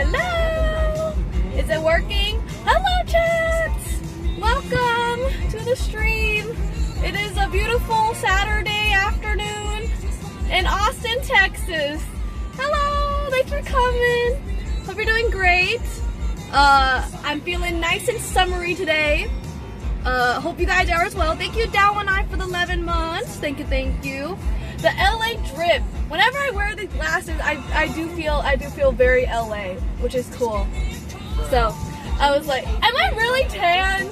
Hello! Is it working? Hello, chats! Welcome to the stream. It is a beautiful Saturday afternoon in Austin, Texas. Hello! Thanks for coming. Hope you're doing great. Uh, I'm feeling nice and summery today. Uh, hope you guys are as well. Thank you, Down One Eye, for the 11 months. Thank you, thank you. The LA drip. Whenever I wear the glasses, I, I do feel I do feel very LA, which is cool. So I was like, am I really tan?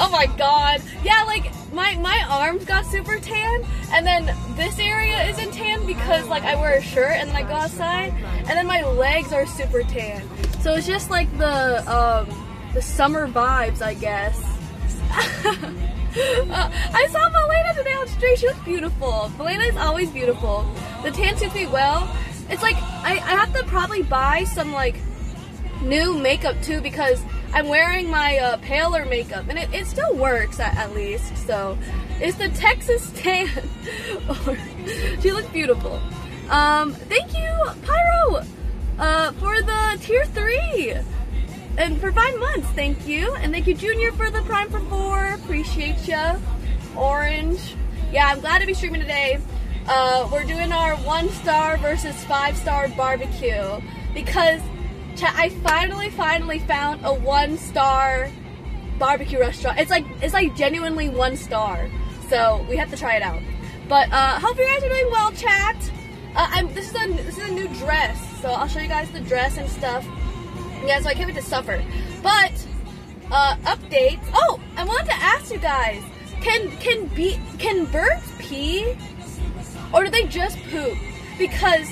Oh my god. Yeah, like my my arms got super tan and then this area isn't tan because like I wear a shirt and then I go outside and then my legs are super tan. So it's just like the um the summer vibes, I guess. Uh, I saw Melena today on street. She was beautiful. Melena is always beautiful. The tan suits me well. It's like I, I have to probably buy some like new makeup too because I'm wearing my uh, paler makeup and it, it still works at, at least. So it's the Texas tan. she looks beautiful. Um, thank you, Pyro, uh, for the tier three and for five months. Thank you, and thank you, Junior, for the prime for four. Appreciate ya. Orange. Yeah, I'm glad to be streaming today. Uh, we're doing our one star versus five star barbecue because I finally, finally found a one star barbecue restaurant. It's like it's like genuinely one star. So we have to try it out. But uh, hope you guys are doing well, chat. Uh, I'm, this is a this is a new dress, so I'll show you guys the dress and stuff. Yeah, so I can't wait to suffer. But uh, updates. Oh, I wanted to ask you guys: Can can be can birds pee, or do they just poop? Because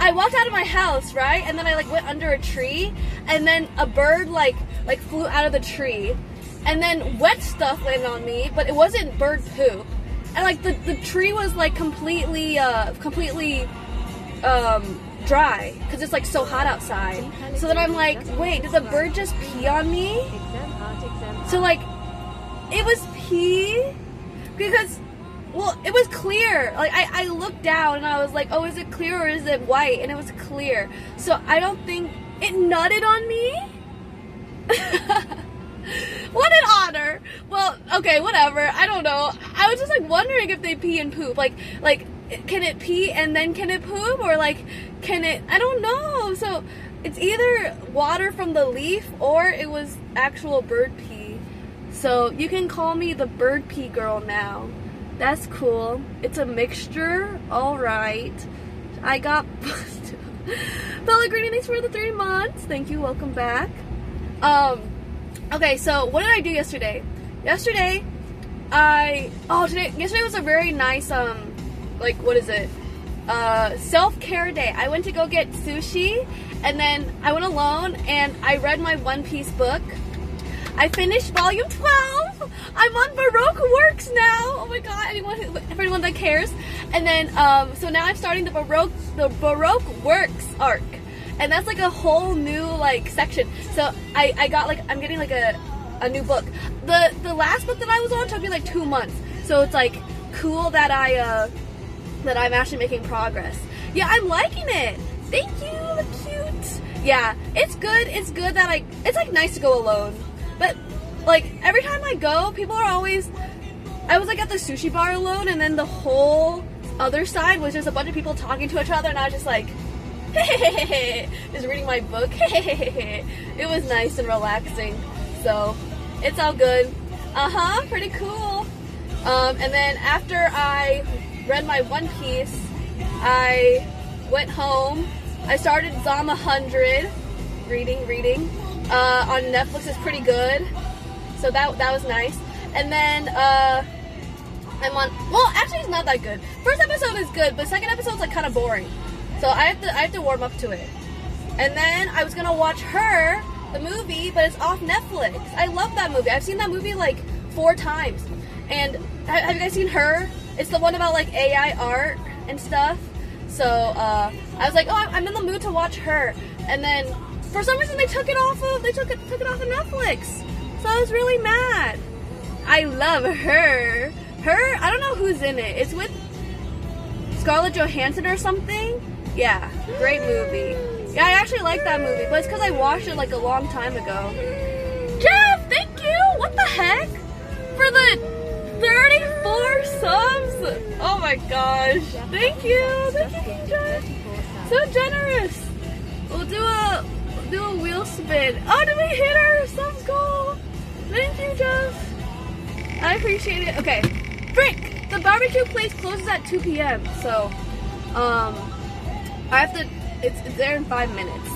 I walked out of my house, right? And then I like went under a tree and then a bird like like flew out of the tree and then wet stuff landed on me, but it wasn't bird poop. And like the, the tree was like completely uh completely um dry because it's like so hot outside. So then I'm like, wait, did the bird just pee on me? So like it was pee because well, it was clear. Like I, I looked down and I was like, oh, is it clear or is it white? And it was clear. So I don't think it nutted on me. what an honor. Well, okay, whatever. I don't know. I was just like wondering if they pee and poop. Like, like, can it pee and then can it poop, or like, can it? I don't know. So it's either water from the leaf or it was actual bird pee. So you can call me the bird pee girl now. That's cool. It's a mixture. All right. I got Pellegrini. Thanks for the three months. Thank you. Welcome back. Um. Okay. So what did I do yesterday? Yesterday, I oh today yesterday was a very nice um like what is it? Uh, self care day. I went to go get sushi, and then I went alone and I read my One Piece book. I finished volume 12. I'm on Baroque Works now. Oh my god, anyone anyone that cares. And then um, so now I'm starting the Baroque the Baroque Works arc. And that's like a whole new like section. So I, I got like I'm getting like a, a new book. The the last book that I was on took me like two months. So it's like cool that I uh that I'm actually making progress. Yeah, I'm liking it. Thank you, cute. Yeah, it's good. It's good that I. It's like nice to go alone. But like every time I go, people are always. I was like at the sushi bar alone, and then the whole other side was just a bunch of people talking to each other, and I was just like, just reading my book. it was nice and relaxing. So it's all good. Uh huh. Pretty cool. Um, and then after I read my One Piece, I went home. I started Zom 100, reading, reading uh, on Netflix is pretty good. So that that was nice. And then uh, I'm on. Well, actually, it's not that good. First episode is good, but second episode's like kind of boring. So I have to I have to warm up to it. And then I was gonna watch her, the movie, but it's off Netflix. I love that movie. I've seen that movie like four times. And have you guys seen her? It's the one about like AI art and stuff. So uh, I was like, oh, I'm in the mood to watch her. And then for some reason they took it off of they took it took it off of Netflix. So I was really mad. I love her. Her, I don't know who's in it. It's with Scarlett Johansson or something. Yeah, great movie. Yeah, I actually like that movie, but it's because I watched it like a long time ago. Jeff, thank you! What the heck? For the 34 subs! Oh my gosh. Thank you! Thank you, Jeff. So generous. We'll do a we'll do a wheel spin. Oh, did we hit our subs goal? Thank you, Jeff. I appreciate it. Okay. Frick! The barbecue place closes at 2 p.m. So, um, I have to, it's, it's there in five minutes.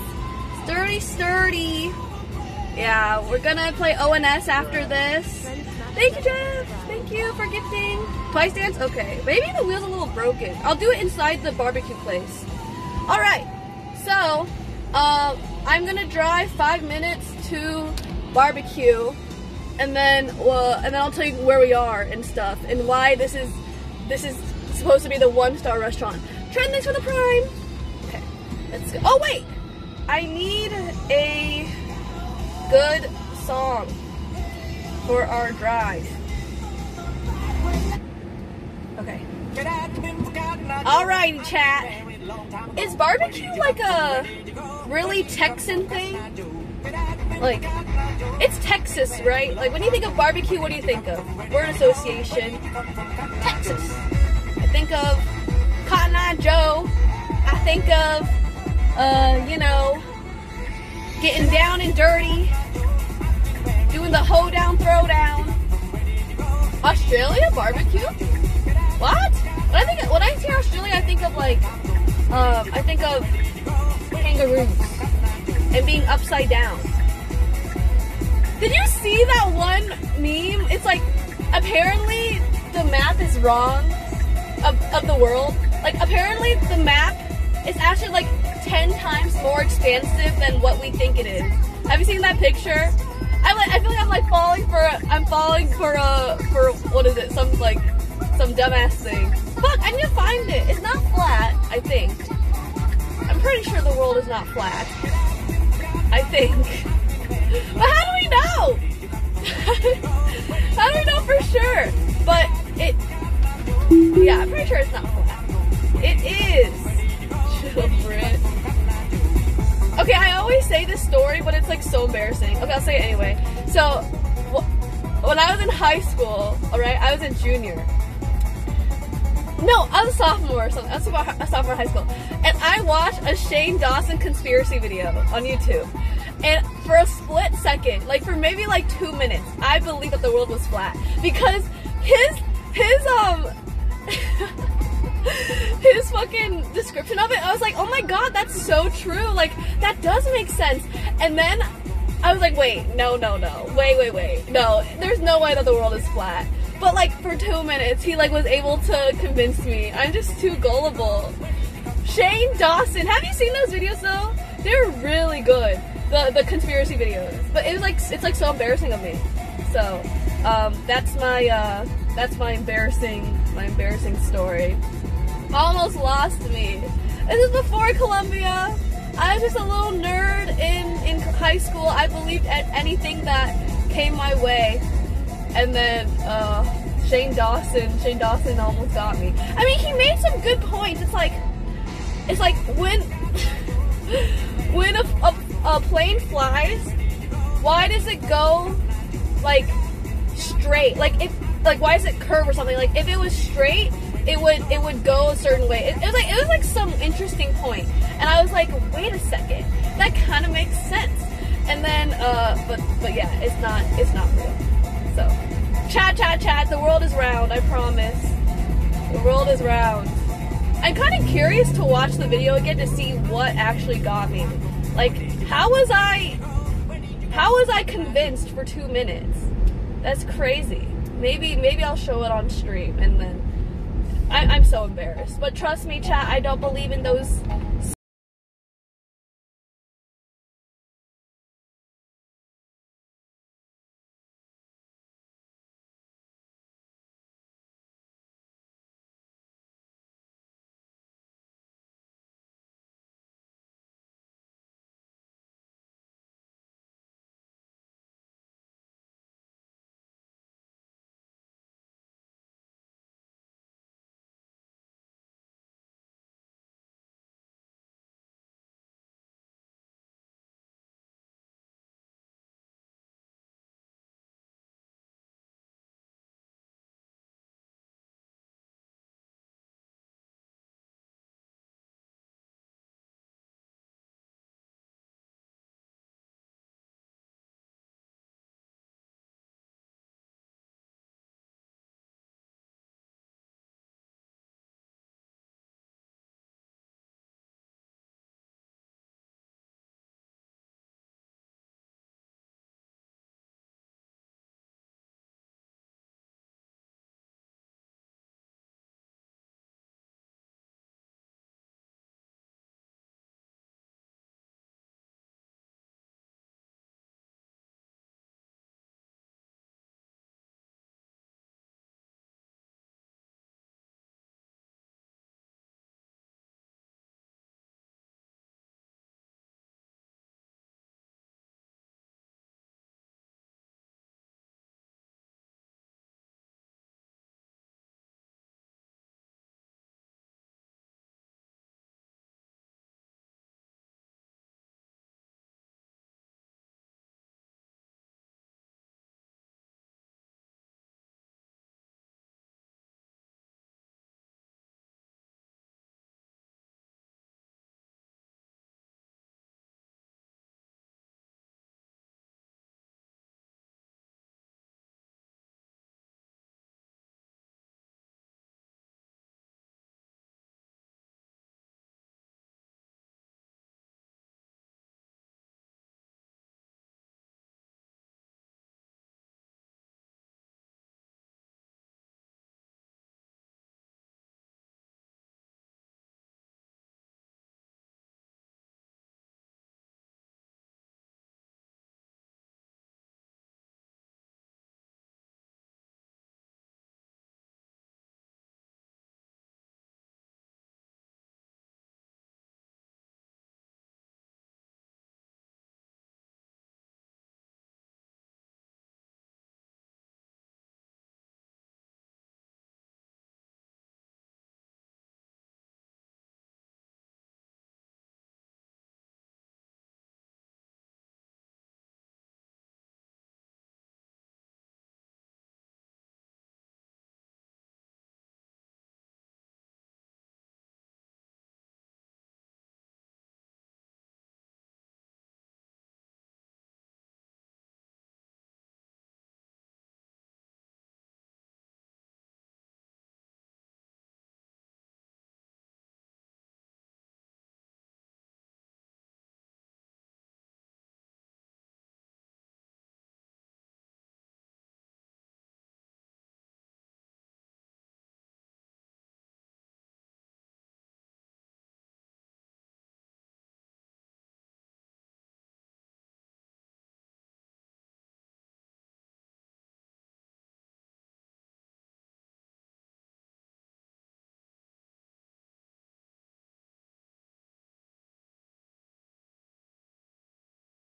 Sturdy, sturdy. Yeah, we're gonna play ONS after this. Thank you, Jeff. Thank you for gifting. Twice dance? Okay. Maybe the wheel's a little broken. I'll do it inside the barbecue place. All right. So, uh, I'm gonna drive five minutes to barbecue, and then, well, and then I'll tell you where we are and stuff, and why this is, this is supposed to be the one-star restaurant. Trend, thanks for the prime. Okay, let's go. Oh wait, I need a good song for our drive. Okay. Alrighty, chat. Is barbecue like a really Texan thing? Like, it's Texas, right? Like, when you think of barbecue, what do you think of? Word association, Texas. I think of Cotton Eye Joe. I think of, uh, you know, getting down and dirty, doing the hoedown throwdown. Australia barbecue? What? When I think when I Australia, I think of like, um, I think of kangaroos and being upside down. Did you see that one meme? It's like apparently the map is wrong of, of the world. Like apparently the map is actually like 10 times more expansive than what we think it is. Have you seen that picture? I like I feel like I'm like falling for a, I'm falling for a for what is it? Some like some dumbass thing. Fuck, I need to find it. It's not flat, I think. I'm pretty sure the world is not flat. I think. But how do we know? how do we know for sure? But it yeah, I'm pretty sure it's not flat. It is. Chill, Brit. Okay, I always say this story, but it's like so embarrassing. Okay, I'll say it anyway. So, wh- when I was in high school, alright, I was a junior. No, I was a sophomore or something. I was a sophomore in high school. And I watched a Shane Dawson conspiracy video on YouTube. And for a split second, like for maybe like two minutes, I believed that the world was flat. Because his, his, um, his fucking description of it, I was like, oh my god, that's so true. Like, that does make sense. And then I was like, wait, no, no, no. Wait, wait, wait. No, there's no way that the world is flat. But like for two minutes, he like was able to convince me. I'm just too gullible. Shane Dawson, have you seen those videos though? They're really good. The the conspiracy videos. But it was like it's like so embarrassing of me. So um, that's my uh, that's my embarrassing my embarrassing story. Almost lost me. This is before Columbia. I was just a little nerd in in high school. I believed at anything that came my way and then uh, Shane Dawson, Shane Dawson almost got me. I mean, he made some good points. It's like, it's like when, when a, a, a plane flies, why does it go like straight? Like if, like why is it curved or something? Like if it was straight, it would it would go a certain way. It, it was like it was like some interesting point, and I was like, wait a second, that kind of makes sense. And then, uh, but but yeah, it's not it's not real. So, chat, chat, chat. The world is round. I promise. The world is round. I'm kind of curious to watch the video again to see what actually got me. Like, how was I? How was I convinced for two minutes? That's crazy. Maybe, maybe I'll show it on stream and then. I, I'm so embarrassed. But trust me, chat. I don't believe in those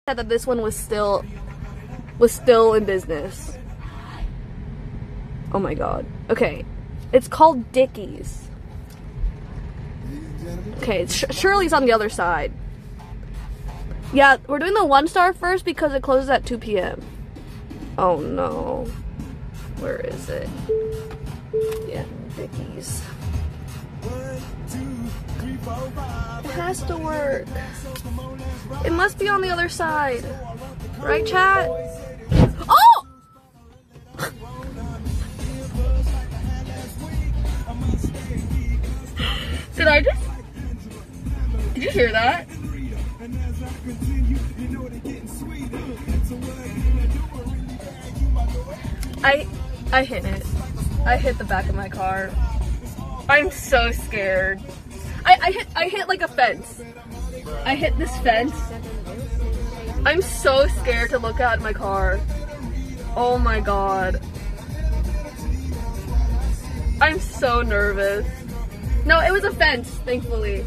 said that this one was still was still in business. Oh my god. Okay. It's called Dickey's. Okay, Sh- Shirley's on the other side. Yeah, we're doing the one star first because it closes at 2 p.m. Oh no. Where is it? Yeah, Dickey's. It has to work. It must be on the other side. Right, chat? Oh! Did I just? Did you hear that? I I hit it. I hit the back of my car. I'm so scared. I, I hit I hit like a fence. I hit this fence. I'm so scared to look at my car. Oh my god. I'm so nervous. No, it was a fence, thankfully.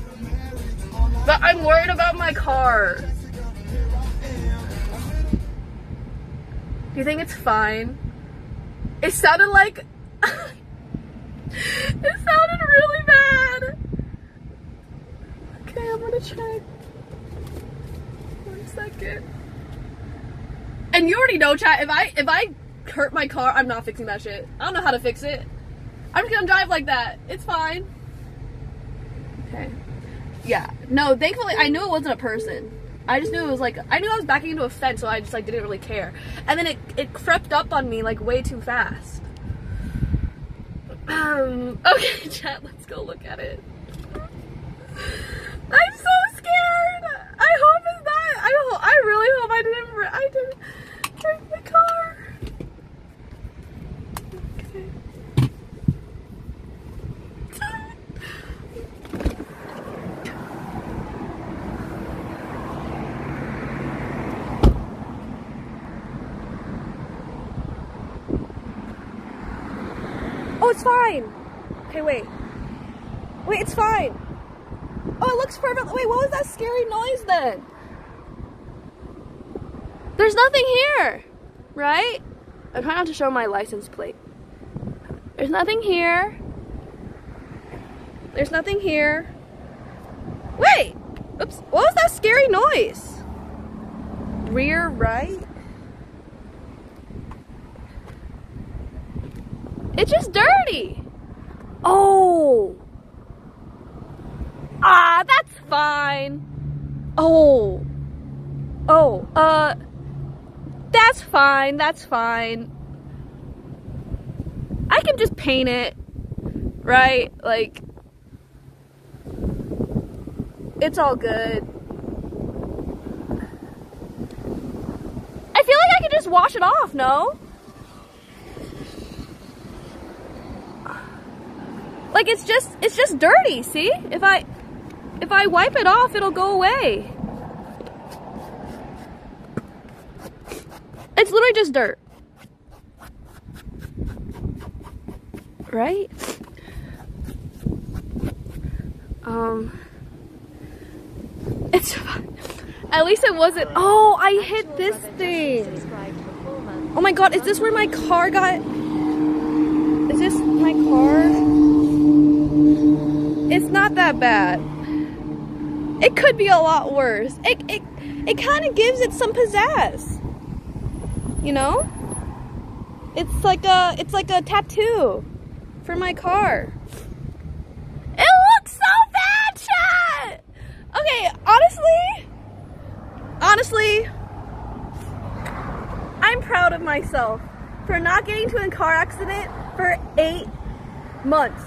But I'm worried about my car. Do you think it's fine? It sounded like. it sounded really bad. Okay, I'm gonna check. One second. And you already know, chat. If I if I hurt my car, I'm not fixing that shit. I don't know how to fix it. I'm just gonna drive like that. It's fine. Okay. Yeah. No, thankfully I knew it wasn't a person. I just knew it was like I knew I was backing into a fence, so I just like didn't really care. And then it it crept up on me like way too fast. Um. Okay, chat. Let's go look at it. I'm so scared. I hope it's not. I hope. I really hope I didn't. I didn't break the car. Okay. Oh, it's fine. Okay, wait. Wait, it's fine. Oh, it looks perfect. Wait, what was that scary noise then? There's nothing here, right? I'm trying not to show my license plate. There's nothing here. There's nothing here. Wait! Oops. What was that scary noise? Rear right? It's just dirty. Oh. Ah, that's fine. Oh. Oh, uh, that's fine, that's fine. I can just paint it, right? Like, it's all good. I feel like I could just wash it off, no? Like it's just it's just dirty, see? If I if I wipe it off, it'll go away. It's literally just dirt. Right? Um It's. At least it wasn't Oh, I hit this thing. Oh my god, is this where my car got Is this my car? It's not that bad. It could be a lot worse. It it it kind of gives it some pizzazz. You know? It's like a it's like a tattoo for my car. It looks so bad, chat. Okay, honestly, honestly, I'm proud of myself for not getting to a car accident for eight months.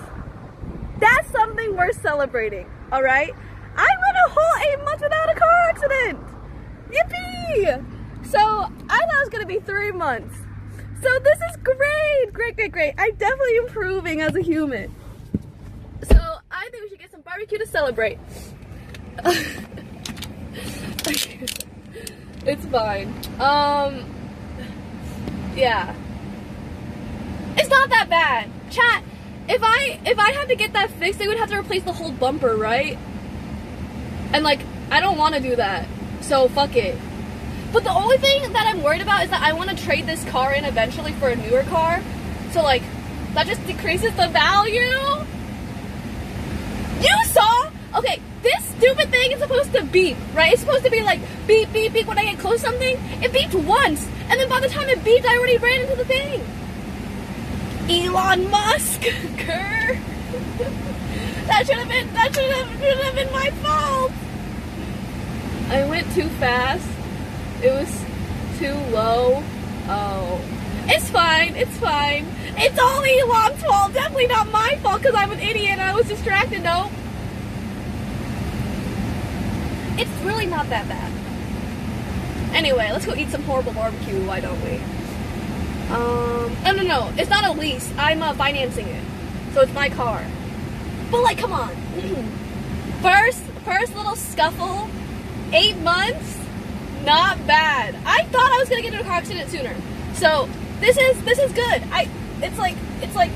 That's something worth celebrating, all right? I went a whole eight months without a car accident. Yippee! So I thought it was gonna be three months. So this is great, great, great, great. I'm definitely improving as a human. So I think we should get some barbecue to celebrate. it's fine. Um, yeah. It's not that bad. Chat, if I if I had to get that fixed, they would have to replace the whole bumper, right? And like, I don't want to do that. So fuck it. But the only thing that I'm worried about is that I want to trade this car in eventually for a newer car. So like that just decreases the value. You saw? Okay, this stupid thing is supposed to beep, right? It's supposed to be like beep, beep, beep when I get close to something. It beeped once, and then by the time it beeped, I already ran into the thing. Elon Musk, Kerr. That should have been that should have, should have been my fault. I went too fast. It was too low. Oh. It's fine, it's fine. It's all Elon's fault, definitely not my fault because I'm an idiot and I was distracted, no. It's really not that bad. Anyway, let's go eat some horrible barbecue, why don't we? Um, no, no, no, it's not a lease. I'm uh, financing it. So it's my car. But like, come on. first, first little scuffle, eight months, not bad. I thought I was gonna get into a car accident sooner. So this is this is good. I it's like it's like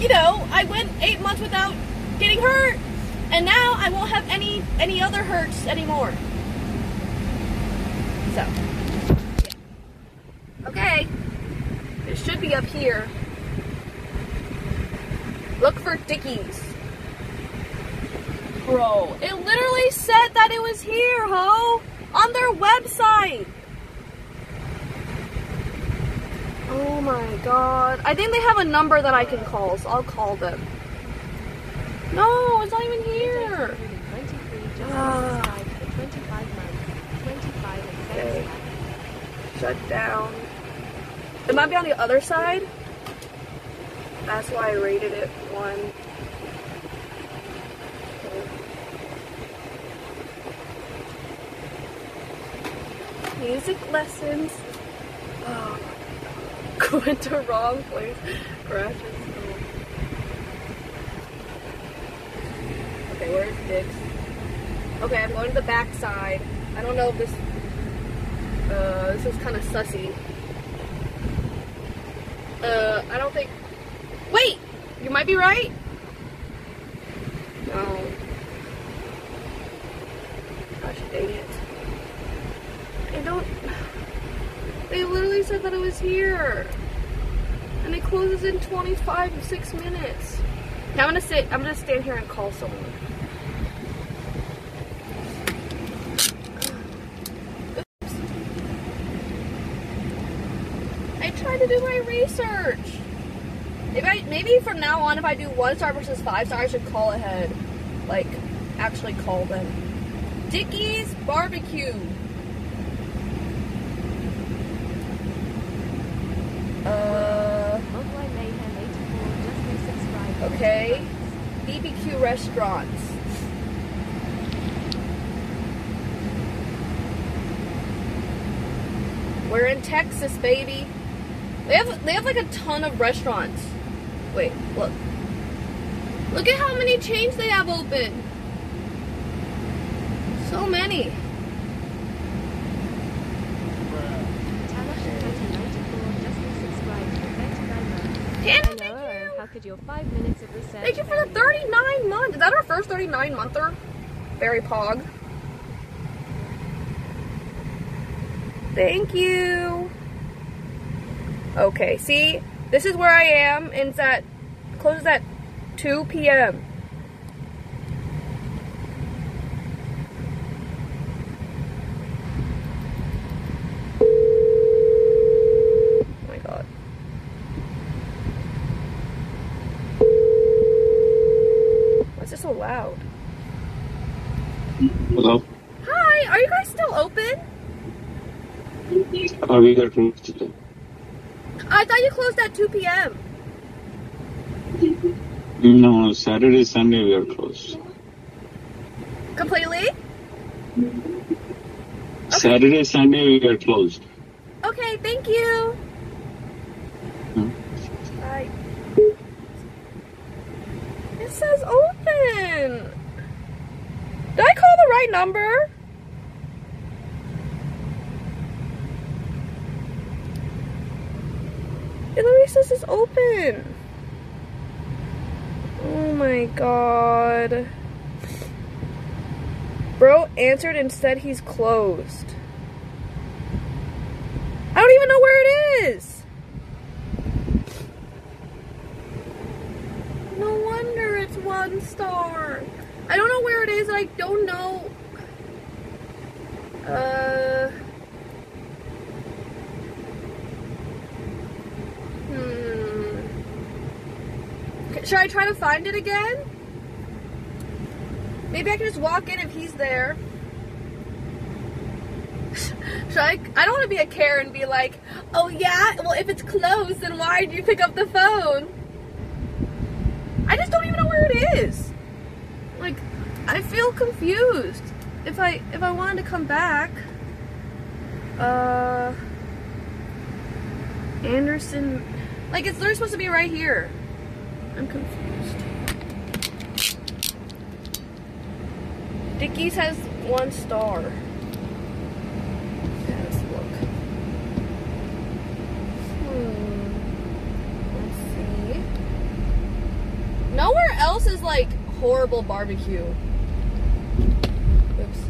you know, I went eight months without getting hurt. And now I won't have any any other hurts anymore. So. Okay. It should be up here. Look for Dickey's. Bro, it literally said that it was here, ho! On their website! Oh my god. I think they have a number that I can call, so I'll call them. No, it's not even here. Ah. Okay. Shut down. It might be on the other side. That's why I rated it one. Music lessons. Oh. Into wrong place. Crashes. Okay, where's Dick's? Okay, I'm going to the back side. I don't know if this uh this is kinda sussy. Uh I don't think Wait! You might be right? No. Gosh dang it. I don't they literally said that it was here. And it closes in 25 6 minutes. Now I'm gonna sit I'm gonna stand here and call someone. I tried to do my research. Maybe I, maybe from now on if I do one star versus five star I should call ahead. Like actually call them. Dickey's barbecue. Uh, okay. BBQ restaurants. We're in Texas, baby. They have they have like a ton of restaurants. Wait, look. Look at how many chains they have open. So many. Thank you. How could your five minutes of research Thank you for the 39 month. Is that our first 39 monther? Very pog. Thank you. Okay, see, this is where I am, and it's at closes at 2 p.m. Oh my god. Why is it so loud? Hello. Hi, are you guys still open? Are we today? I thought you closed at 2 p.m. No, Saturday, Sunday we are closed. Completely? Saturday, Sunday we are closed. Okay, thank you. Hmm. Bye. It says open. Did I call the right number? It literally says it's open. Oh my god. Bro answered and said he's closed. is. No wonder it's one star. I don't know where it is. I don't know. Uh. Hmm. Should I try to find it again? Maybe I can just walk in if he's there. Should I? I don't want to be a Karen and be like, oh yeah, well if it's closed, then why did you pick up the phone? I just don't even know where it is. Like, I feel confused. If I if I wanted to come back, uh, Anderson, like it's literally supposed to be right here. I'm confused. Dickey's has one star. Let's look. Hmm. Let's see. Nowhere else is like horrible barbecue. Oops.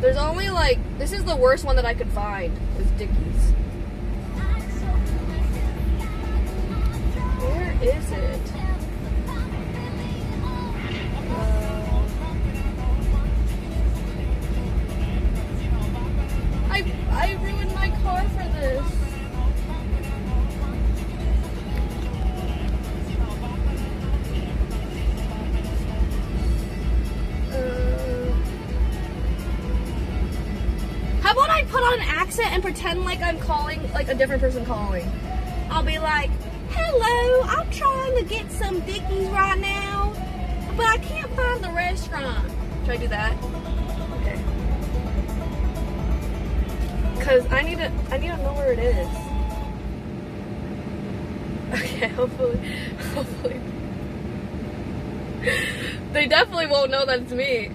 There's only like this is the worst one that I could find is Dickey's. Is it? Uh, I I ruined my car for this. Uh, How about I put on an accent and pretend like I'm calling, like a different person calling? I'll be like, hello, I'm trying to get some Dickey's right now, but I can't find the restaurant. Should I do that? Okay. Cause I need to, I need to know where it is. Okay, hopefully, hopefully. They definitely won't know that it's me.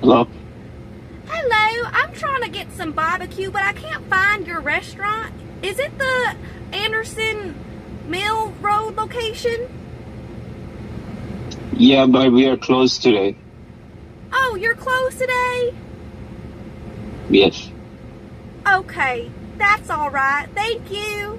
Hello. Hello, I'm trying to get some barbecue, but I can't find your restaurant. Is it the Anderson Mill Road location? Yeah, but we are closed today. Oh, you're closed today? Yes. Okay, that's all right. Thank you.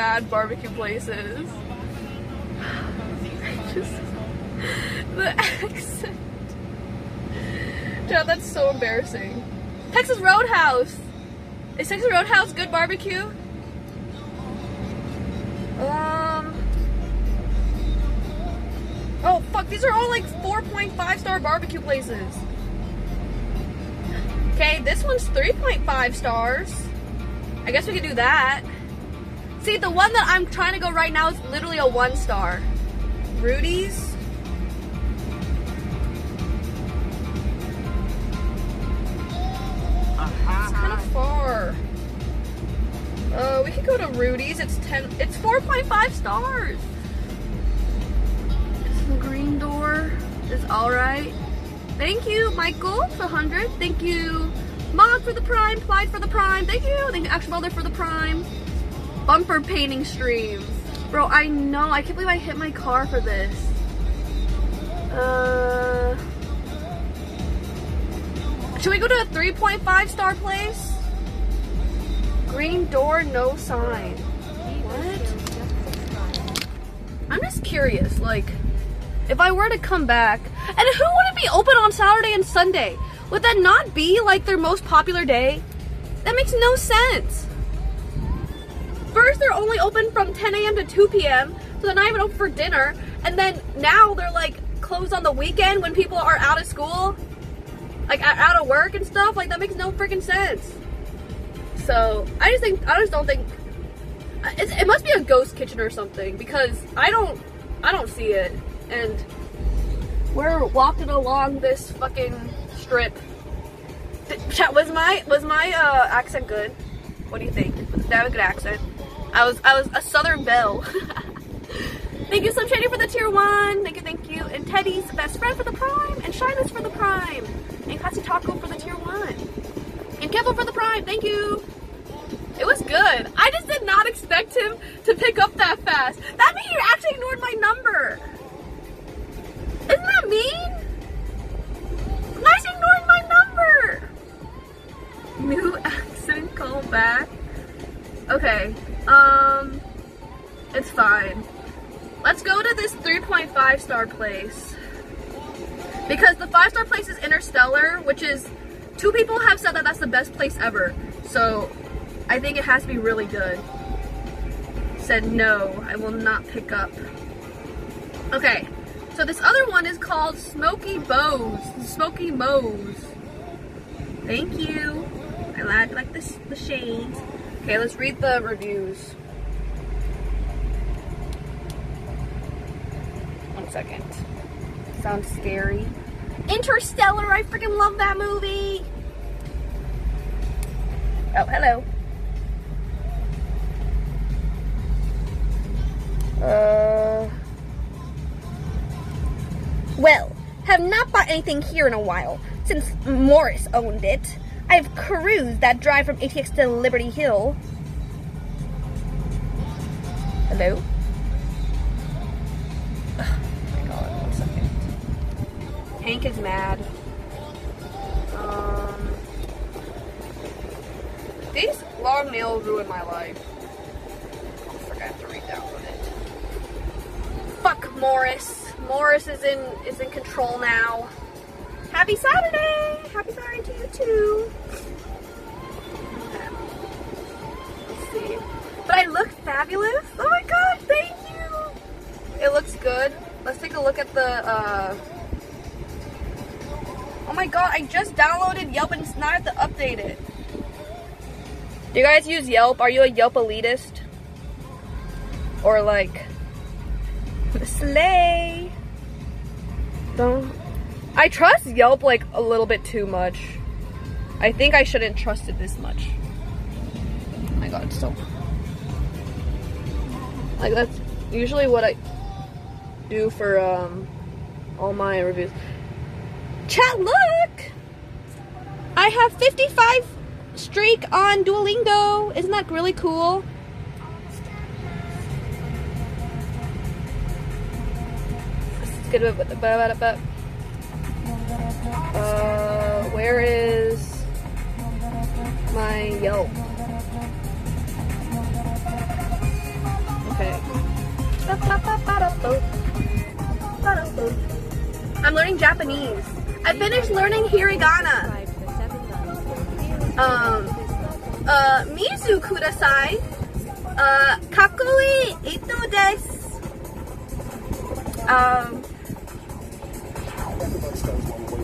Bad barbecue places. The accent. Chad, that's so embarrassing. Texas Roadhouse. Is Texas Roadhouse good barbecue? Um. Oh fuck! These are all like 4.5 star barbecue places. Okay, this one's 3.5 stars. I guess we could do that. See, the one that I'm trying to go right now is literally a one star. Rudy's. It's kind of far. Uh, we could go to Rudy's. It's ten. It's 4.5 stars. This green door is all right. Thank you, Michael, for 100. Thank you, Mog for the prime. Clyde for the prime. Thank you. Thank you, Action Welder for the prime. Bumper painting streams. Bro, I know. I can't believe I hit my car for this. Uh. Should we go to a 3.5 star place? Green door, no sign. What? I'm just curious, like, if I were to come back, and who wouldn't be open on Saturday and Sunday? Would that not be like their most popular day? That makes no sense. First, they're only open from 10 a.m. to 2 p.m., so they're not even open for dinner. And then now they're like closed on the weekend when people are out of school, like out of work and stuff. Like that makes no freaking sense. So I just think I just don't think it's, it must be a ghost kitchen or something because I don't I don't see it. And we're walking along this fucking strip. Chat was my was my uh, accent good? What do you think? Was that a good accent? I was I was a Southern belle. thank you, Slim Shady, for the tier one. Thank you, thank you. And Teddy's best friend for the prime. And Shilo's for the prime. And Classy Taco for the tier one. And Kevin for the prime. Thank you. It was good. I just did not expect him to pick up that fast. That means you actually ignored my number. Isn't that mean? Nice ignoring my number. New accent call back. Okay. Um, it's fine. Let's go to this 3.5 star place. Because the 5 star place is Interstellar, which is, two people have said that that's the best place ever. So, I think it has to be really good. Said no, I will not pick up. Okay, so this other one is called Smoky Bows. Smoky Moe's. Thank you. I like, like this, the shades. Okay, let's read the reviews. One second. Sounds scary. Interstellar, I freaking love that movie. Oh, hello. Uh. Well, have not bought anything here in a while since Morris owned it. I've cruised that drive from ATX to Liberty Hill. Hello? My God, one second. Hank is mad. Um, these long nails ruin my life. I forgot to. Fuck Morris. Morris is in is in control now. Happy Saturday! Happy Saturday to you too. But I look fabulous. Oh my god, thank you. It looks good. Let's take a look at the. Uh... Oh my god, I just downloaded Yelp and it's not at to update it. Do you guys use Yelp? Are you a Yelp elitist? Or like Slay. Don't. I trust Yelp like a little bit too much. I think I shouldn't trust it this much. Oh my god, so. Like that's usually what I do for um all my reviews. Chat, look! I have 55 streak on Duolingo. Isn't that really cool? good about it, but uh, where is my Yelp? Okay. I'm learning Japanese. I finished learning hiragana. Um, uh, Mizu kudasai. Uh, kakui ito desu. Um,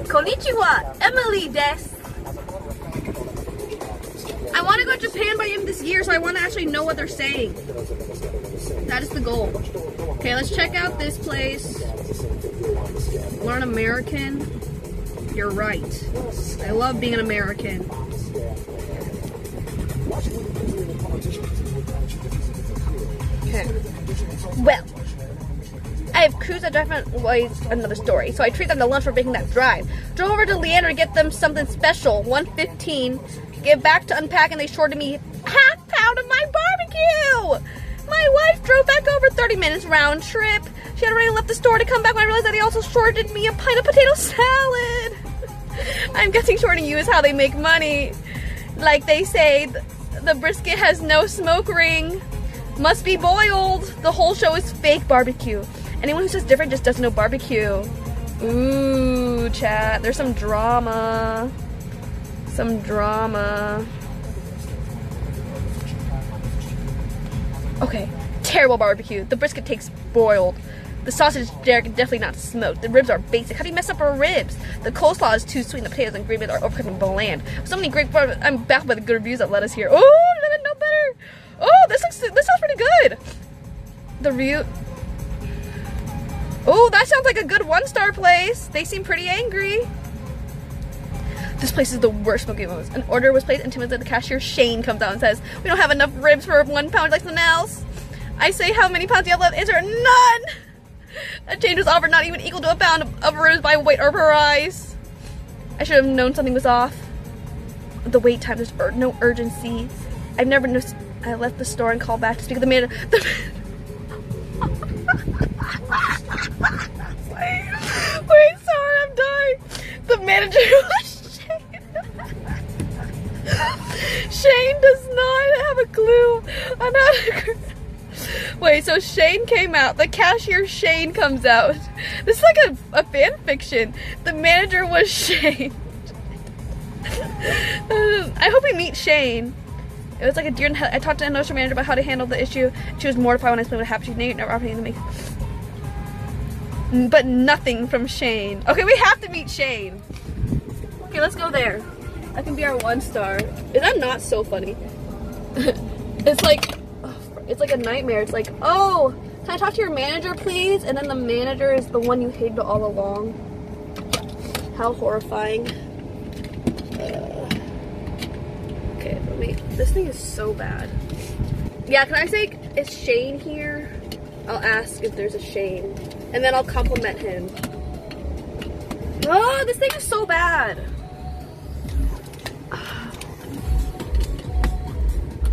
konnichiwa, Emily des. I want to go to Japan by the end of this year, so I want to actually know what they're saying. That is the goal. Okay, let's check out this place. Learn American. You're right. I love being an American. Okay. Well, I have crews drive on ways another story, so I treat them to lunch for making that drive. Drove over to Leander to get them something special. 115. Get back to unpack and they shorted me half pound of my barbecue. My wife drove back over 30 minutes round trip. She had already left the store to come back when I realized that he also shorted me a pint of potato salad. I'm guessing shorting you is how they make money. Like they say, the brisket has no smoke ring. Must be boiled. The whole show is fake barbecue. Anyone who says different just doesn't know barbecue. Ooh, chat. There's some drama. Some drama. Okay, terrible barbecue. The brisket takes boiled. The sausage is definitely not smoked. The ribs are basic. How do you mess up our ribs? The coleslaw is too sweet. and The potatoes and gravy are overcooked and bland. So many great. I'm baffled by the good reviews led us here. Oh, I better? Oh, this looks. This sounds pretty good. The review. Oh, that sounds like a good one-star place. They seem pretty angry. This place is the worst smoking moments. An order was placed and two minutes later the cashier Shane comes out and says, We don't have enough ribs for one pound like someone else. I say how many pounds do you have left? Answer none! A change was offered not even equal to a pound of, ribs by weight or price. I should have known something was off. The wait time, there's no urgency. I've never noticed I left the store and called back to speak to the manager. wait, wait, sorry, I'm dying. The manager was Shane. Shane does not have a clue on how to. Wait, so Shane came out. The cashier Shane comes out. This is like a, a fan fiction. The manager was Shane. I hope we meet Shane. It was like a deer in. I talked to a nursery manager about how to handle the issue. She was mortified when I explained what happened. She never offered to make. But nothing from Shane. Okay, we have to meet Shane. Okay, let's go there. I can be our one star. Is that not so funny? it's like, it's like a nightmare. It's like, oh, can I talk to your manager, please? And then the manager is the one you hated all along. How horrifying. Uh, okay, let me. This thing is so bad. Yeah, can I say, is Shane here? I'll ask if there's a Shane. And then I'll compliment him. Oh, this thing is so bad.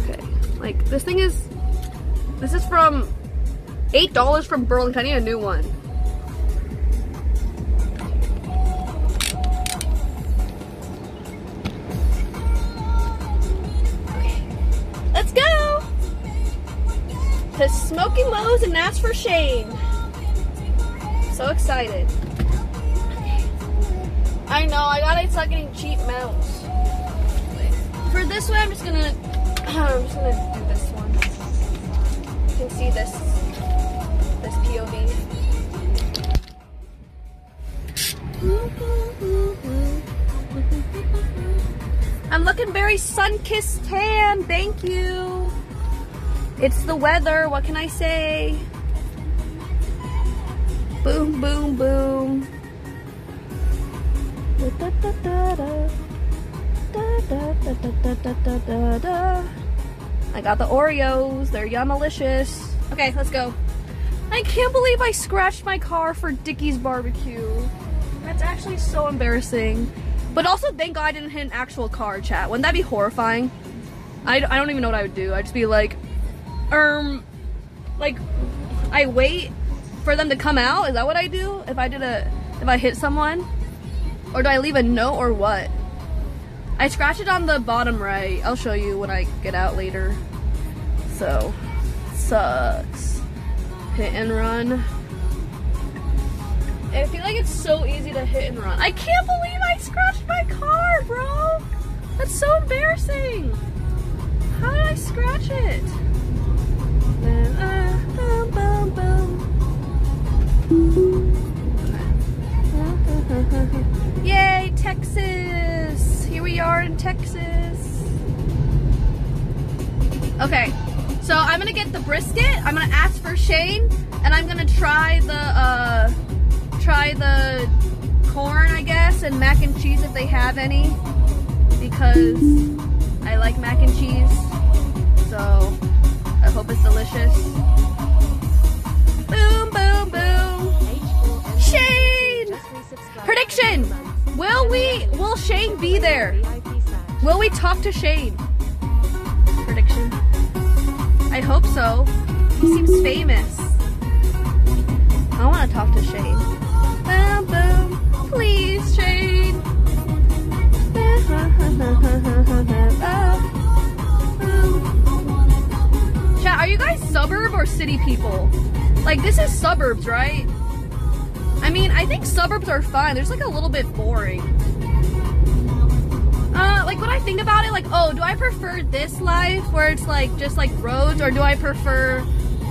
Okay, like this thing is. This is from eight dollars from Burlington. I need a new one. Let's go to Smoky Lowe's and ask for Shane. So excited. I know, I gotta start getting cheap mounts. For this one, I'm just gonna, I'm just gonna do this one. You can see this, this POV. I'm looking very sun-kissed tan, thank you. It's the weather, what can I say? Boom, boom, boom. Da, da, da, da. Da, da, da, da, da, da, da. I got the Oreos. They're yummalicious. Okay, let's go. I can't believe I scratched my car for Dickey's barbecue. That's actually so embarrassing. But also, thank God I didn't hit an actual car chat. Wouldn't that be horrifying? I, I don't even know what I would do. I'd just be like, um, like, I wait for them to come out. Is that what I do? If I did a, if I hit someone? Or do I leave a note or what? I scratch it on the bottom right. I'll show you when I get out later. So, sucks. Hit and run. I feel like it's so easy to hit and run. I can't believe I scratched my car, bro. That's so embarrassing. How did I scratch it? Uh, boom, boom, boom. Yay, Texas! Here we are in Texas. Okay, so I'm gonna get the brisket. I'm gonna ask for Shane, and I'm gonna try the uh, try the corn, I guess, and mac and cheese if they have any, because I like mac and cheese. So I hope it's delicious. Boom, boom, boom. H4N Shane! Prediction! Will we? Will Shane be there? Will we talk to Shane? Prediction. I hope so. He seems famous. I want to talk to Shane. Boom, boom. Please, Shane. Oh, oh, oh, Are you guys suburb or city people? Like, this is suburbs, right? I mean, I think suburbs are fine. There's like a little bit boring. Uh, like when I think about it, like, oh, do I prefer this life where it's like just like roads, or do I prefer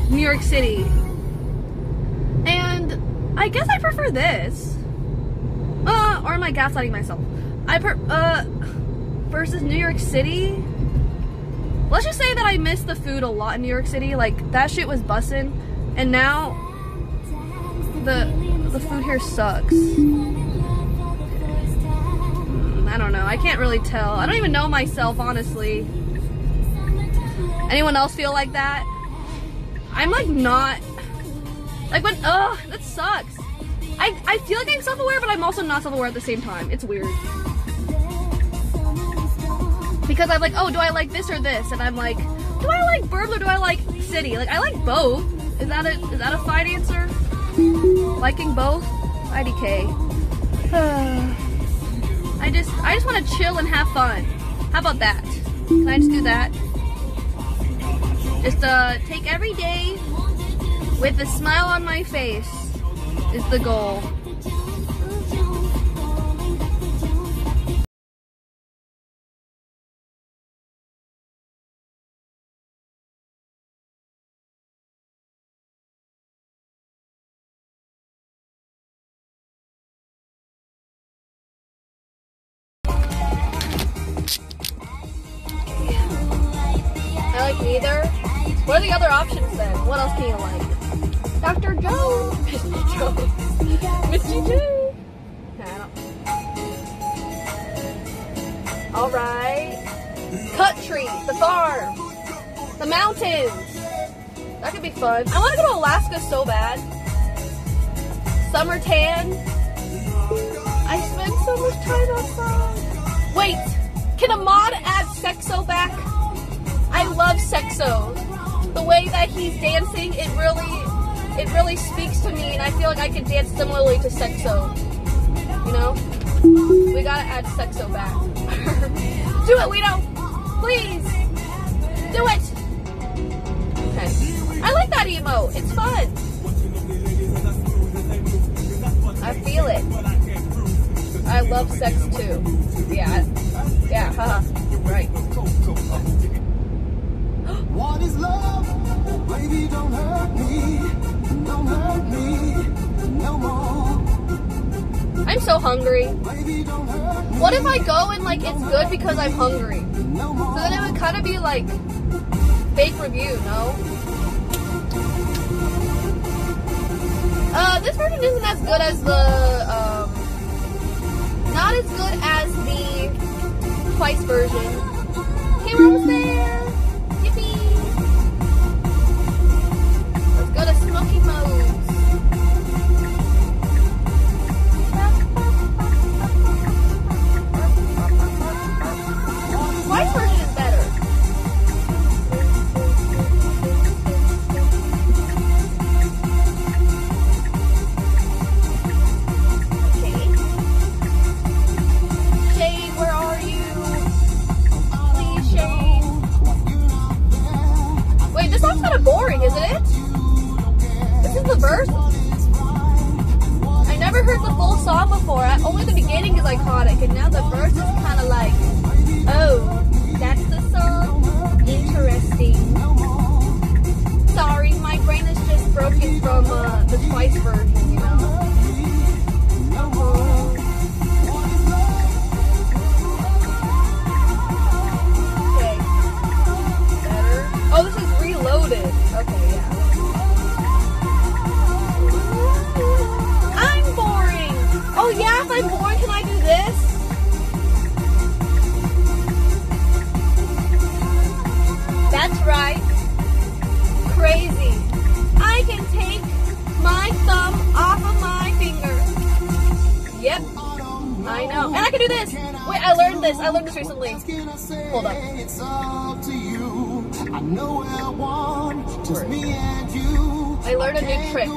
New York City? And I guess I prefer this. Uh, or am I gaslighting myself? I per uh versus New York City. Let's just say that I miss the food a lot in New York City. Like that shit was bussin', and now the the food here sucks. Mm, I don't know. I can't really tell. I don't even know myself, honestly. Anyone else feel like that? I'm like not. Like when. Ugh, that sucks. I, I feel like I'm self aware, but I'm also not self aware at the same time. It's weird. Because I'm like, oh, do I like this or this? And I'm like, do I like Burbs or do I like City? Like, I like both. Is that a is that a fine answer? Liking both? IDK. I just I just want to chill and have fun. How about that? Can I just do that? Just uh take every day with a smile on my face is the goal. Fun. I want to go to Alaska so bad. Summer tan. I spend so much time outside. Wait, can Ahmad add Sexo back? I love Sexo. The way that he's dancing, it really, it really speaks to me, and I feel like I could dance similarly to Sexo. You know, we gotta add Sexo back. Do it, Lito. Please, do it. I like that emo. It's fun. I feel it. I love sex too. Yeah. Yeah. Haha. Right. What is love? Baby, don't hurt me. Don't hurt me no more. I'm so hungry. Baby, don't hurt me What if I go and like it's good because I'm hungry? So then it would kind of be like fake review, no? Uh, this version isn't as good as the um, not as good as the twice version. We're almost there. song, isn't it? This is the verse? I never heard the full song before. Only the beginning is iconic, and now the verse is kind of like, oh, that's the song? Interesting. Sorry, my brain is just broken from uh, the twice verse. That's right. Crazy. I can take my thumb off of my finger. Yep. I know. And I can do this. Wait, I learned this. I learned this recently. Hold up. It's up to you. I know we're one, just me and you. I learned a new trick.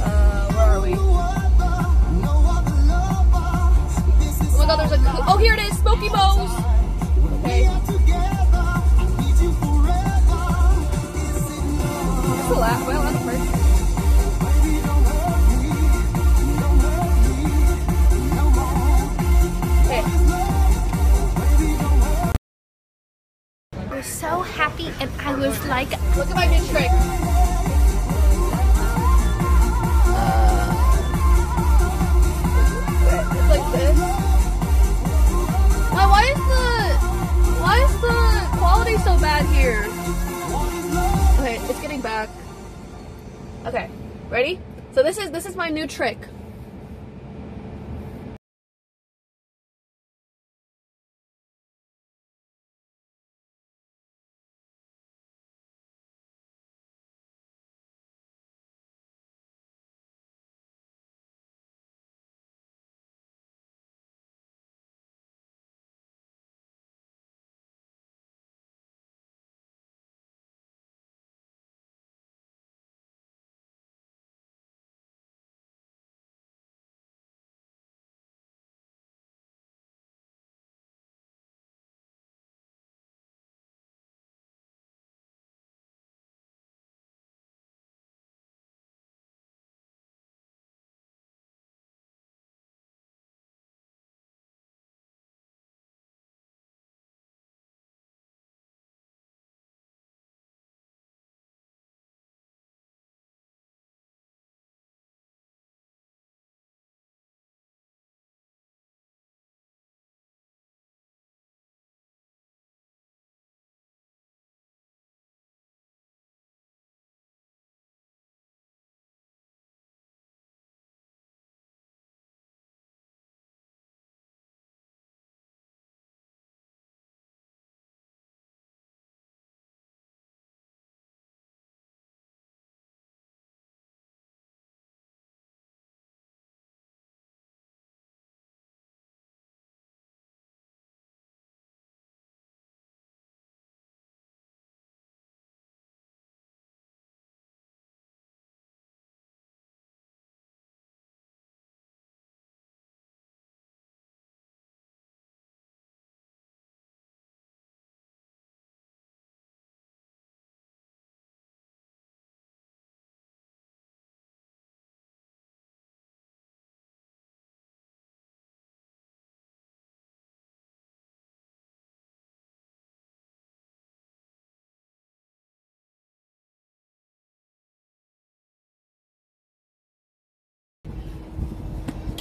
Uh, where are we? No other, no other lover. This is Oh my god, there's a. Oh, here it is. Smoky Bows. Don't hurt I was so happy and I was like, Look at my new trick. This is my new trick.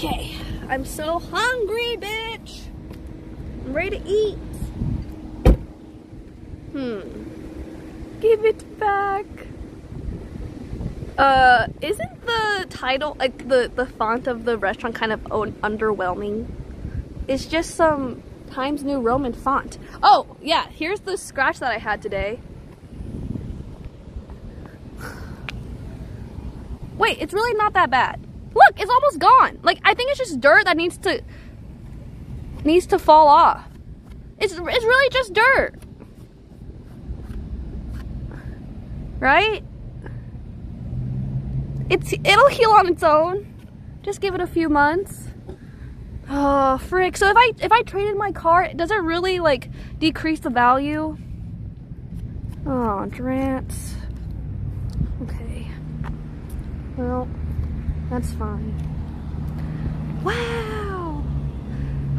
Okay, I'm so hungry, bitch. I'm ready to eat. Hmm. Give it back. Uh, isn't the title like the the font of the restaurant kind of underwhelming? It's just some Times New Roman font. Oh yeah, here's the scratch that I had today. Wait, it's really not that bad. Look, it's almost gone. Like I think it's just dirt that needs to needs to fall off. It's it's really just dirt. Right? It's it'll heal on its own. Just give it a few months. Oh, frick. So if I if I traded my car, does it really like decrease the value? Oh, drants. Okay. Well, that's fine. Wow!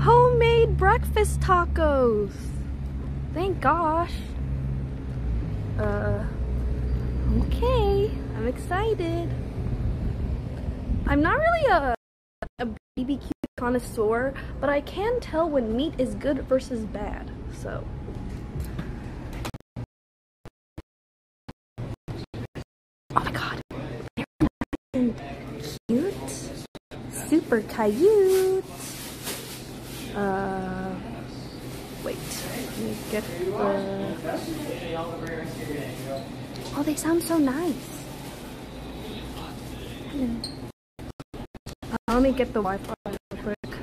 Homemade breakfast tacos! Thank gosh. Uh, okay. I'm excited. I'm not really a, a BBQ connoisseur, but I can tell when meat is good versus bad, so. Oh my god. Super cute. Uh, wait. Let me get the. Oh, they sound so nice. Uh, let me get the Wi-Fi real quick.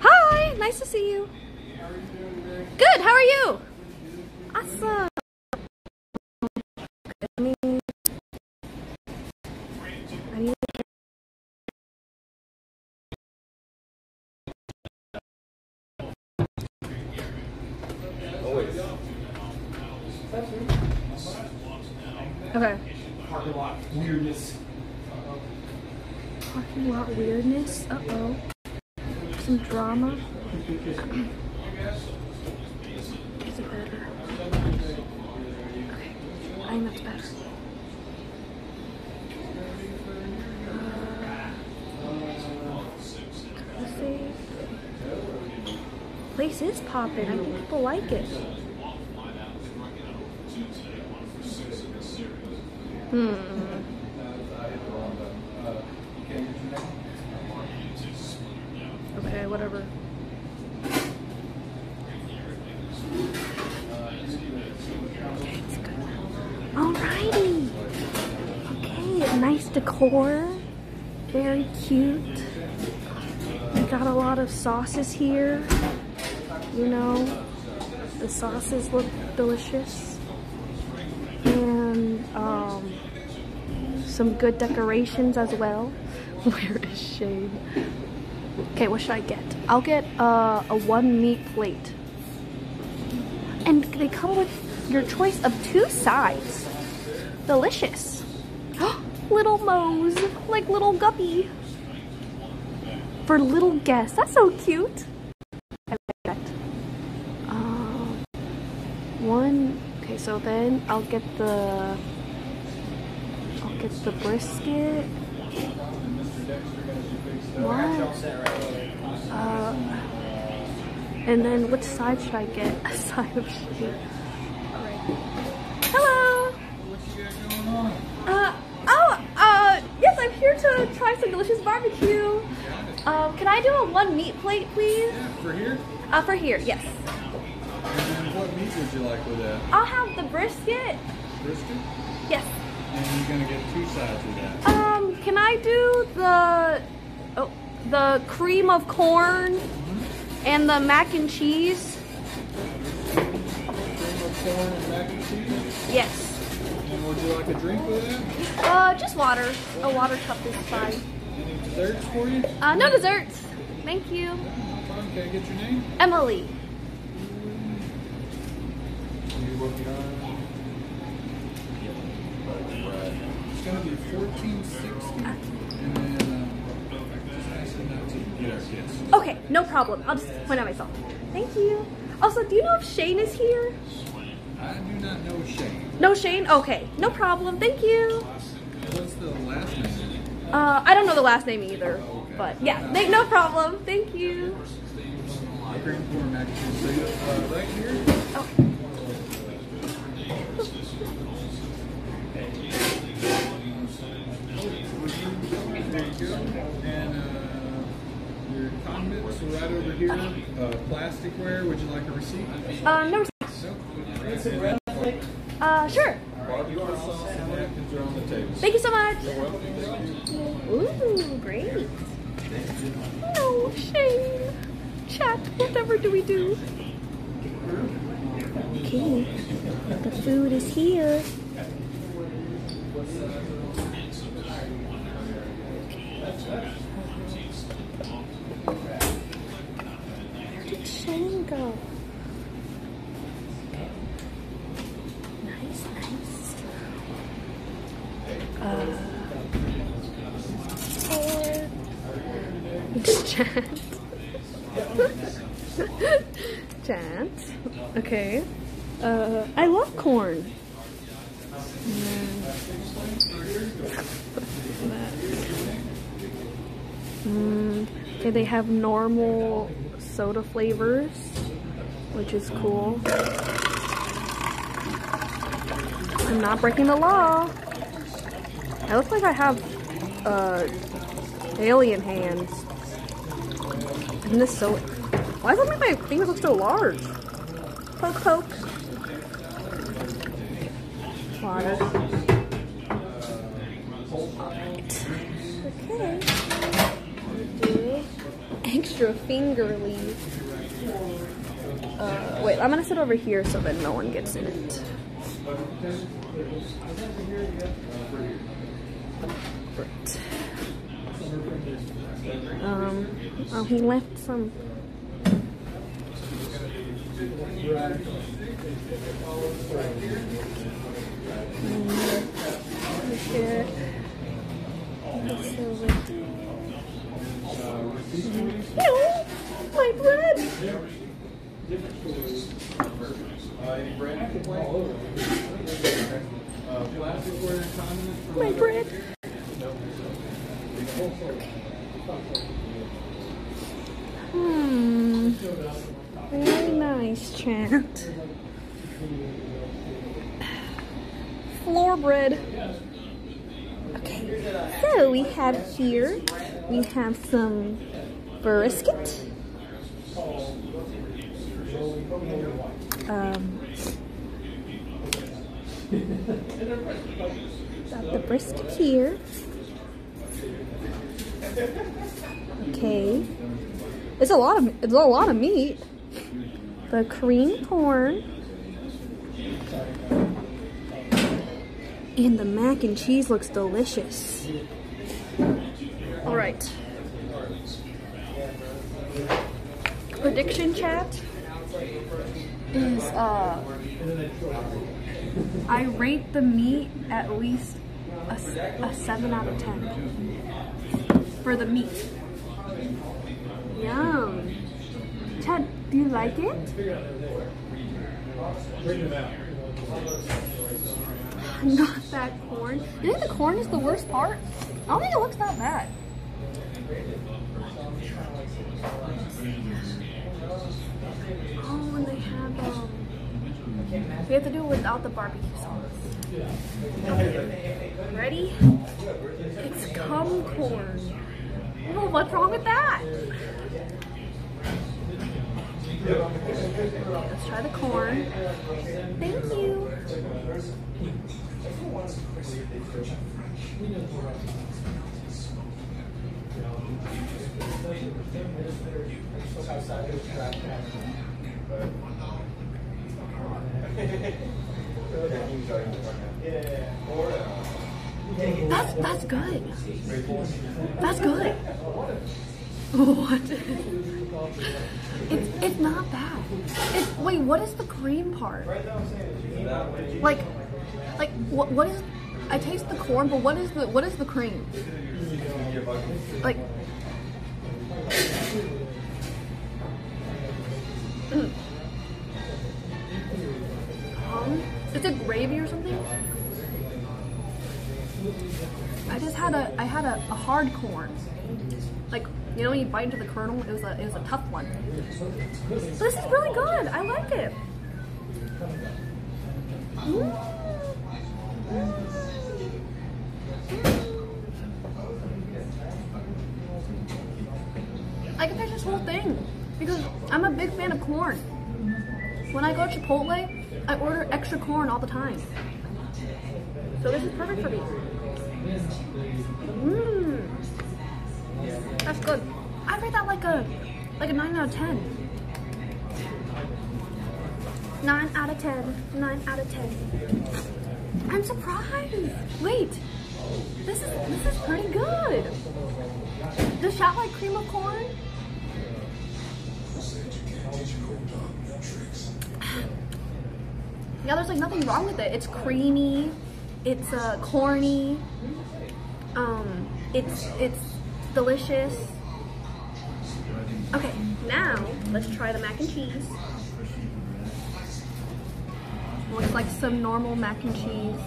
Hi, nice to see you. Good. How are you? Awesome. Okay. Parking lot weirdness. Parking lot weirdness. Uh oh. Some drama. Is it better? Okay. I think that's better. Uh. Place is popping. I think people like it. Hmm. Okay, whatever. Alrighty. Okay, nice decor. Very cute. We got a lot of sauces here. You know, the sauces look delicious. And um, some good decorations as well. Where is Shane? Okay, what should I get? I'll get uh, a one meat plate. And they come with your choice of two sides. Delicious. little Moe's, like little guppy. For little guests. That's so cute. I like that. Um, one. Okay, so then I'll get the. I'll the brisket. What? Uh, and then which side should I get? A side of shit. Hello. What you got going on? Uh, oh, uh, yes, I'm here to try some delicious barbecue. Um, can I do a one meat plate, please? For here? Uh, for here, yes. And what meat would you like with that? I'll have the brisket. Brisket? Yes. And you're gonna get two sides of that. Um, can I do the, oh, the cream of corn and the mac and cheese? Cream of corn and mac and cheese. Yes. And would you like a drink with that? Uh, just water. A water cup is fine. Any desserts for you? Uh, no desserts. Thank you. Can I get your name? Emily. Be fourteen sixty, and then just ask them not to get our kids. Okay, no problem. I'll just point out myself. Thank you. Also, do you know if Shane is here? I do not know Shane. No Shane? Okay, no problem. Thank you. What's the last name? Uh, I don't know the last name either. But yeah, th- no problem. Thank you. Cream There you go. And uh, your condiments are right over here. Uh, plasticware. Would you like a receipt? Uh, no. No. Uh, sure. Barbecue sauce and napkins are on the table. Thank you so much. You're welcome. Ooh, great. No, shame. Chat, whatever do we do? Okay, the food is here. Where did Shane go? Nice, nice. Uh, chance. chance. Okay. Uh, I love corn. Mm, okay, they have normal soda flavors, which is cool. I'm not breaking the law. I look like I have uh, alien hands. And this so. Why does that make my fingers look so large? Poke, poke. Water. Alright. Okay. Extra fingerly. Uh, wait, I'm gonna sit over here so that no one gets in it. Right. Um, oh, he left some. Mm. No, my bread. My bread. Hmm. Very nice, Chant. Floor bread. Okay. So we have here, we have some brisket. Um, got the brisket here. Okay. It's a lot of it's a lot of meat. The cream corn. And the mac and cheese looks delicious. All right. Prediction chat is uh I rate the meat at least a 7 out of 10 for the meat. Yum. Chad, do you like it? Not that corn. You think the corn is the worst part? I don't think it looks that bad. Oh, and they have um. We have to do it without the barbecue sauce. Ready? It's cum corn. Oh, what's wrong with that? Let's try the corn. Thank you. That's that's good. That's good. What? It's it's not bad. It's wait, what is the cream part? Like like what what is I taste the corn, but what is the what is the cream? Like um, is it gravy or something? I just had a I had a, a hard corn. Like you know when you bite into the kernel, it was a it was a tough one. This is really good. I like it. I can taste this whole thing because I'm a big fan of corn. When I go to Chipotle, I order extra corn all the time. So this is perfect for me. Mmm. That's good. I rate that like a like a nine out of ten. Nine out of ten. Nine out of ten. I'm surprised. Wait. This is this is pretty good. Does shot like cream of corn? Yeah, there's like nothing wrong with it. It's creamy. It's uh, corny. Um, it's it's delicious. Okay, now let's try the mac and cheese. Looks like some normal mac and cheese.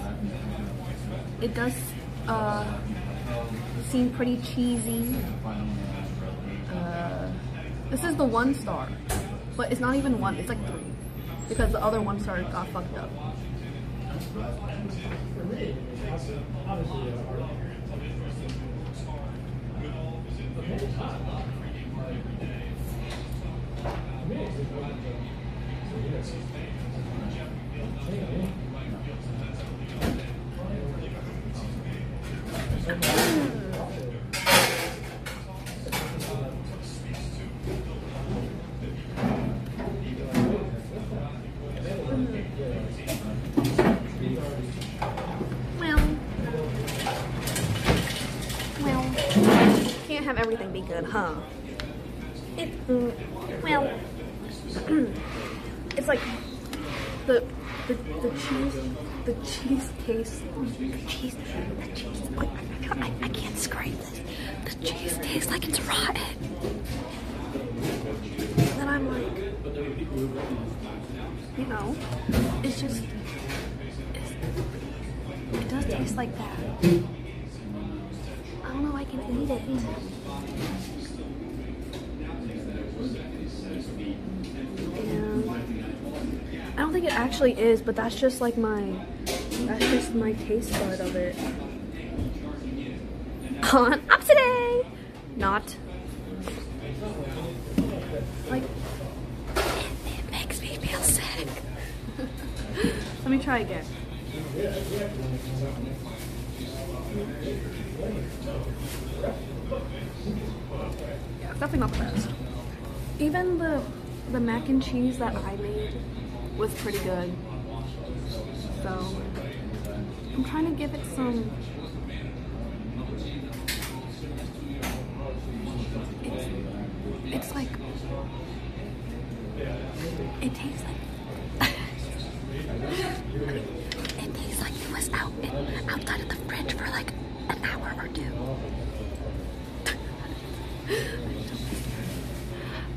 It does uh, seem pretty cheesy. Uh, this is the one star, but it's not even one, it's like three. Because the other one star got fucked up. Well, well, can't have everything be good, huh? It, mm, well, it's like the the the cheese the cheese tastes the cheese the cheese. Wait, I, I, can't describe this. The cheese tastes like it's rotten. And then I'm like, you know, it's just. It's, it does taste like that. I don't know. I can eat it. And I don't think it actually is, but that's just like my. That's just my taste bud of it. On up today. Not. Like. It makes me feel sick. Let me try again. Yeah, definitely not the best. Even the the mac and cheese that I made was pretty good. So I'm trying to give it some. It's, it's like it tastes like it tastes like it was out in, outside of the fridge for like an hour or two.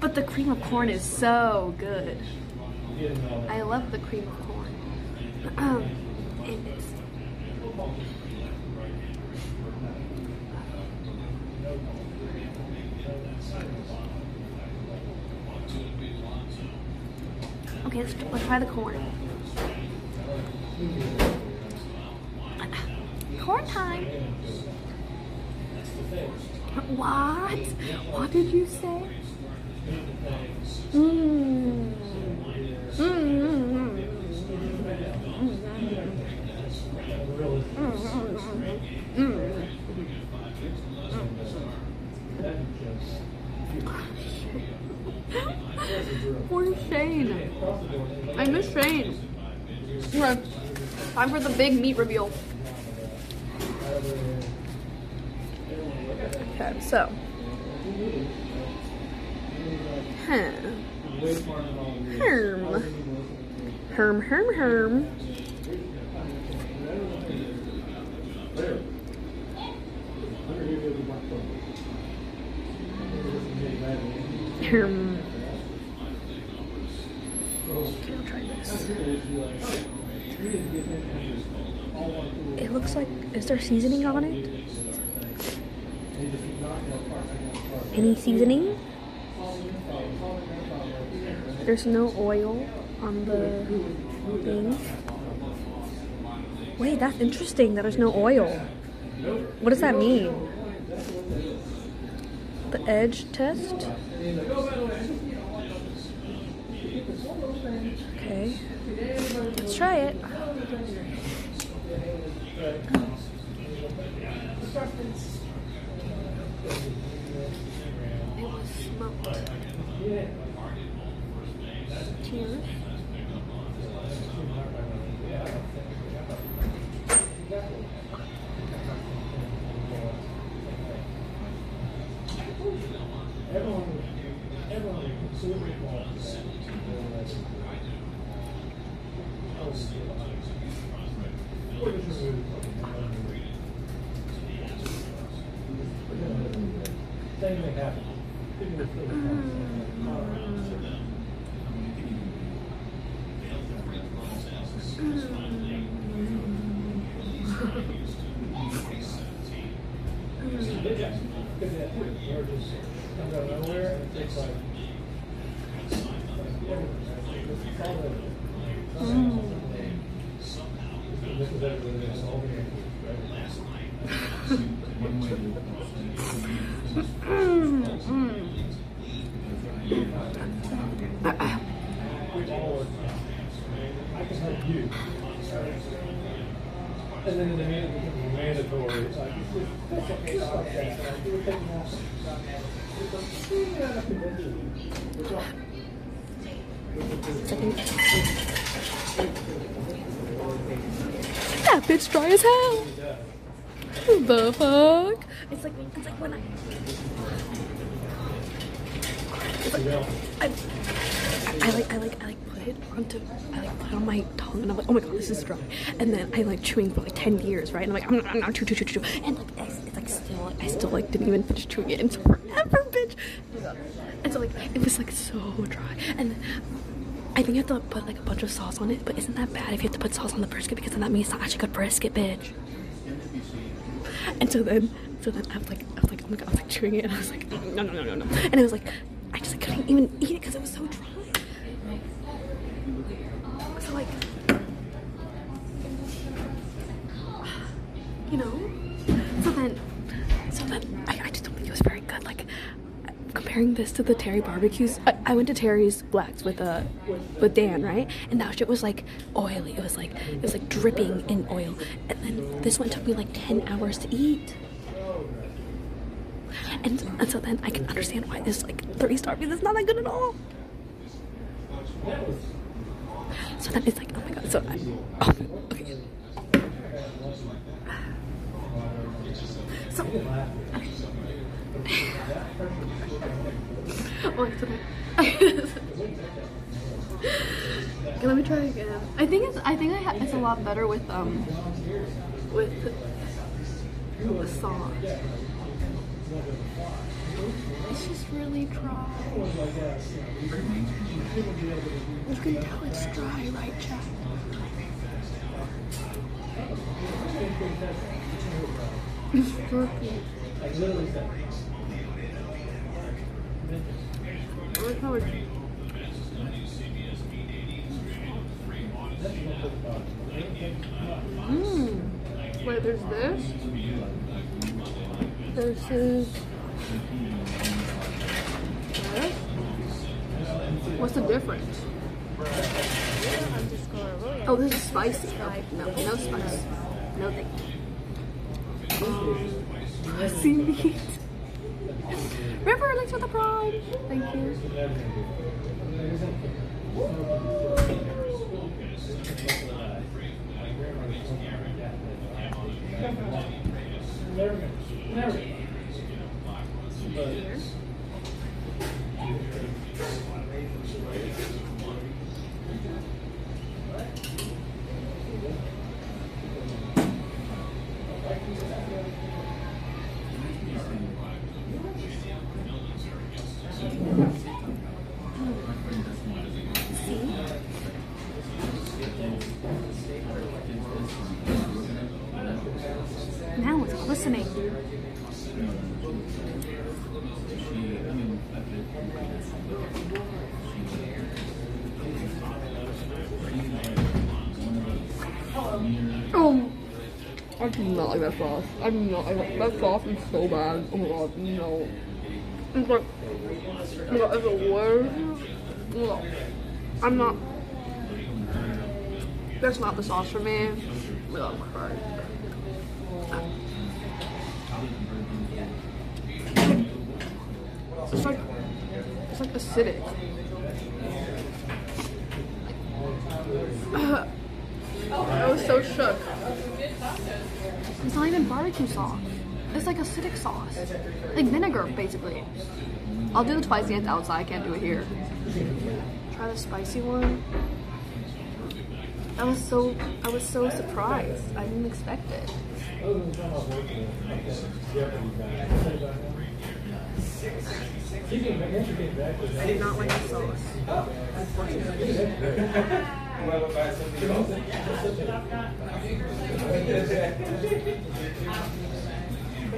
but the cream of corn is so good. I love the cream of corn. It is. Okay, let's, let's try the. Corn time. What? What did you say? Mmm. Mmm. Poor Shane. I miss Shane. Okay, Time for the big meat reveal. Okay, so. Huh. Herm. Herm, herm, herm. Herm. Okay, I'll try this. It looks like, is there seasoning on it? Any seasoning? There's no oil on the thing. Wait, that's interesting that there's no oil. What does that mean? The edge test? Okay. Let's try it. It was smoked. Cheers. Mm. And then in the minute it becomes mandatory, it's like, it's just, that's okay, it's like that. And I do it taking off. It's like, yeah, I can do it. It's all- Bitch dry as hell. The fuck? It's like it's like when I. Like, I, I like I like I like put it onto I like put it on my tongue and I'm like oh my god this is dry and then I like chewing for like ten years right and I'm like I'm not, I'm not chew chew chew chew and like it's, it's like still I still like didn't even finish chewing it so forever bitch and so like it was like so dry and then I think you have to put like a bunch of sauce on it, but isn't that bad if you have to put sauce on the brisket because then that means it's not actually good brisket, bitch. And so then, so then I was like, I was like, oh my god, I was like chewing it, and I was like, no, no, no, no, no, and it was like, I just like, couldn't even eat it because it was so dry. So like, you know, so then, so then I, I just don't think it was very good. Like comparing this to the Terry barbecues, I, I went to Terry Black's with uh with Dan, right? And that shit was like oily. It was like it was like dripping in oil. And then this one took me like ten hours to eat. And, and so then I can understand why this like three star because it's not that good at all. So then it's like, oh my god, so I, oh, okay. So Oh, wait, okay. okay, let me try again. I think it's I think I it's a lot better with um with the sauce. It's just really dry. You can tell it's dry, right, Chad? It's dripping. Like Mmm. Wait, there's this. This is. This. What's the difference? Oh, this is spicy. No, no spice. No thank you. Um, meat. River, thanks for the pride. Thank you. Now do not like that sauce. I do not like that. That sauce is so bad. Oh my god, no. It's like, god, it's the worst. I'm not. That's not the sauce for me. Oh my god. It's like, it's like acidic. I was so shook. It's not even barbecue sauce. It's like acidic sauce. Like vinegar, basically. I'll do the spicy ones outside, I can't do it here. Try the spicy one. I was so I was so surprised. I didn't expect it. I did not like the sauce. Unfortunately.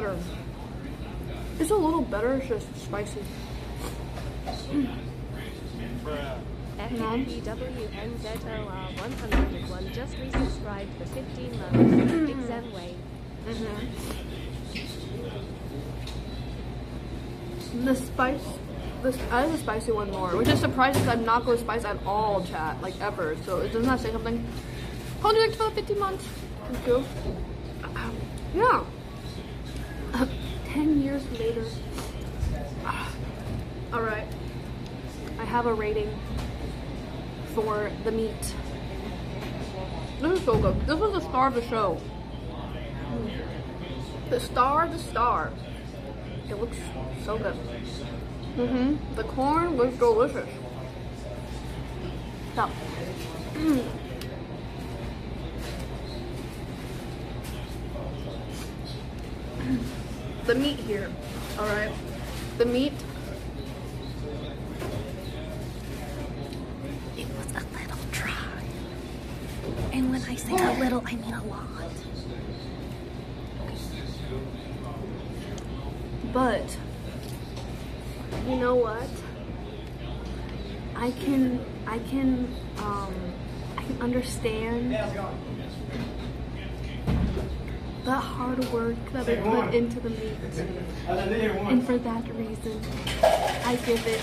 better. It's a little better, it's just spicy. FBWNZOR101 uh, just resubscribed for 15 months. Big Zen Way. Mm-hmm. The spice, the, I like the spicy one more, which is surprising because I'm not going to spice at all, chat, like ever. So it does not say something. Project for 15 months. Thank you. Yeah. 10 years later. Alright. I have a rating for the meat. This is so good. This was the star of the show. The star, of the star. It looks so good. Mm-hmm. The corn was delicious. So. the meat here, alright? The meat. It was a little dry. And when I say a little, I mean a lot. But you know what? I can I can um I can understand the hard work that I put into the meat. And for that reason, I give it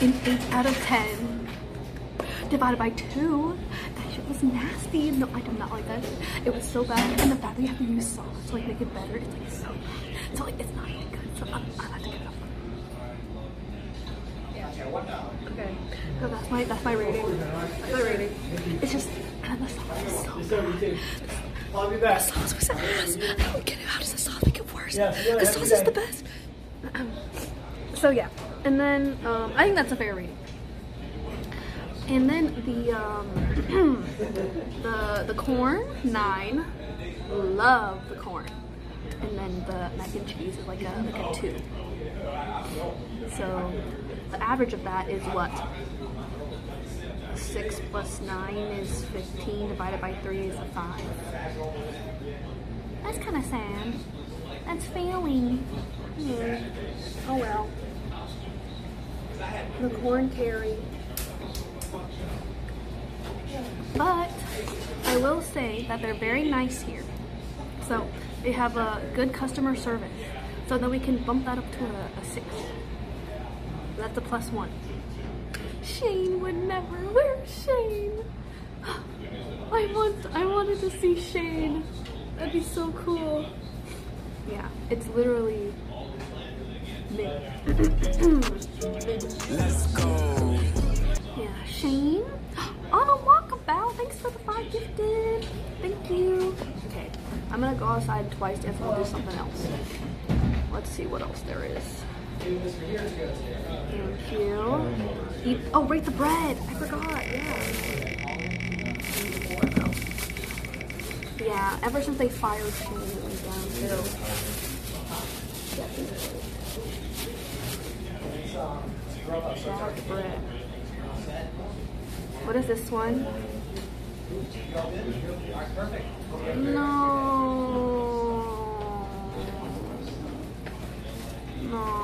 an 8 out of 10. Divided by 2. That shit was nasty. No, I do not like that. It was so bad. And the fact that you have to use sauce to like make it better, it's like so bad. So like it's not even good. So I'm, I have to give it up. Okay. So that's my that's my rating. That's my rating. It's just and the sauce is so bad. I'll be The back. sauce was ass. I don't get it. How does the sauce make it worse? Yeah, yeah, the sauce is the best. So yeah, and then um, I think that's a fair rating. And then the um, the the corn nine, love the corn, and then the mac and cheese is like a like a two. So the average of that is what? Six plus nine is fifteen. Divided by three is a five. That's kind of sad. That's failing. Hmm. Oh well. The corn carry. But I will say that they're very nice here. So they have a good customer service. So then we can bump that up to a, a six. That's a plus one. Shane would never. I want. I wanted to see Shane. That'd be so cool. Yeah, it's literally me. Let's go. Yeah, Shane. On a walkabout. Thanks for the five gifted. Thank you. Okay, I'm gonna go outside twice if I'll do something else. Let's see what else there is. Thank you. Eat, oh, rate the bread. I forgot. Yeah. Yeah. Ever since they fired Shane, it went down too. Definitely. What is this one? No. No.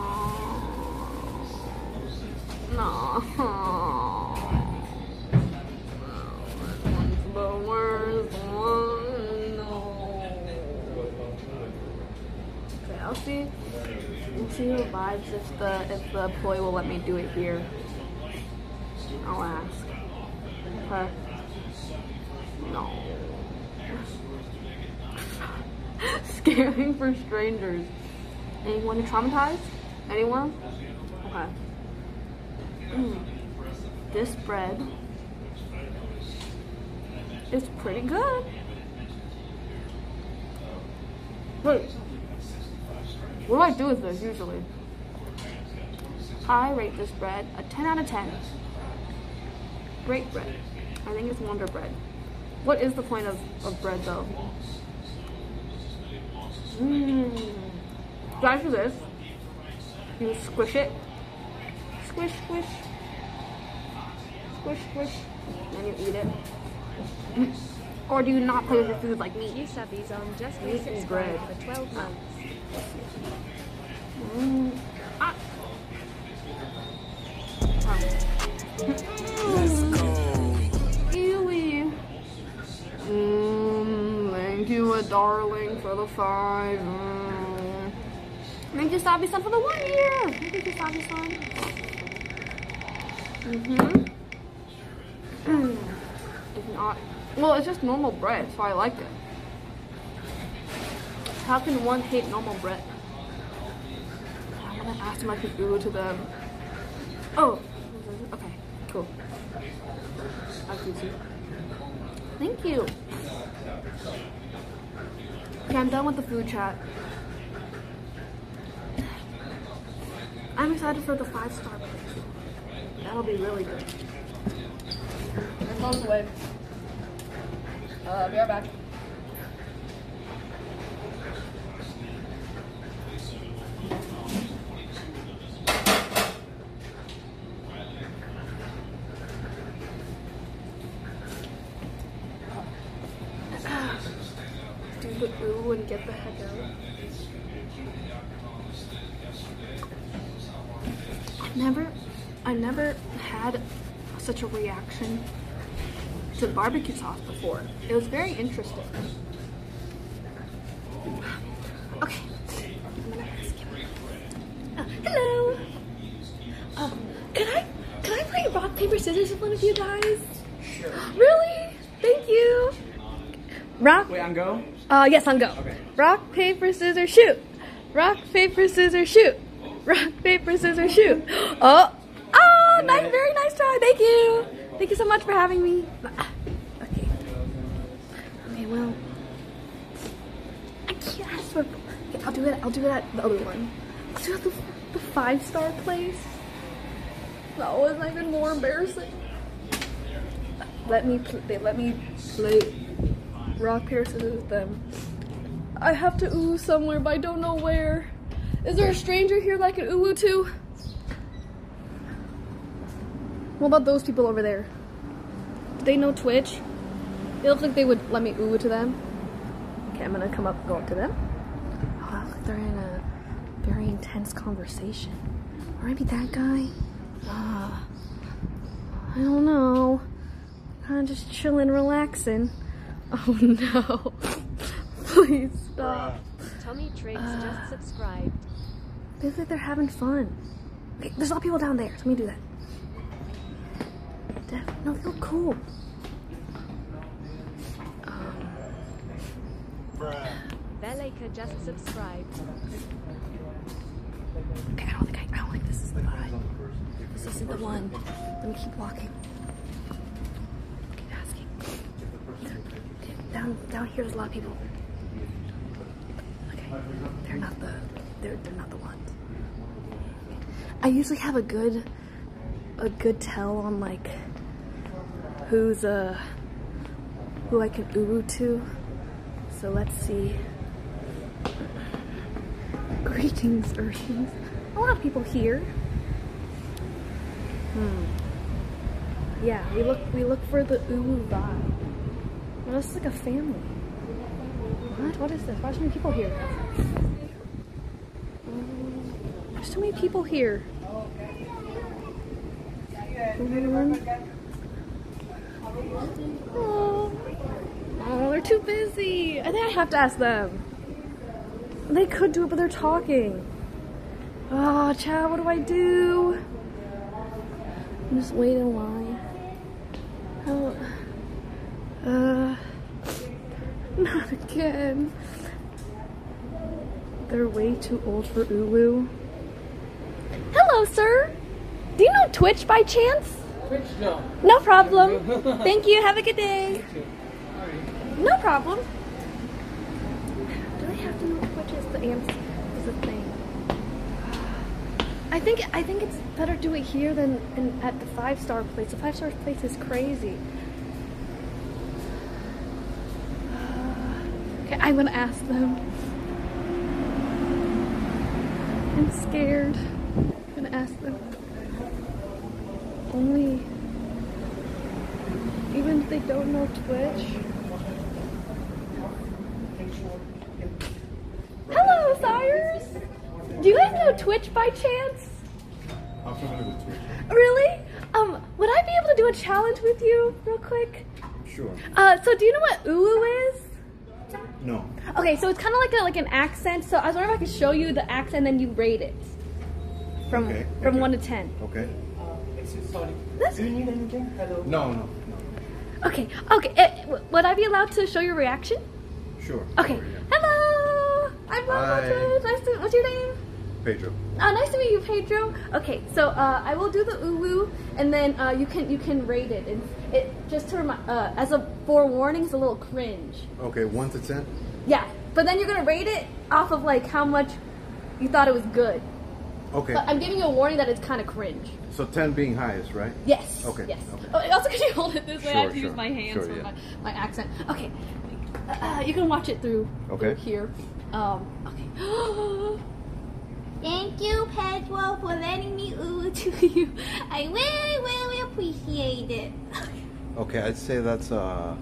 Vibes if the if the employee will let me do it here. I'll ask. Her. No. Scaring for strangers. Anyone traumatized? Anyone? Okay. Mm. This bread is pretty good. Wait, what do I do with this usually? I rate this bread a 10 out of 10. Great bread. I think it's Wonder Bread. What is the point of, of bread though? Mmm. Try for this. You squish it. Squish, squish. Squish, squish. Then you eat it. Or do you not play with your food like me? You subbies on just This is bread. for 12 months. Mm. Ah. Mm, thank you, a darling, for the five. Mm. Thank you, Sabi-san, for the one year. Thank you, Sabi-san. Mm-hmm. Mm. Not. Well, it's just normal bread, so I like it. How can one hate normal bread? I'm gonna ask them I to them. Oh, okay, cool. I'll do too. Thank you. Okay, I'm done with the food chat. I'm excited for the five star place. That'll be really good. Phone's away. Uh, be right back. Get the heck out. I never, I never had such a reaction to barbecue sauce before. It was very interesting. Okay, I'm gonna ask him. Uh, hello. Uh, can I, can I play rock paper scissors with one of you guys? Sure. Really? Thank you. Rock. Wait, on go? Uh, yes, on go. Okay. Rock, paper, scissors, shoot. Rock, paper, scissors, shoot. Rock, paper, scissors, shoot. Oh, oh, nice, very nice try. Thank you. Thank you so much for having me. Okay. Okay, well, I can't ask for. Okay, I'll do it. I'll do it at the other one. I'll do it at the, the five star place. That was even more embarrassing. Let me. They let me play rock paper scissors with them. I have to ooh somewhere, but I don't know where. Is there a stranger here that I can ooh to? What about those people over there? Do they know Twitch? They look like they would let me ooh to them. Okay, I'm gonna come up, and go up to them. Oh, they're in a very intense conversation. Or maybe that guy. Ah, I don't know. Of just chilling, relaxing. Oh no. Please stop. Tommy Triggs Uh. just subscribed. They look like they're having fun. Okay, there's a lot of people down there, let me do that. Def- no, they look cool. Um, Beleka just subscribed. okay, I don't think I, I don't think this is the vibe. This isn't the one. Let me keep walking. Keep asking. Down down here there's a lot of people. Okay, they're not the they're they're not the ones. I usually have a good a good tell on like who's uh who I can uwu to. So let's see. Greetings, Earthies. A lot of people here. Hmm. Yeah, we look we look for the uwu vibe. Well, this is like a family. What? What is this? Why are so many people here? Um, There's so many people here. Oh. oh, they're too busy. I think I have to ask them. They could do it, but they're talking. Oh, Chad, what do I do? I'm just waiting in line. Oh, uh, again. They're way too old for uwu. Hello, sir. Do you know Twitch by chance? Twitch, no. No problem. Thank you. Have a good day. No problem. Do they have to know which is the amps is the thing? I think I think it's better to do it here than, than at the five star place. The five star place is crazy. I'm gonna ask them. I'm scared. I'm gonna ask them. Only even if they don't know Twitch. Hello, Sires! Do you guys know Twitch by chance? I'm familiar with Twitch. Really? Um, would I be able to do a challenge with you real quick? Sure. Uh, so do you know what uwu is? No. Okay, so it's kind of like a like an accent. So I was wondering if I could show you the accent, and then you rate it from Okay, from okay. one to ten. Okay. That's Do you need anything? Hello. No, no, no. okay. Okay, uh, w- would I be allowed to show your reaction? Sure. Okay. Sure, yeah. Hello, I'm Hi. Nice to. What's your name? Pedro. Uh, nice to meet you, Pedro. Okay, so uh, I will do the uwu, and then uh, you can you can rate it. And it just to remind, uh, as a forewarning, it's a little cringe. Okay, one to ten. Yeah, but then you're gonna rate it off of like how much you thought it was good. Okay. But I'm giving you a warning that it's kind of cringe. So ten being highest, right? Yes. Okay, Yes. okay. Oh, also, can you hold it this way? I Sure, have to use sure, my hands sure, for yeah. my, my accent. Okay. Uh, you can watch it through, Okay. through here. Um, okay. Thank you, Pedro, for letting me ooh to you. I really, really appreciate it. Okay, I'd say that's uh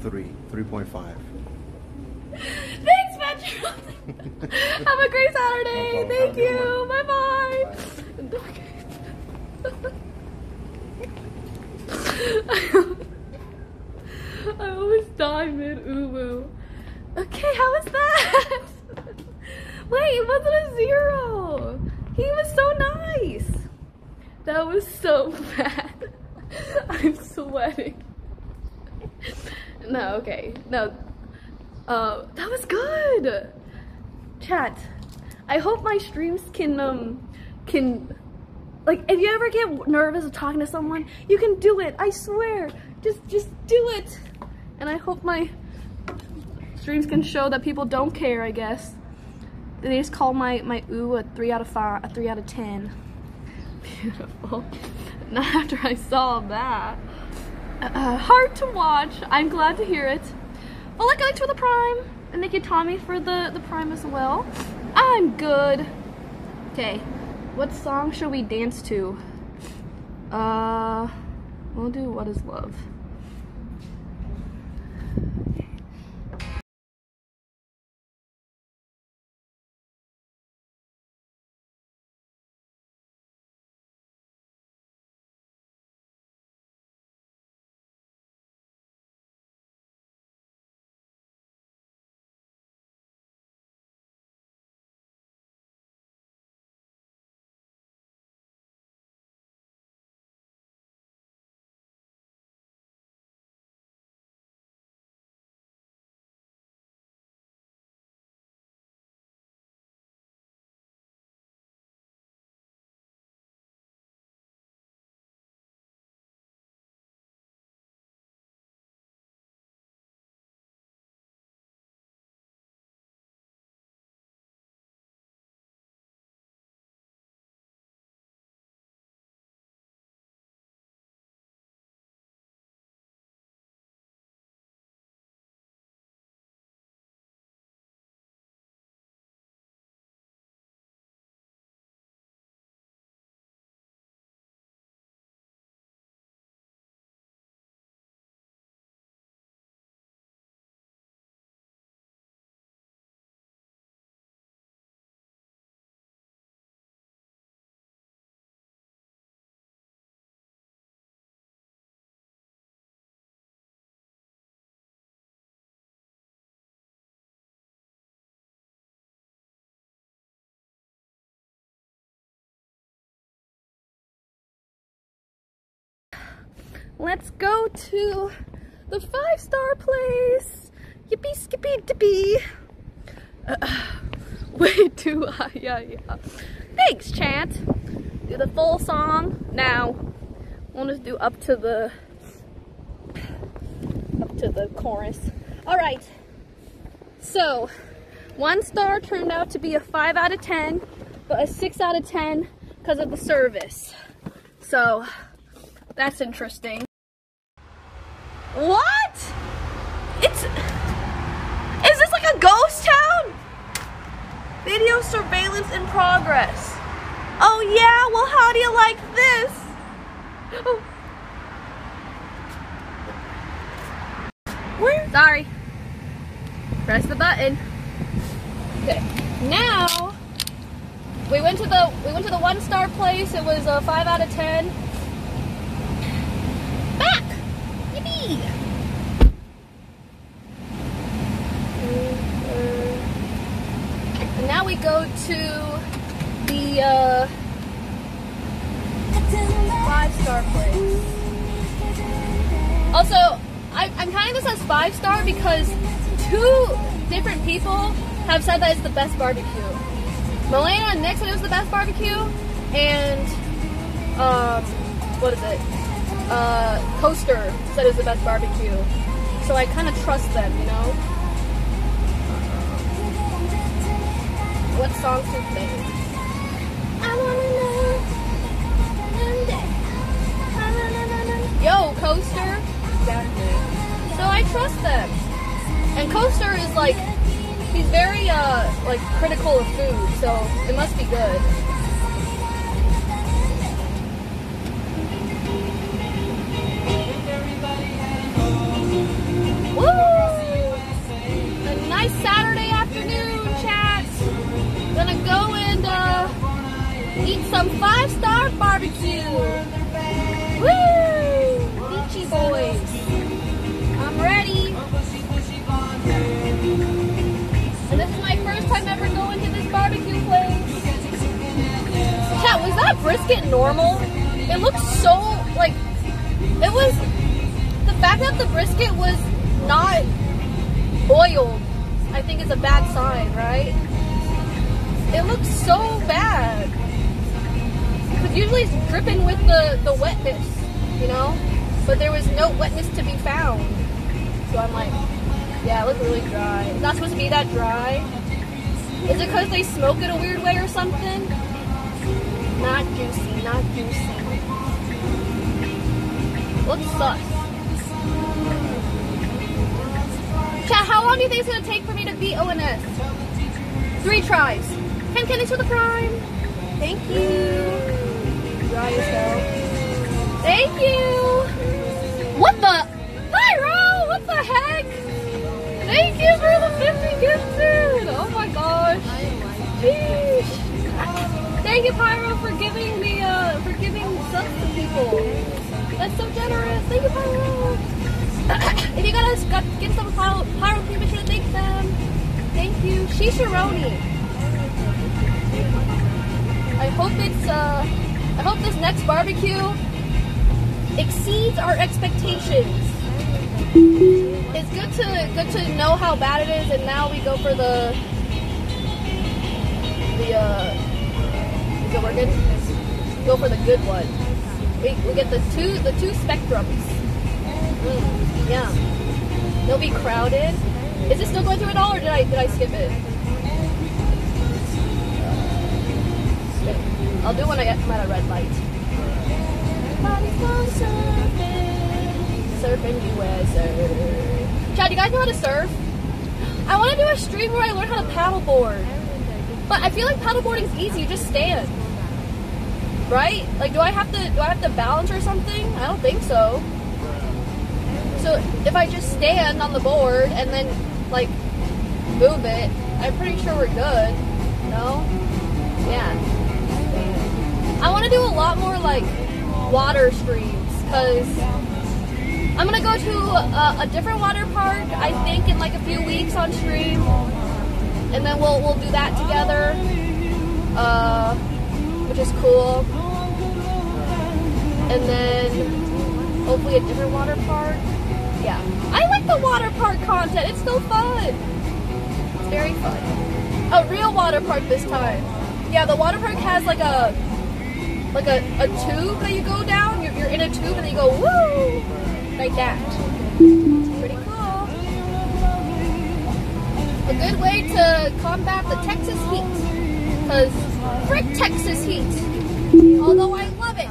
three, three point five. Thanks, Pedro. Have a great Saturday. No. Thank Have you. Bye bye. I almost die mid uwu. Okay, how was that? Wait, it wasn't a zero. He was so nice. That was so bad. I'm sweating. No, okay. No. Uh, that was good. Chat. I hope my streams can um can like if you ever get nervous of talking to someone, you can do it. I swear. Just just do it. And I hope my streams can show that people don't care, I guess. They just call my my ooh a 3 out of 5, a 3 out of 10. Beautiful. Not after I saw that. Uh, hard to watch. I'm glad to hear it. Well, like I for the Prime, and thank you Tommy for the the Prime as well. I'm good. Okay, what song should we dance to? Uh, we'll do "What Is Love." Let's go to the five star place. Yippee skippy dippy. Uh, way too high, yeah, yeah. Thanks, Chant. Do the full song now. We'll just do up to the up to the chorus. All right. So, one star turned out to be a 5 out of 10, but a 6 out of 10 because of the service. So, that's interesting. What? It's. Is this like a ghost town? Video surveillance in progress. Oh, yeah? Well, how do you like this? Oh. Where? Sorry. Press the button. Okay. Now we went to the we went to the one star place. It was a five out of ten. Back. And now we go to the uh, five star place. Also, I, I'm counting this as five star because two different people have said that it's the best barbecue. Melena and Nick said it was the best barbecue, and um, what is it? Uh, Coaster said it's the best barbecue. So I kind of trust them, you know. What songs to play? I wanna know. Yo, Coaster. Exactly. So I trust them. And Coaster is like, he's very uh like critical of food, so it must be good. Barbecue. Woo! Beachy boys. I'm ready. And this is my first time ever going to this barbecue place. Chat, was that brisket normal? It looks so like it was the fact that the brisket was not oiled, I think is a bad sign, right? It looks so bad. Usually it's dripping with the, the wetness, you know? But there was no wetness to be found. So I'm like, yeah, it looked really dry. It's not supposed to be that dry. Is it because they smoke it a weird way or something? Not juicy, not juicy. Looks sus. Chat, how long do you think it's gonna take for me to beat ONS? Three tries. Ten candies for the prime. Thank you. As hell. Thank you. What the? Pyro, what the heck? Thank you for the 50 gifted. Oh my gosh. Sheesh. Thank you, Pyro, for giving me uh for giving subs to people. That's so generous. Thank you, Pyro. if you guys got get some pyro, pyro please make sure to thank them. Thank you. Shisharoni. I hope it's uh I hope this next barbecue exceeds our expectations. It's good to good to know how bad it is and now we go for the the uh is it working? Go for the good one. We, we get the two the two spectrums. Mm, yeah. They'll be crowded. Is it still going through it all or did I did I skip it? I'll do when I get I'm at red light. Surfing, surfing USA. Chad, you guys know how to surf? I want to do a stream where I learn how to paddleboard. But I feel like paddleboarding is easy. You just stand, right? Like, do I have to do I have to balance or something? I don't think so. So if I just stand on the board and then like move it, I'm pretty sure we're good. No? Yeah. I want to do a lot more like water streams because I'm gonna go to a, a different water park. I think in like a few weeks on stream, and then we'll we'll do that together, uh, which is cool. And then hopefully a different water park. Yeah, I like the water park content. It's so fun. It's very fun. A real water park this time. Yeah, the water park has like a like a, a tube that you go down. You're, you're in a tube and then you go woo like that. Pretty cool. a good way to combat the Texas heat. Because frick Texas heat. Although I love it.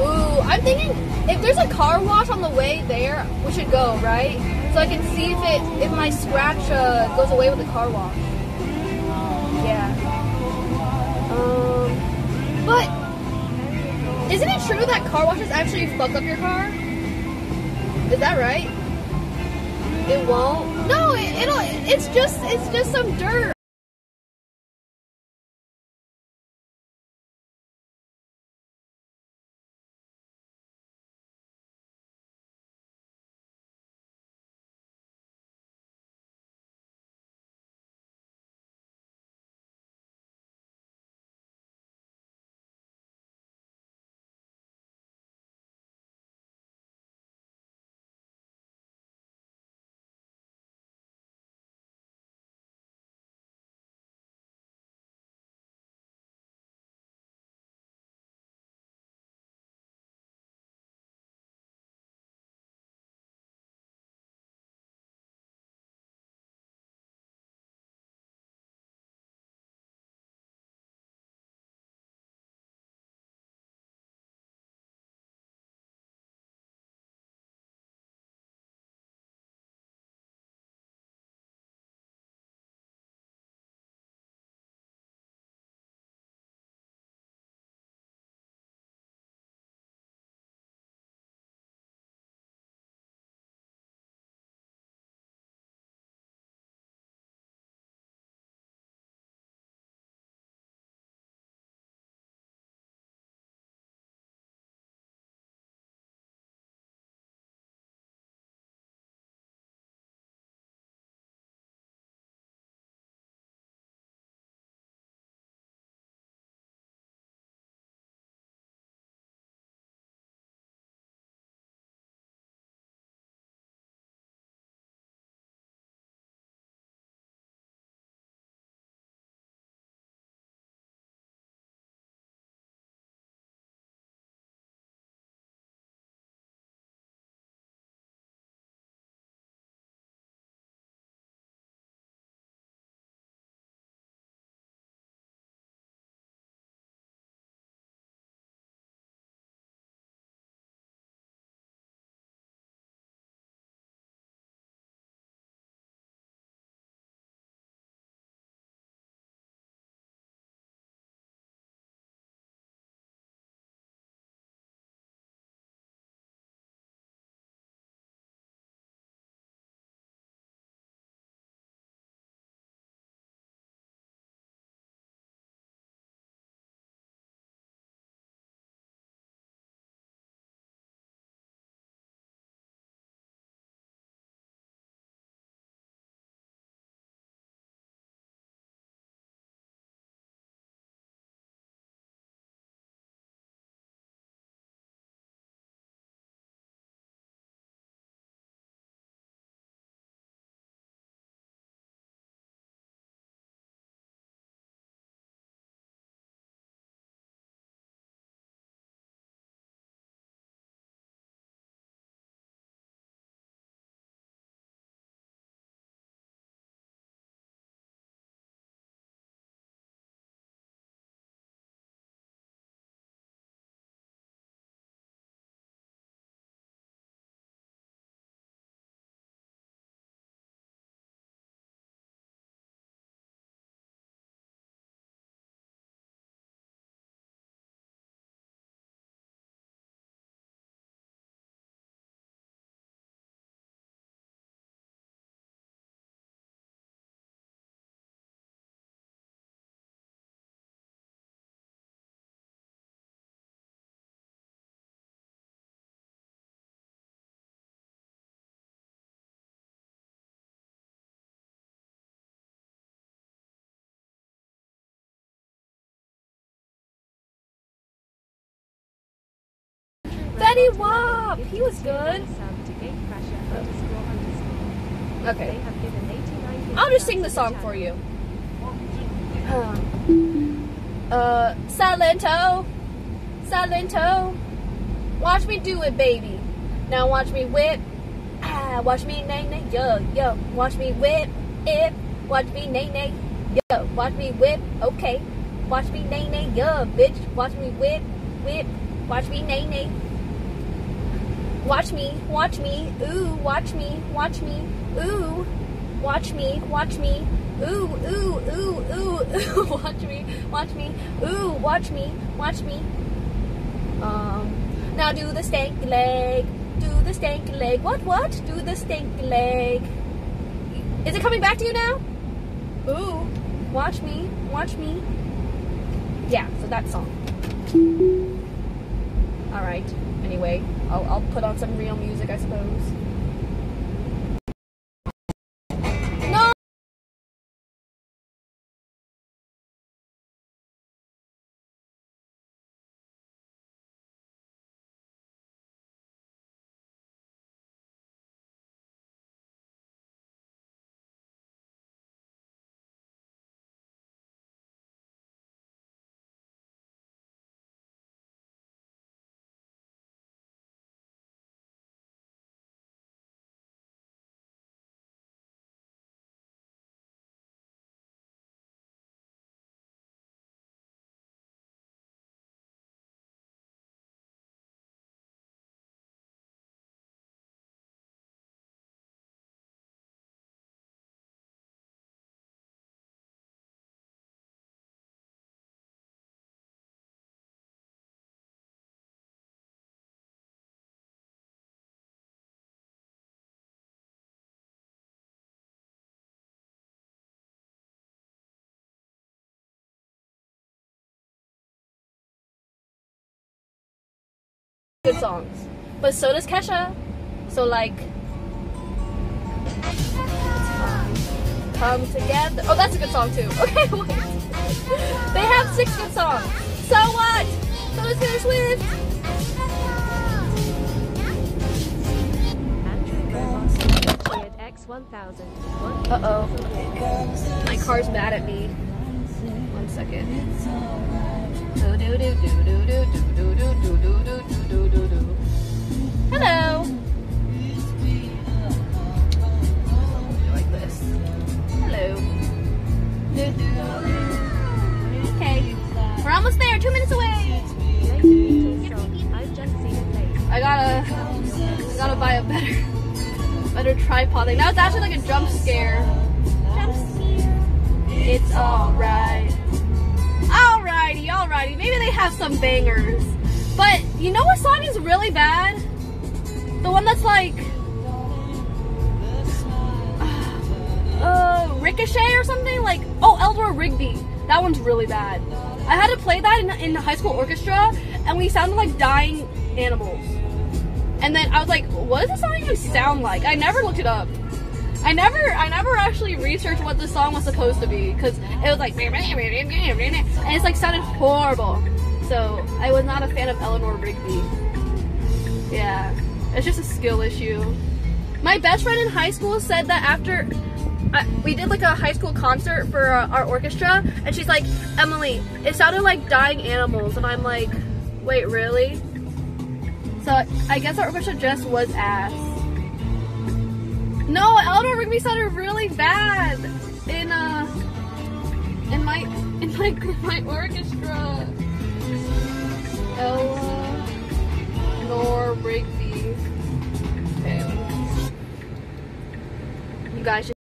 Ooh, I'm thinking if there's a car wash on the way there, we should go, right? So I can see if it if my scratch uh, goes away with the car wash. But isn't it true that car washes actually fuck up your car? Is that right? It won't. No, it, it'll. It's just it's just some dirt. He was good. Okay. I'll just sing the song for you. Uh, Silentó, Silentó, watch me do it, baby. Now watch me whip, Ah, watch me nay nay yo yo. Watch me whip it. Watch me nay nay yo. Watch me whip. Okay. Watch me nay nay yo, bitch. Watch me whip whip. Watch me nay nay. Watch me, watch me, ooh, watch me, watch me, ooh, watch me, watch me, ooh, ooh, ooh, ooh, ooh, watch me, watch me, ooh, watch me, watch me. Um, now do the stanky leg, do the stanky leg. What, what? Do the stanky leg. Is it coming back to you now? Ooh, watch me, watch me. Yeah, so that song. All right. Anyway, I'll, I'll put on some real music, I suppose. Good songs. But so does Kesha. So, like. Come together. Oh, that's a good song too. Okay. They have six good songs. So what? So does Taylor Swift. Andrew Gomos cheered X1000. One Uh oh. My car's mad at me. One second. Hello. Like this. Hello. Okay. We're almost there. Two minutes away. I gotta, I gotta buy a better, better tripod Like now it's actually like a jump scare. Jump scare. It's alright. Oh. Maybe they have some bangers. But you know what song is really bad? The one that's like, uh, Ricochet or something? Like, oh, Eleanor Rigby. That one's really bad. I had to play that in, in the high school orchestra, and we sounded like dying animals. And then I was like, what does this song even sound like? I never looked it up. I never, I never actually researched what this song was supposed to be because it was like, and it's like sounded horrible. So I was not a fan of Eleanor Rigby. Yeah, it's just a skill issue. My best friend in high school said that after I, we did like a high school concert for uh, our orchestra, and she's like, Emily, it sounded like dying animals, and I'm like, wait, really? So I guess our orchestra just was ass. No, Eleanor Rigby sounded really bad in uh in my in my my orchestra. Eleanor Rigby. Okay. You guys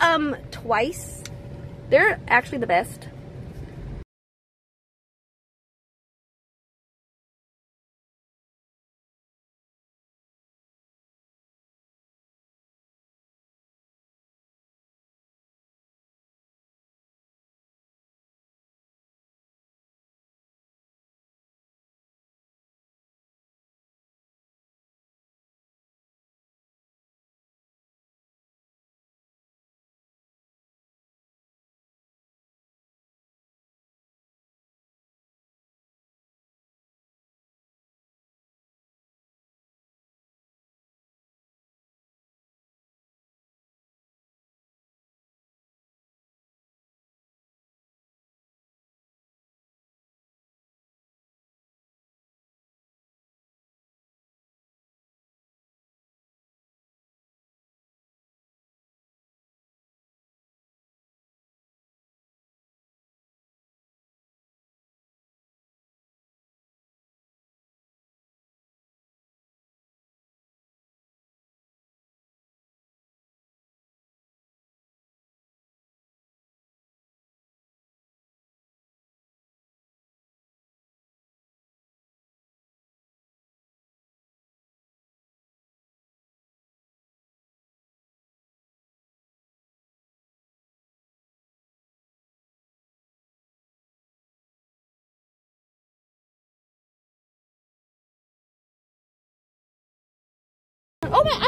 um twice. They're actually the best.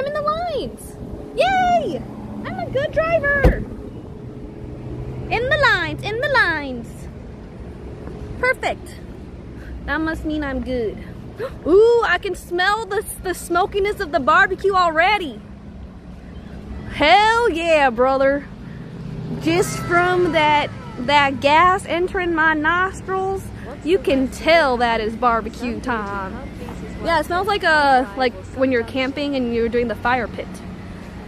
I'm in the lines! Yay! I'm a good driver! In the lines, in the lines. Perfect. That must mean I'm good. Ooh, I can smell the, the smokiness of the barbecue already. Hell yeah, brother. Just from that that gas entering my nostrils, you can tell that is barbecue time. Yeah, it smells like a like when you're camping and you're doing the fire pit.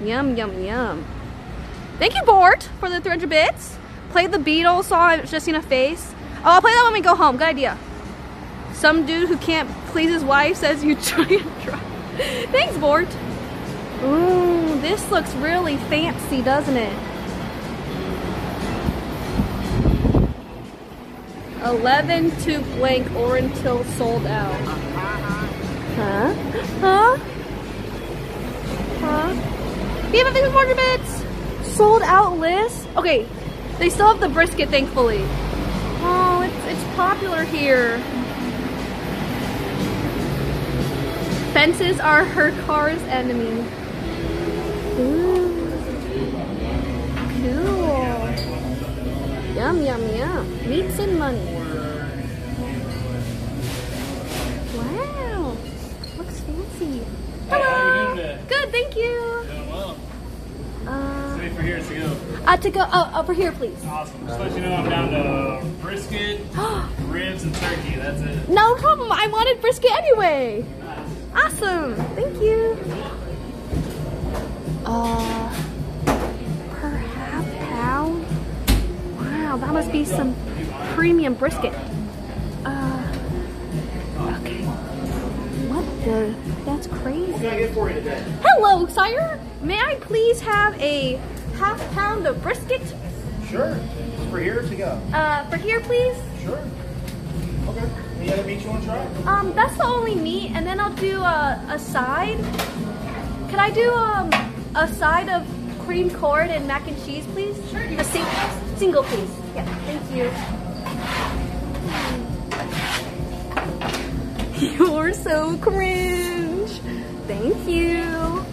Yum yum yum. Thank you, Bort, for the 300 bits. Play the Beatles song. I've just seen a face. Oh, I'll play that when we go home. Good idea. Some dude who can't please his wife says you try and try. Thanks, Bort. Ooh, this looks really fancy, doesn't it? 11 to blank or until sold out. Huh? Huh? Huh? We have a big order bits! Sold out list? Okay, they still have the brisket, thankfully. Oh, it's, it's popular here. Fences are her car's enemy. Ooh. Cool. Yum, yum, yum. Meats and money. Fancy. Hello. Good, thank you. Doing well. Uh, Wait for here to go. uh, to go, oh, over here, please. Awesome. Just let you know I'm down to brisket, ribs, and turkey. That's it. No problem. I wanted brisket anyway. Awesome. Thank you. Uh, per half pound. Wow, that must be some premium brisket. Uh, okay. What the? That's crazy. What can I get for you today? Hello, sire. May I please have a half pound of brisket? Sure. For here to go. Uh, for here, please. Sure. Okay. Any other meat you want to try? Um, that's the only meat, and then I'll do a, a side. Can I do um a side of cream corn and mac and cheese, please? Sure. A sing single, please. Yeah, thank you. You're so cringe. Thank you.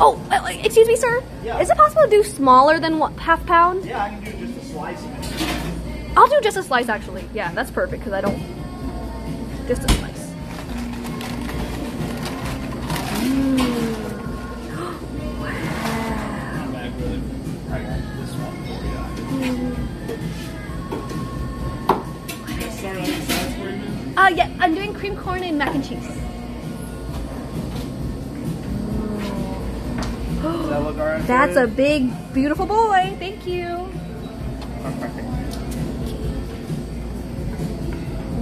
Oh, excuse me, sir. Yeah. Is it possible to do smaller than what, half pound? Yeah, I can do just a slice. I'll do just a slice, actually. Yeah, that's perfect because I don't. Just a slice. I'm back really. I got this one for you. Can I start on these sides for you, man? Uh, yeah, I'm doing cream corn and mac and cheese. That? That's a big, beautiful boy. Thank you.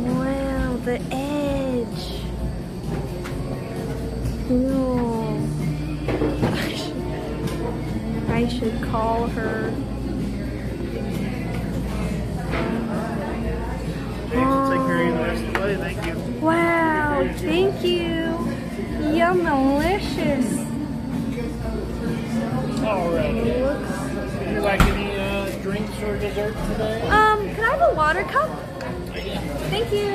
Wow, the edge. Cool. I should call her. Take care of you the rest of the way. Thank you. Wow, thank you. Yum, delicious. Alright. Would you like any uh, drinks or dessert today? Um, can I have a water cup? Yeah. Thank you.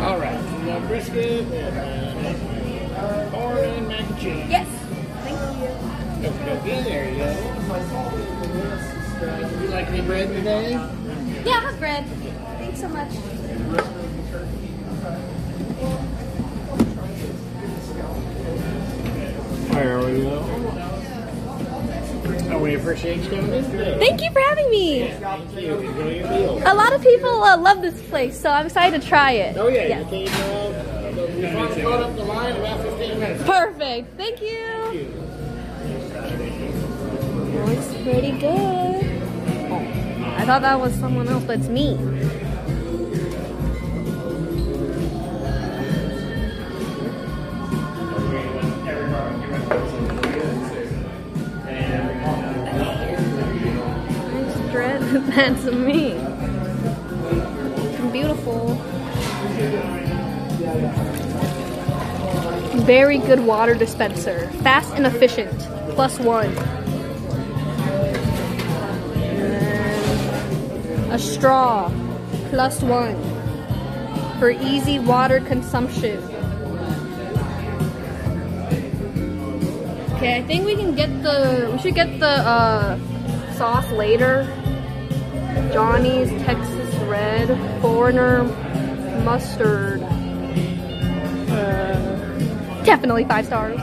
Alright. We got brisket and uh, corn and mac and cheese. Yes. Thank you. Okay, there you go. Would you like any bread today? Yeah, I have bread. Thanks so much. There we go. Oh, we appreciate you coming in today. Thank you for having me. Thank you. Enjoy your meal. A lot of people uh, love this place, so I'm excited to try it. Oh yeah, Yes. you came uh, we up the line about 15 minutes. Perfect. Thank you. Looks pretty good. Oh, I thought that was someone else, but it's me. That's me. Beautiful. Very good water dispenser. Fast and efficient. Plus one. And a straw. Plus one. For easy water consumption. Okay, I think we can get the. We should get the uh, sauce later. Johnny's Texas Red, Foreigner Mustard. Uh, definitely five stars.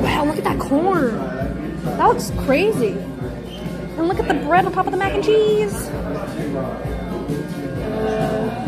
Wow, look at that corn. That looks crazy. And look at the bread on top of the mac and cheese. That's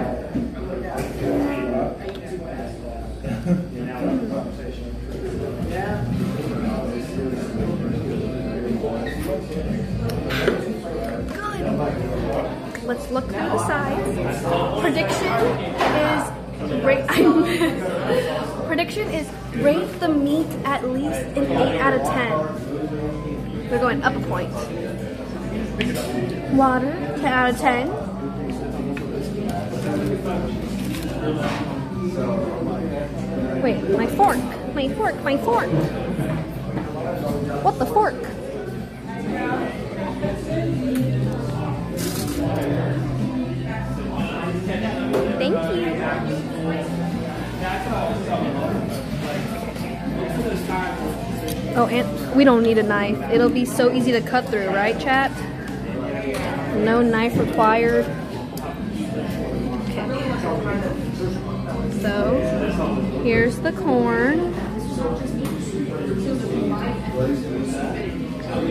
Let's look through the sides. Prediction is rate. Prediction is rate the meat at least an eight out of ten. We're going up a point. Water, ten out of ten. Wait, my fork, my fork, my fork. What the fork? Thank you. Oh, and we don't need a knife. It'll be so easy to cut through, right, chat? No knife required. Okay. So, here's the corn.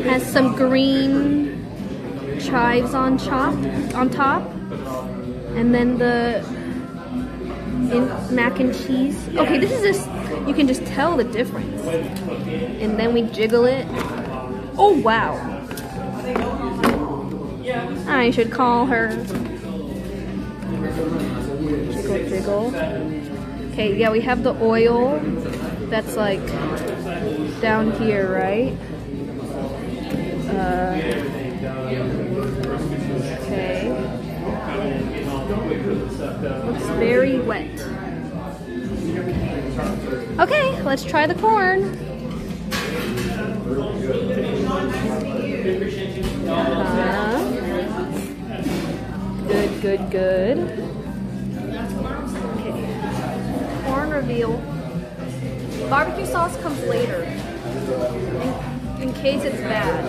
Has some green chives on chop on top, and then the mac and cheese. Okay, this is just you can just tell the difference. And then we jiggle it. Oh wow! I should call her. Jiggle, jiggle. Okay, yeah, we have the oil that's like down here, right? Uh, very wet. Okay, let's try the corn. Uh-huh. Good, good, good. Okay. Corn reveal. Barbecue sauce comes later. In, in case it's bad.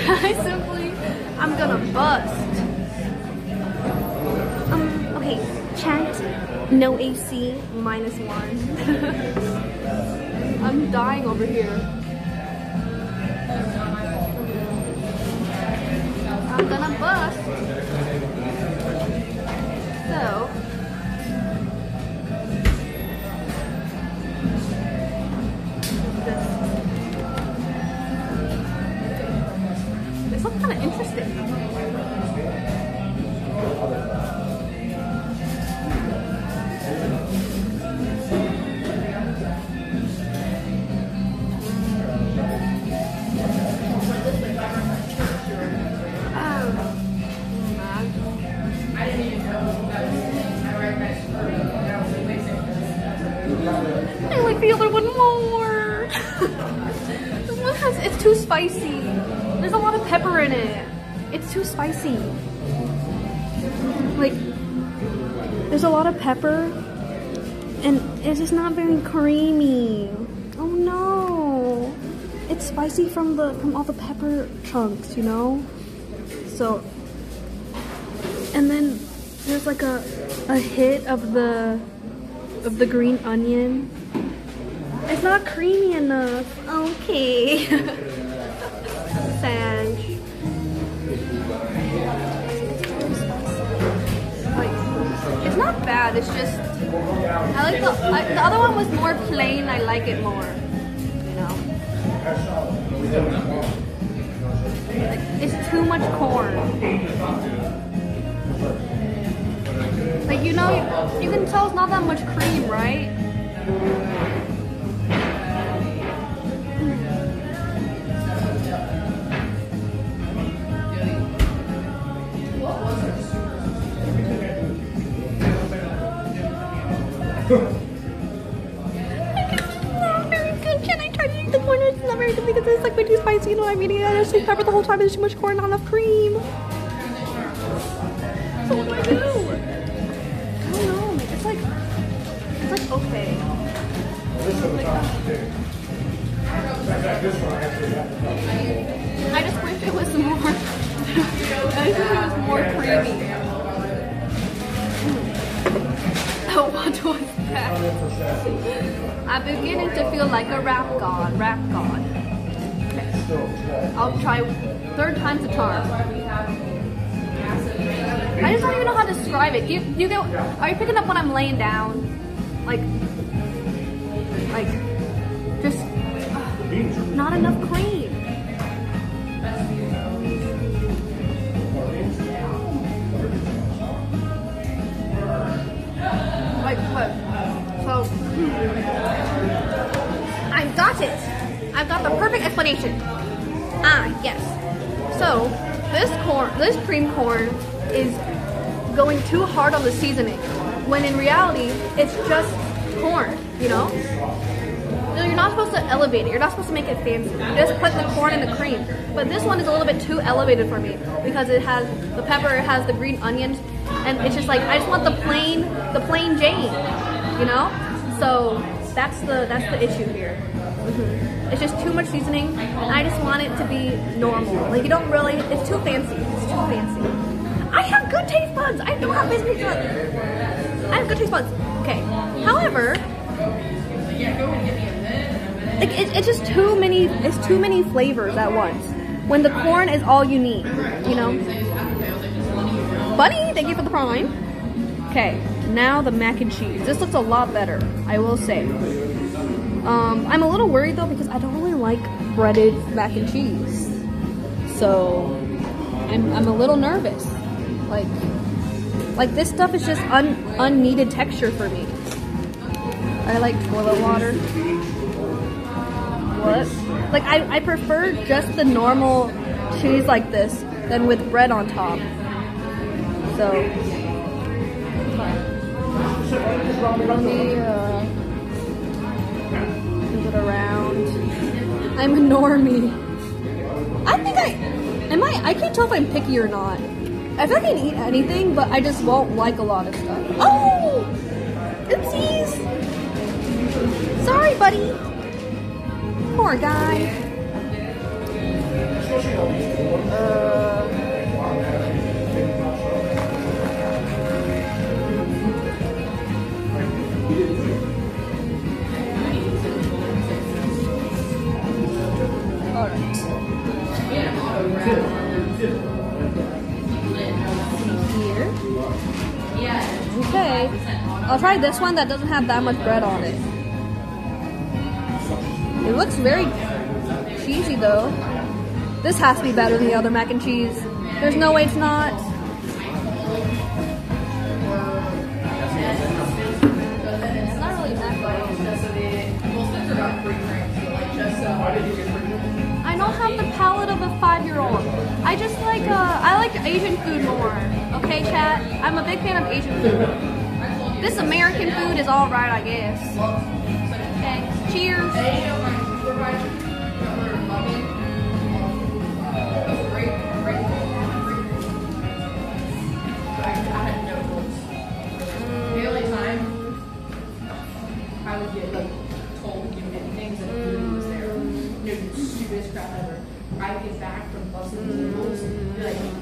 I simply, I'm gonna bust. Chat, no AC, minus one. I'm dying over here. I'm gonna bust. So. This. This looks kind of interesting. Pepper and it's just not very creamy. Oh no. It's spicy from the, from all the pepper chunks, you know? So, and then there's like a, a hit of the, of the green onion. It's not creamy enough. Okay. not bad. It's just I like the I, the other one was more plain. I like it more. You know. Like, it's too much corn. Like you know, you, you can tell it's not that much cream, right? Because it's like way too spicy. You know what I mean? I just eat pepper the whole time. There's too much corn, not enough cream. So what do I do? I don't know. It's like, it's like okay. I just wish it was more. I wish it was more creamy. Oh, what was that? I'm beginning to feel like a rap god. Rap god. I'll try third time's a charm. I just don't even know how to describe it. Do you, do you get? Are you picking up when I'm laying down? Like, like, just uh, not enough cream. So, I got it. I've got the perfect explanation. Ah, yes. So, this corn, this cream corn is going too hard on the seasoning, when in reality, it's just corn, you know? No, You're not supposed to elevate it. You're not supposed to make it fancy. You just put the corn in the cream. But this one is a little bit too elevated for me because it has the pepper, it has the green onions, and it's just like I just want the plain, the plain Jane, you know. So that's the that's the issue here. Mhm. It's just too much seasoning, and I just want it to be normal. Like you don't really, it's too fancy. It's too fancy. I have good taste buds. I don't have fancy taste buds. I have good taste buds. Okay. However, like it, it's just too many it's too many flavors at once when the corn is all you need you know bunny thank you for the prime okay now the mac and cheese. This looks a lot better i will say. Um, i'm a little worried though because i don't really like breaded mac and cheese. So i'm, I'm a little nervous. Like like this stuff is just un, unneeded texture for me. I like toilet water. What? Like I, I prefer just the normal cheese like this than with bread on top. So me uh, move it around. I'm a normie. I think I am I I can't tell if I'm picky or not. I feel like I can eat anything, but I just won't like a lot of stuff. Oh! Oopsies! Sorry, buddy. Poor guy. Uh, Okay. I'll try this one that doesn't have that much bread on it. It looks very cheesy though. This has to be better than the other mac and cheese. There's no way it's not. I don't have the palate of a five-year-old. I just like uh, I like Asian food more. Okay, chat. I'm a big fan of Asian food. This American food is all right, I guess. Okay. Cheers. The only time I would get like told you know things that food was there, you know, the stupidest crap ever. I'd get back from busting tables, mm. be like,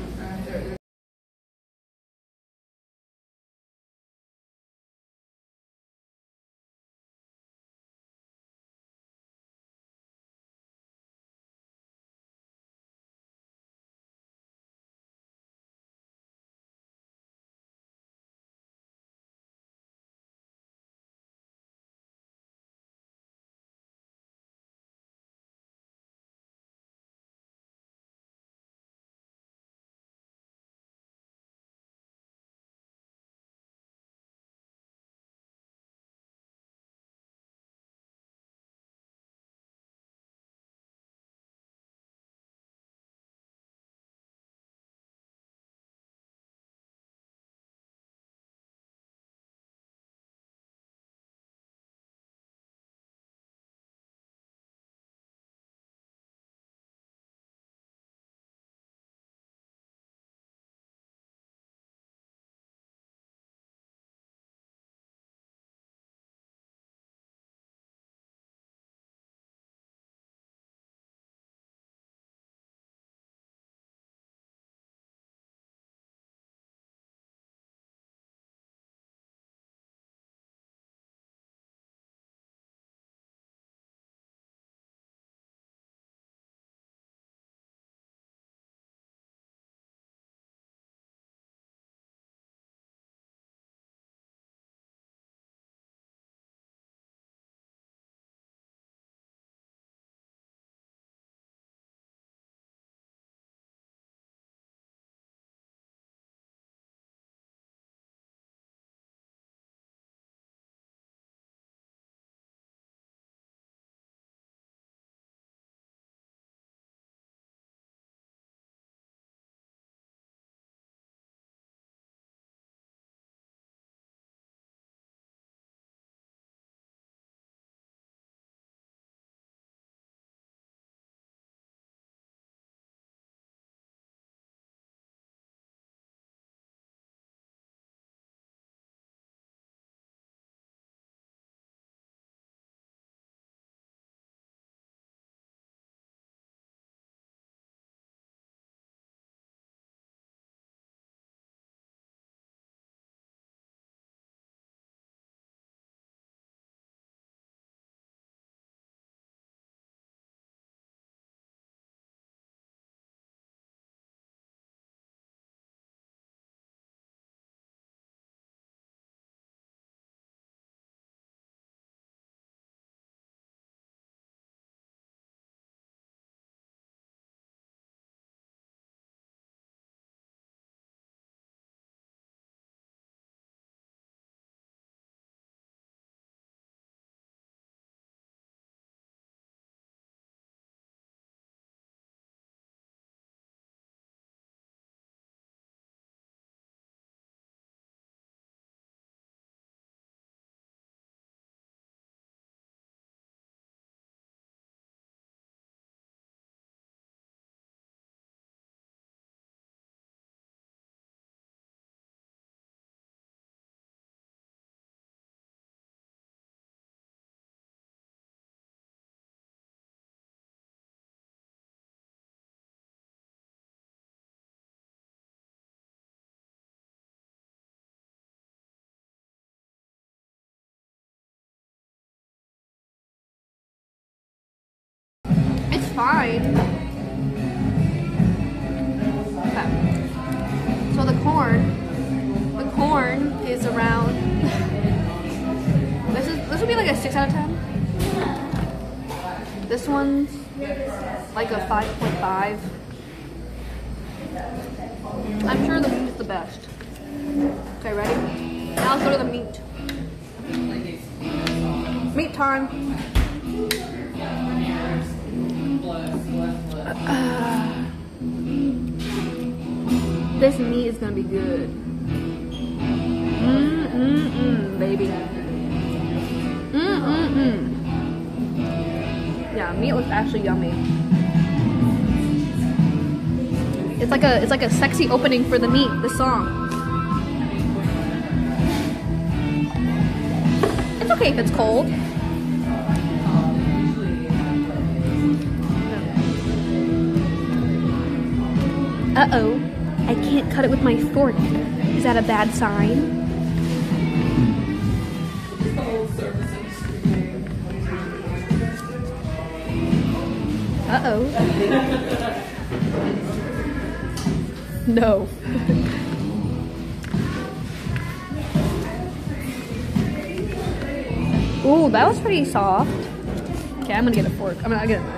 fine. Okay. So the corn, the corn is around. this is this would be like a six out of ten. This one's like a five point five. I'm sure the meat is the best. Okay, ready? Now let's go to the meat. Meat time. Uh, this meat is gonna be good. Mmm, mmm, mmm, baby. Mmm, mmm, mmm. Yeah, meat looks actually yummy. It's like a, it's like a sexy opening for the meat. This song. It's okay if it's cold. Uh oh, I can't cut it with my fork. Is that a bad sign? Uh oh. no. Ooh, that was pretty soft. Okay, I'm gonna get a fork. I'm gonna get a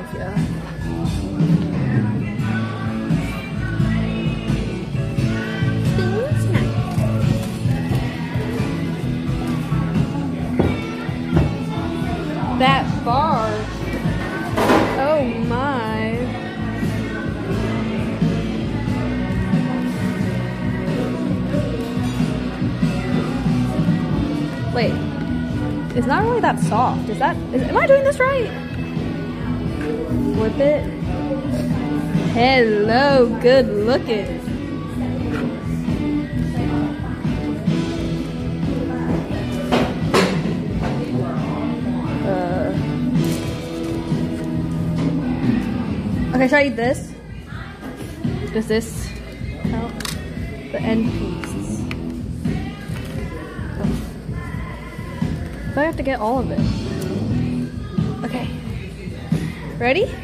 that soft. Is that is, am I doing this right? Flip it. Hello, good looking. Uh, okay, should I eat this? Does this count? The end piece. Have to get all of it. Okay. Ready?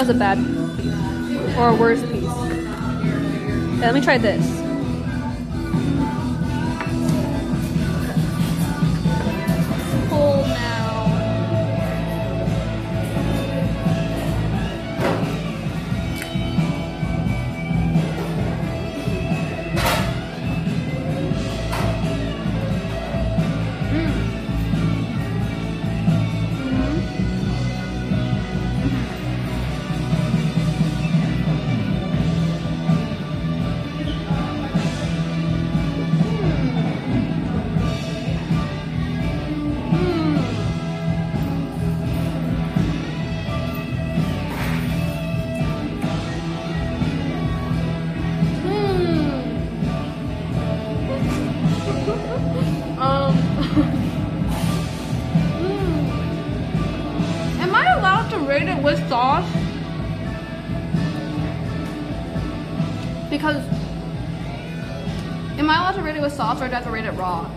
That was a bad piece. Or a worse piece. Let me try this. Sauce or it raw?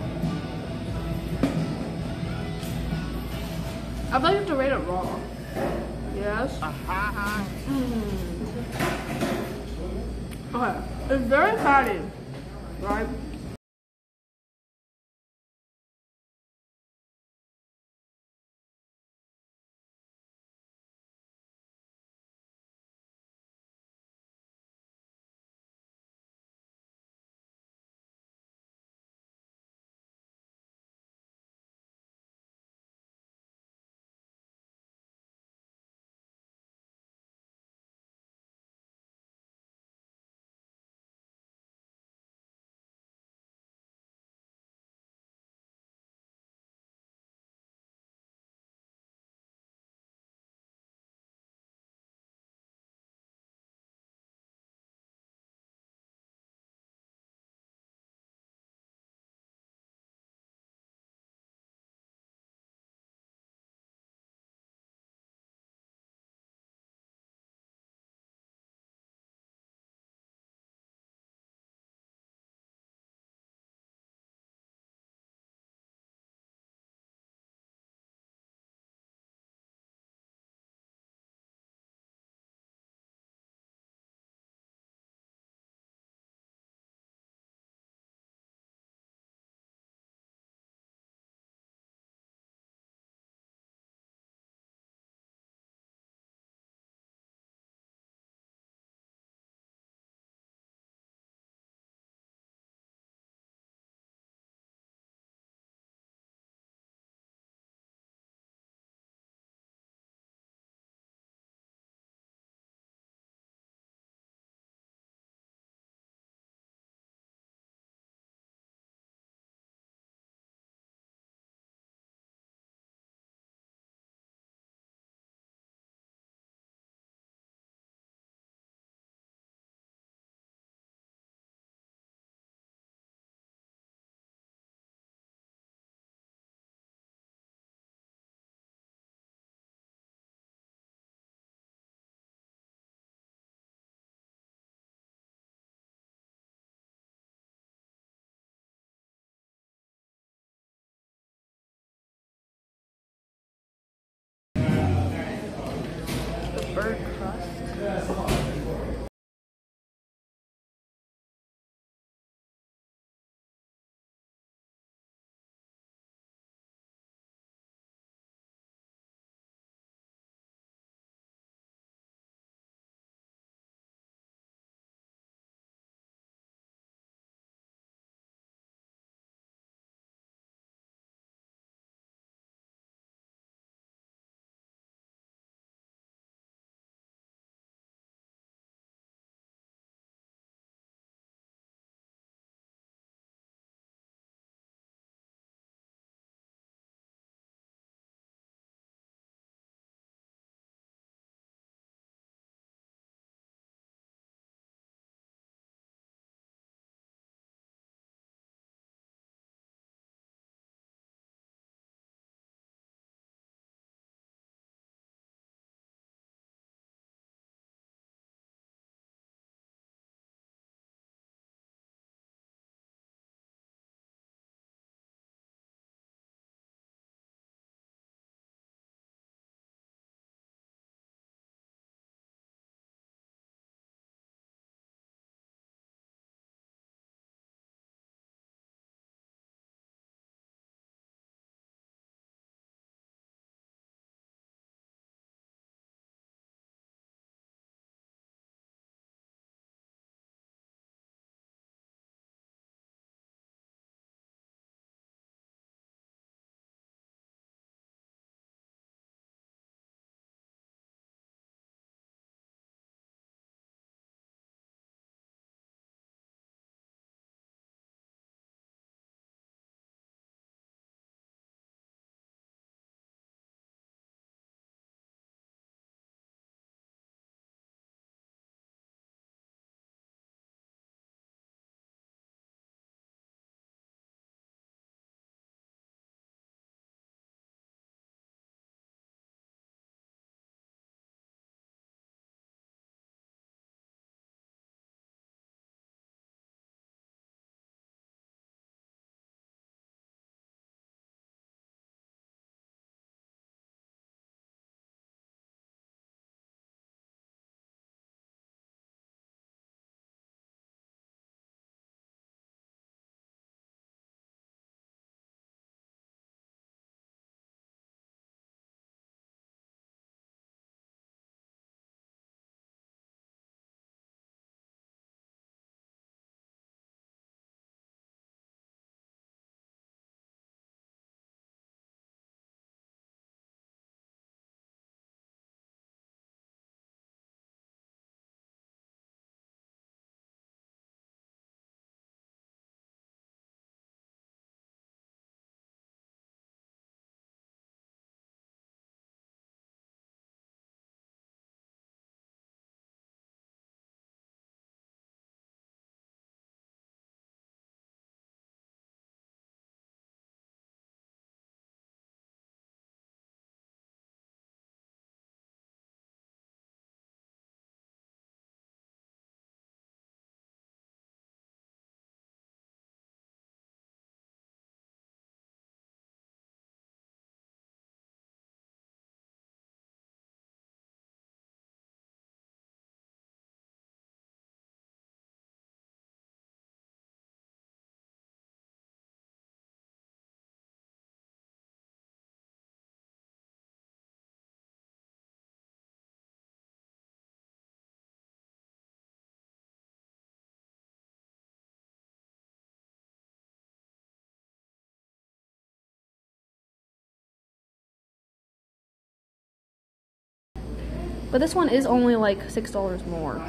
But this one is only like six dollars more,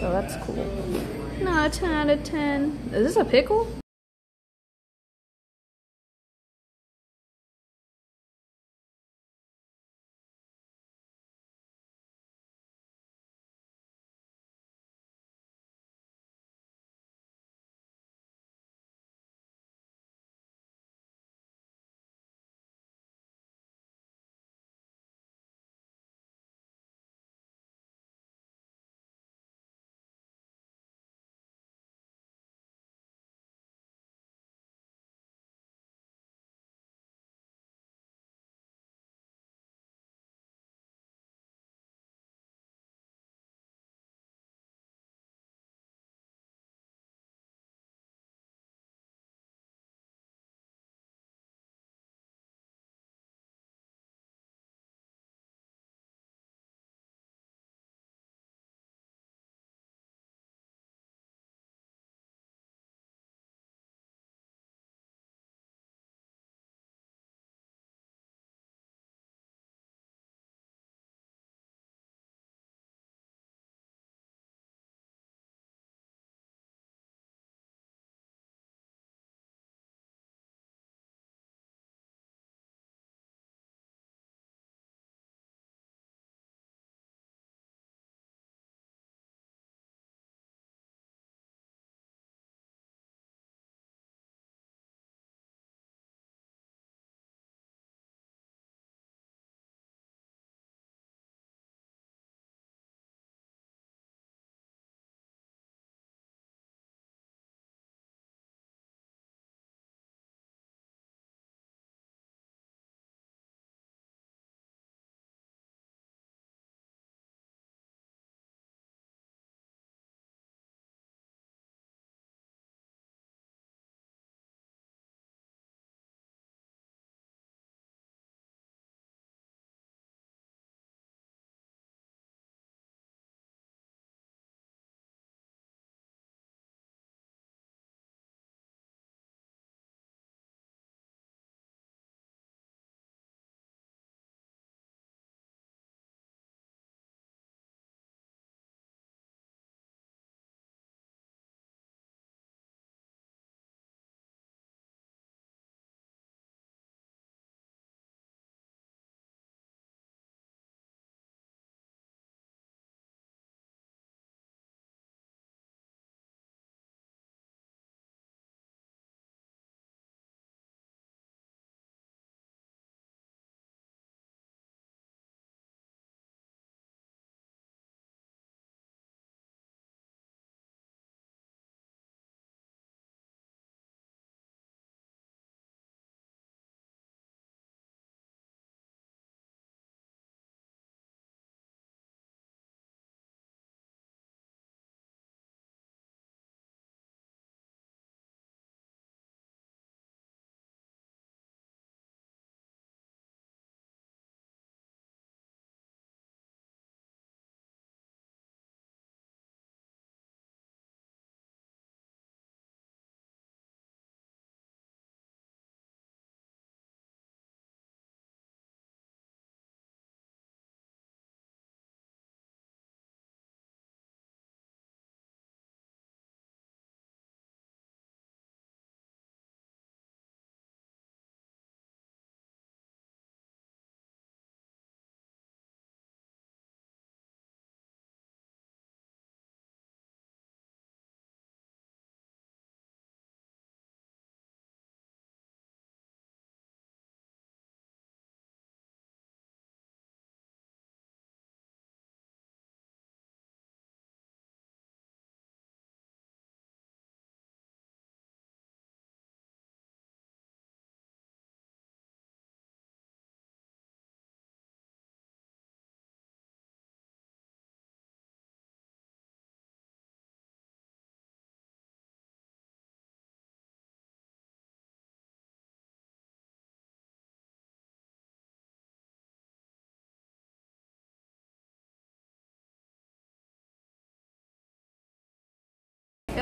so that's cool. Nah, ten out of ten. Is this a pickle?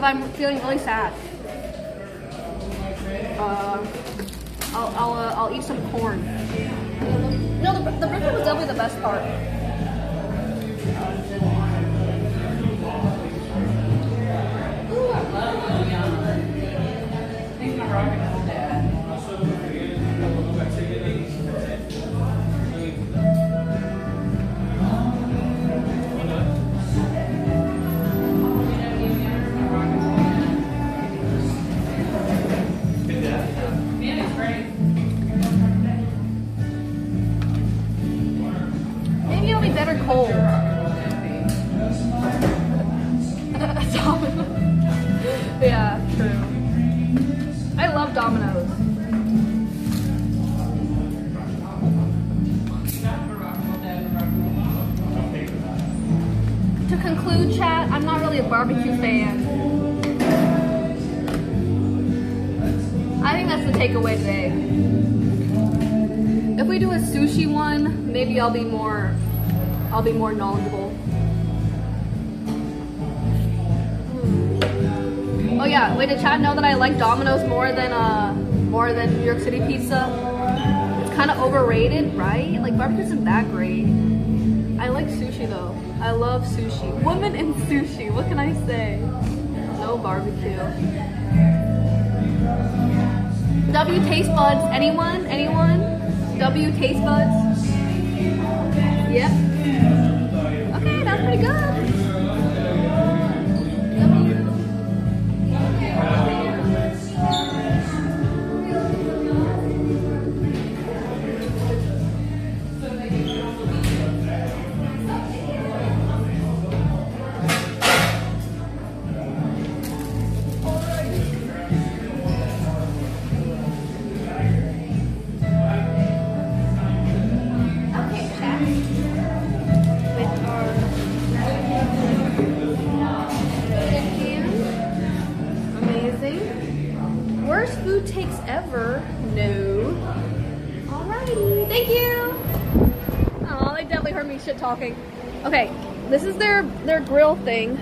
I'm feeling really sad. Uh, I'll I'll, uh, I'll eat some corn. No, the, the breakfast was definitely the best part. Cold. yeah, true. I love Domino's. To conclude, chat, I'm not really a barbecue fan. I think that's the takeaway today. If we do a sushi one, maybe I'll be more I'll be more knowledgeable. Hmm. Oh yeah, wait, did Chad know that I like Domino's more than uh more than New York City pizza? It's kind of overrated, right? Like barbecue isn't that great. I like sushi though. I love sushi. Woman in sushi. What can I say? No barbecue. W taste buds. Anyone? Anyone? W taste buds. Yep. Thing.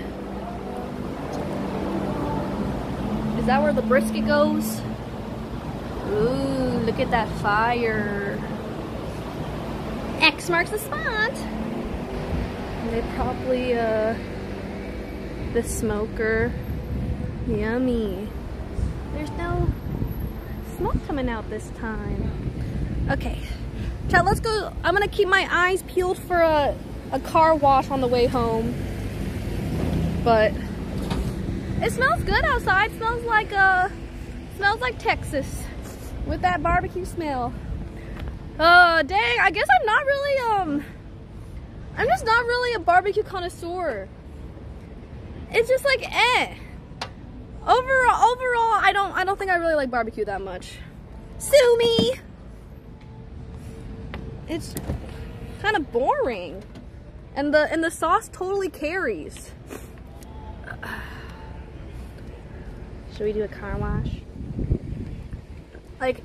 Is that where the brisket goes? Ooh, look at that fire. X marks the spot. And they probably, uh, the smoker. Yummy. There's no smoke coming out this time. Okay. Chat, let's go. I'm gonna keep my eyes peeled for a, a car wash on the way home. But it smells good outside. smells like, uh, smells like Texas with that barbecue smell. Uh, dang, I guess I'm not really, um, I'm just not really a barbecue connoisseur. It's just like, eh. Overall, overall, I don't, I don't think I really like barbecue that much. Sue me! It's kind of boring. And the, and the sauce totally carries. Should we do a car wash? Like,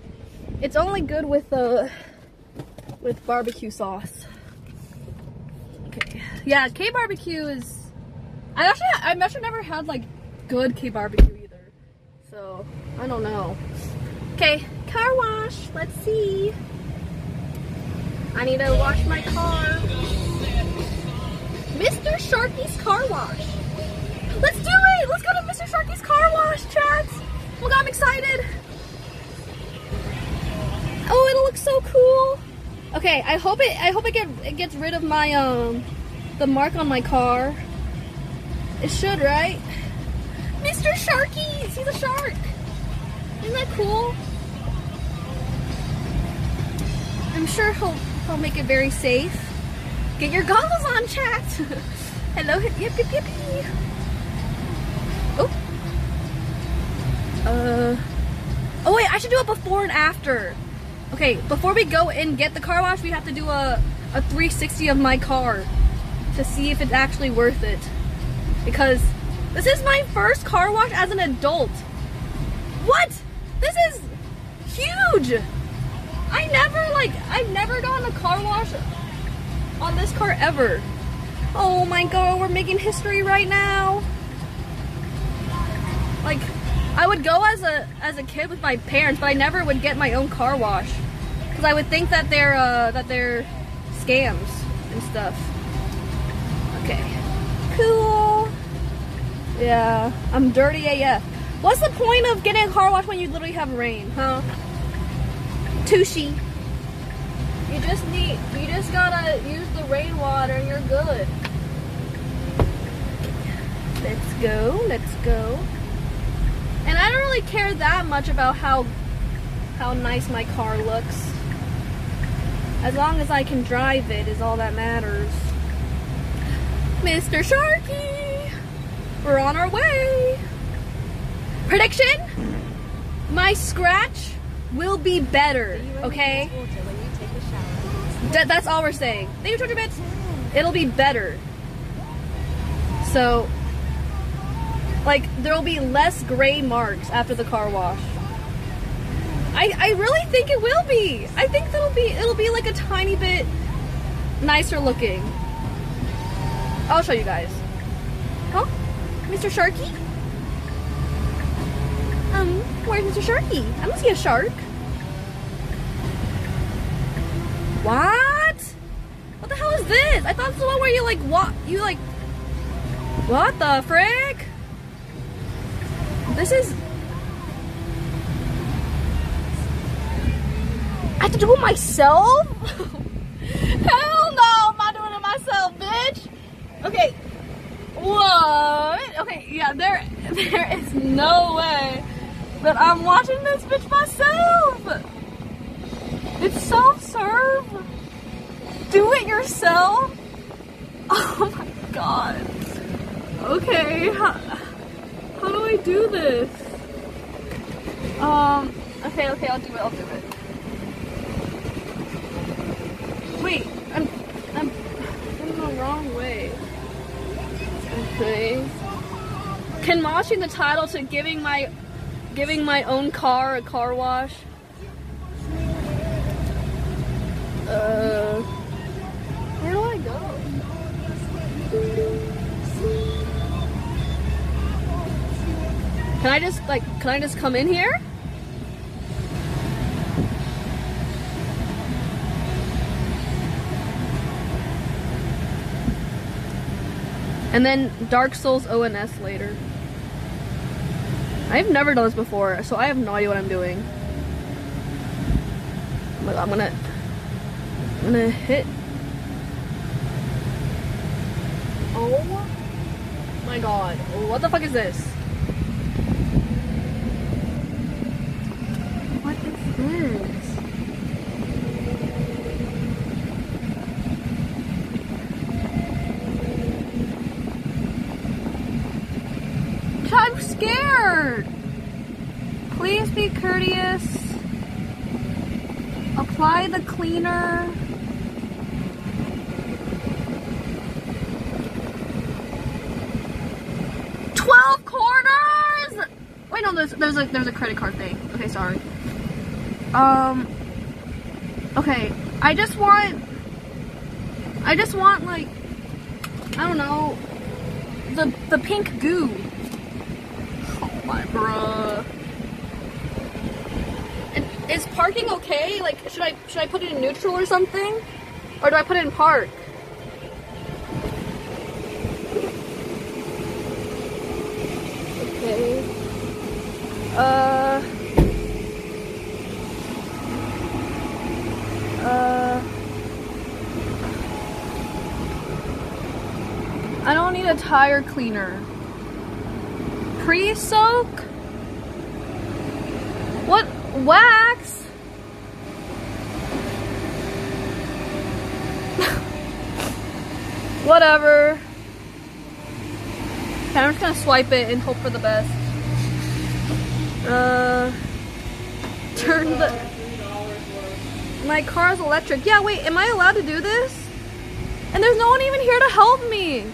it's only good with uh with barbecue sauce. Okay. Yeah, K barbecue is. I actually I've actually never had like good K barbecue either, so I don't know. Okay, car wash. Let's see. I need to wash my car. Mr. Sharky's car wash. Let's do it. Let's go to Mr. Sharky's car wash, chat. Oh god, I'm excited. Oh, it looks so cool. Okay, I hope it. I hope it get it gets rid of my um the mark on my car. It should, right? Mr. Sharky, he's a shark. Isn't that cool? I'm sure he'll he'll make it very safe. Get your goggles on, chat. Hello, yip yip yip. yip. Oh. Uh. Oh wait, I should do it before and after. Okay, before we go and get the car wash, we have to do a, a 360 of my car to see if it's actually worth it. Because this is my first car wash as an adult. What? This is huge! I never, like, I've never gotten a car wash on this car ever. Oh my god, we're making history right now. Like, I would go as a as a kid with my parents, but I never would get my own car wash because I would think that they're uh, that they're scams and stuff. Okay. Cool. Yeah, I'm dirty AF. What's the point of getting a car wash when you literally have rain, huh? Tushy. You just need, you just gotta use the rainwater and you're good. Let's go, let's go. And I don't really care that much about how, how nice my car looks. As long as I can drive it is all that matters. Mr. Sharky! We're on our way! Prediction? My scratch will be better, okay? Water when you take a shower. That, that's all we're saying. Thank you, Treasure Bits. It'll be better. So, like, there'll be less gray marks after the car wash. I, I really think it will be. I think it'll be it'll be like a tiny bit nicer looking. I'll show you guys. Huh? Mr. Sharky? Um, where's Mr. Sharky? I don't see a shark. What? What the hell is this? I thought it's the one where you like what you like What the frick? This is I have to do it myself? Hell no, I'm not doing it myself, bitch. Okay. What? Okay, yeah, there there is no way that I'm watching this bitch myself. It's self-serve. Do it yourself. Oh my god. Okay, how, do I do this? Um, okay, okay, I'll do it, I'll do it. Wait, I'm, I'm, I'm the wrong way. Okay. Can matching the title to giving my, giving my own car a car wash? Uh, where do I go? Can I just like, can I just come in here? And then Dark Souls ONS later. I've never done this before, so I have no idea what I'm doing. But I'm gonna, I'm gonna hit. Oh my god! What the fuck is this? What this? I'm scared. Please be courteous. Apply the cleaner. Twelve quarters. Wait, no. There's there's a there's a credit card thing. Okay, sorry. Um. Okay, I just want. I just want like. I don't know. The the pink goo. Oh my bruh. Is parking okay? Like, should I should I put it in neutral or something, or do I put it in park? Okay. Uh. Uh. I don't need a tire cleaner. Pre-soak? What wax? Whatever. Okay, I'm just gonna swipe it and hope for the best. Uh, turn the. My car's electric. Yeah, wait, am I allowed to do this? And there's no one even here to help me.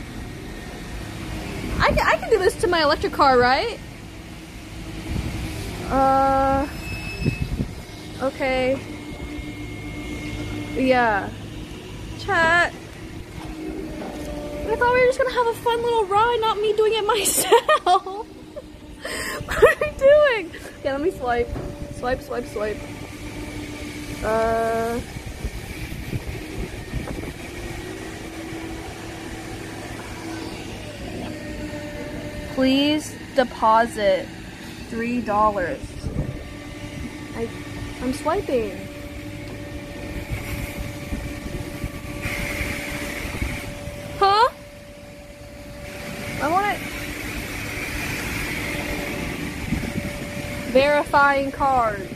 I can, I can do this to my electric car, right? Uh. Okay. Yeah. Chat. I thought we were just gonna have a fun little ride, not me doing it myself. what are we doing? Okay, let me swipe. Swipe, swipe, swipe. Uh. Please deposit three dollars. I I'm swiping. Huh? I want it. Verifying card.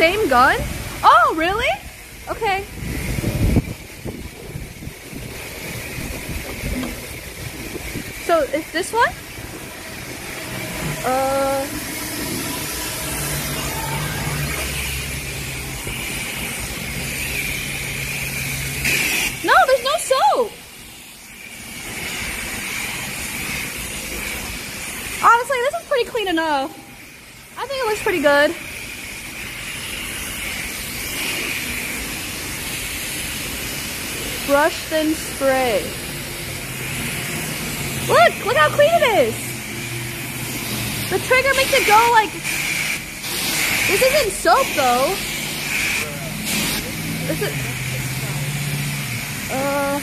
Same gun? Oh, really? Okay. So, is this one? Uh. No, there's no soap. Honestly, this is pretty clean enough. I think it looks pretty good. Brush then spray. Look, look how clean it is. The trigger makes it go like. This isn't soap though. This is. Uh.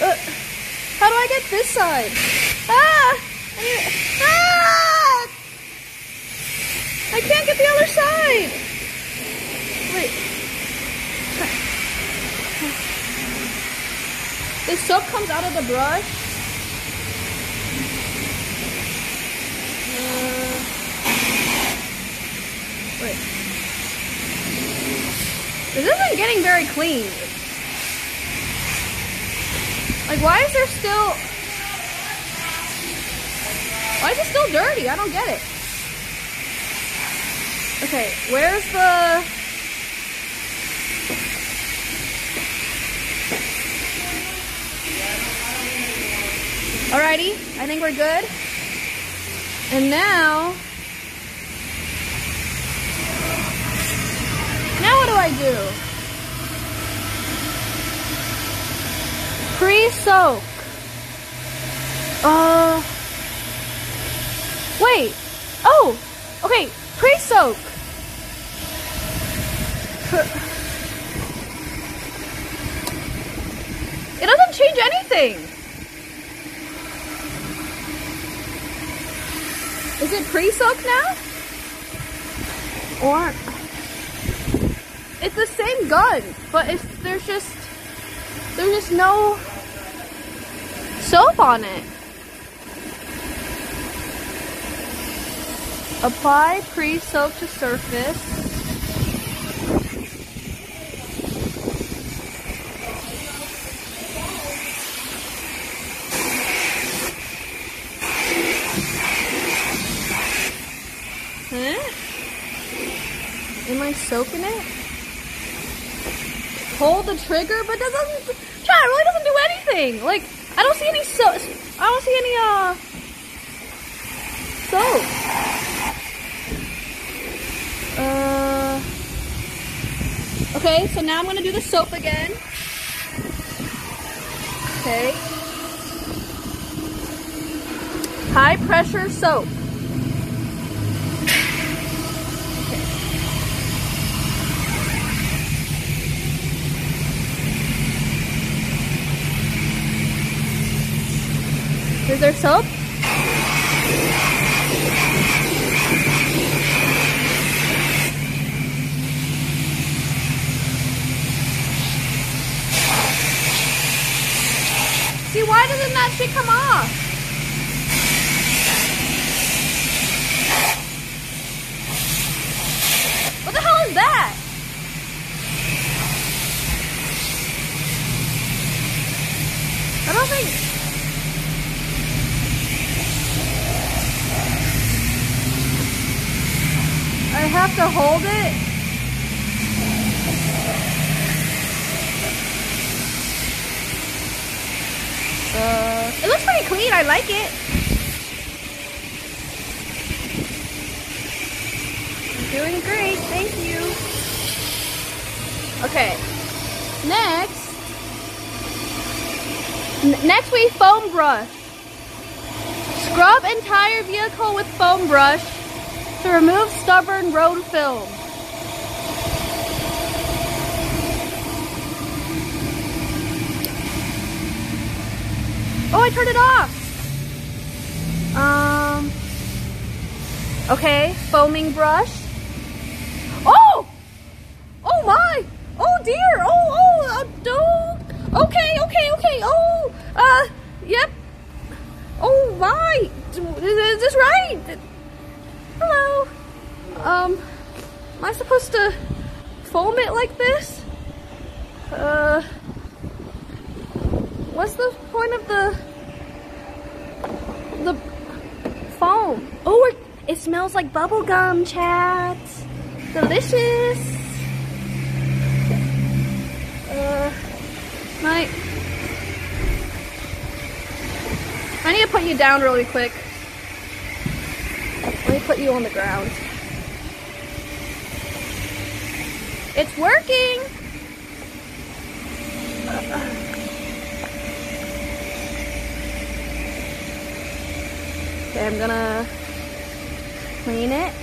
Uh. How do I get this side? Ah! I. Ah! I can't get the other side. The soap comes out of the brush. Uh, wait. This isn't getting very clean. Like, why is there still... Why is it still dirty? I don't get it. Okay, where's the... Alrighty, I think we're good. And now, now what do I do? Pre-soak. Uh, wait. Oh, okay, pre-soak. Pre- It doesn't change anything. Is it pre-soak now? Or it's the same gun, but it's there's just there's just no soap on it. Apply pre-soak to surface. Huh? Am I soaking it? Hold the trigger, but that doesn't. It really doesn't do anything. Like I don't see any so. I don't see any uh soap. Uh. Okay, so now I'm gonna do the soap again. Okay. High pressure soap. Is there soap? See, why doesn't that shit come off? What the hell is that? I don't think. I have to hold it. Uh, it looks pretty clean. I like it. You're doing great. Thank you. Okay. Next. Next we foam brush. Scrub entire vehicle with foam brush to remove stubborn road film. Oh, I turned it off. Um. Okay, foaming brush. Oh! Oh my! Oh dear! Oh, oh, uh, oh. Okay, okay, okay. Oh, uh, yep. Oh my! Is this right? Hello. Um, am I supposed to foam it like this? Uh, what's the point of the the foam? Oh, it, it smells like bubble gum, chat. Delicious. Uh, my. I need to put you down really quick. Let me put you on the ground. It's working! Okay, I'm gonna clean it.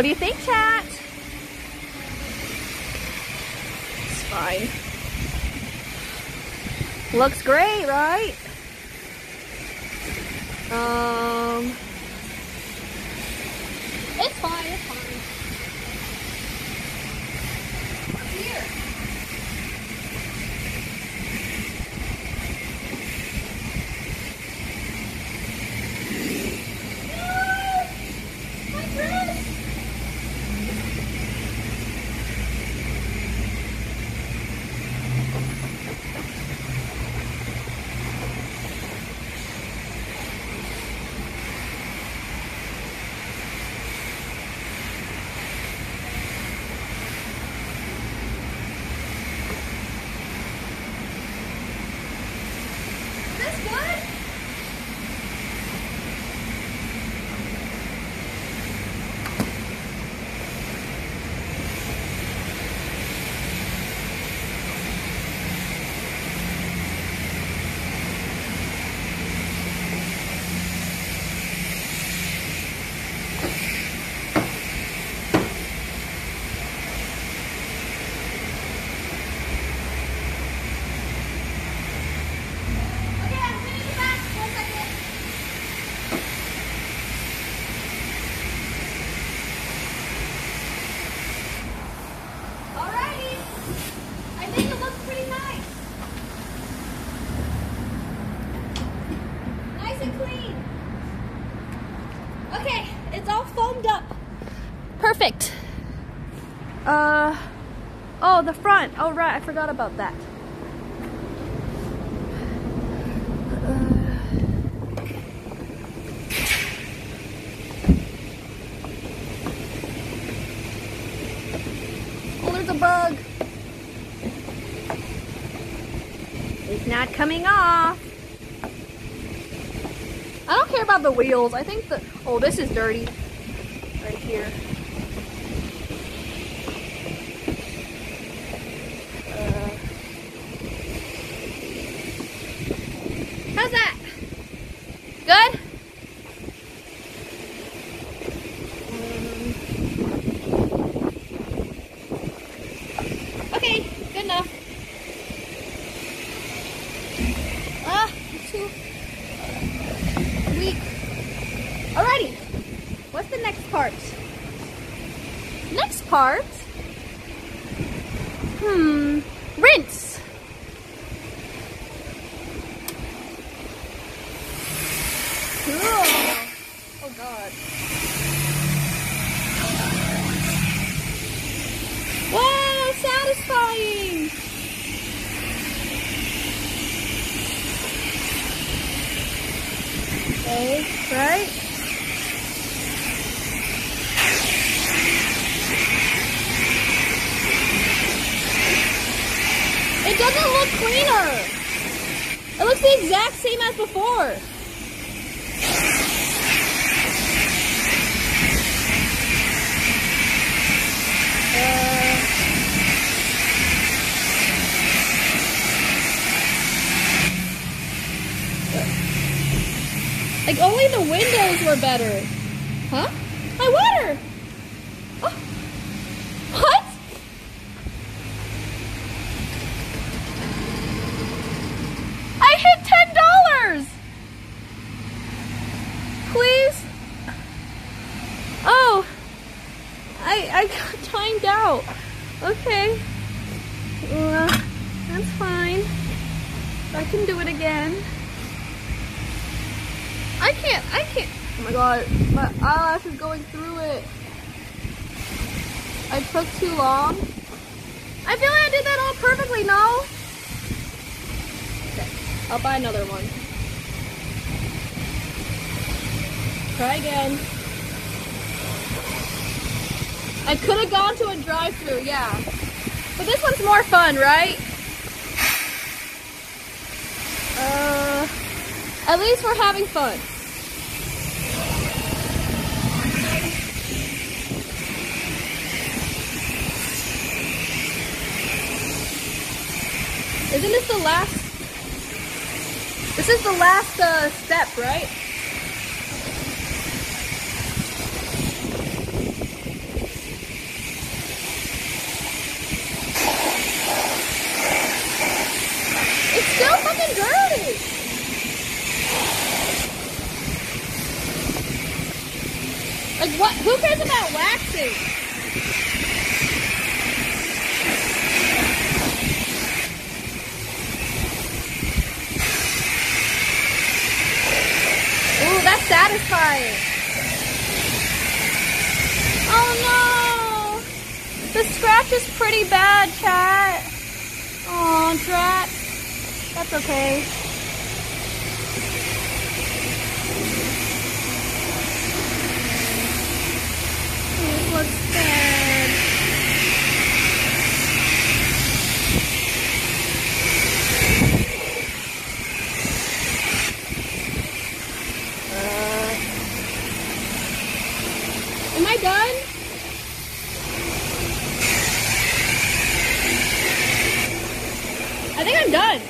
What do you think, chat? It's fine. Looks great, right? Um, the front. Oh, right. I forgot about that. Oh, there's a bug. It's not coming off. I don't care about the wheels. I think the... Oh, this is dirty. Right here. Buy another one. Try again. I could have gone to a drive-through, yeah. But this one's more fun, right? Uh, at least we're having fun. Isn't this the last this is the last uh, step, right? Pretty bad, chat. Oh, Drat. That's okay. It looks bad. Uh, am I done? I think I'm done.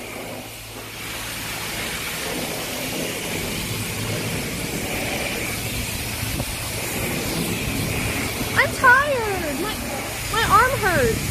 I'm tired. My my arm hurts.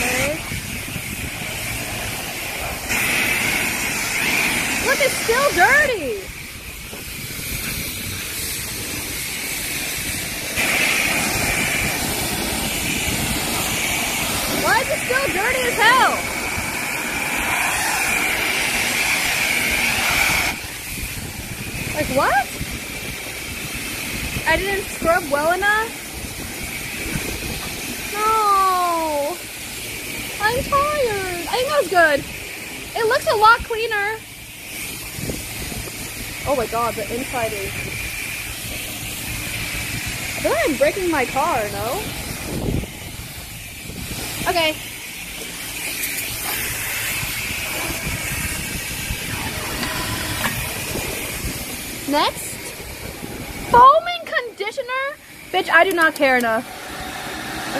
Okay. Look, it's still dirty. Why is it still dirty as hell? Like what? I didn't scrub well enough? No. I'm tired. I think that was good. It looks a lot cleaner. Oh my god, the inside is. I feel like I'm breaking my car, no? Okay. Next, foaming conditioner. Bitch, I do not care enough.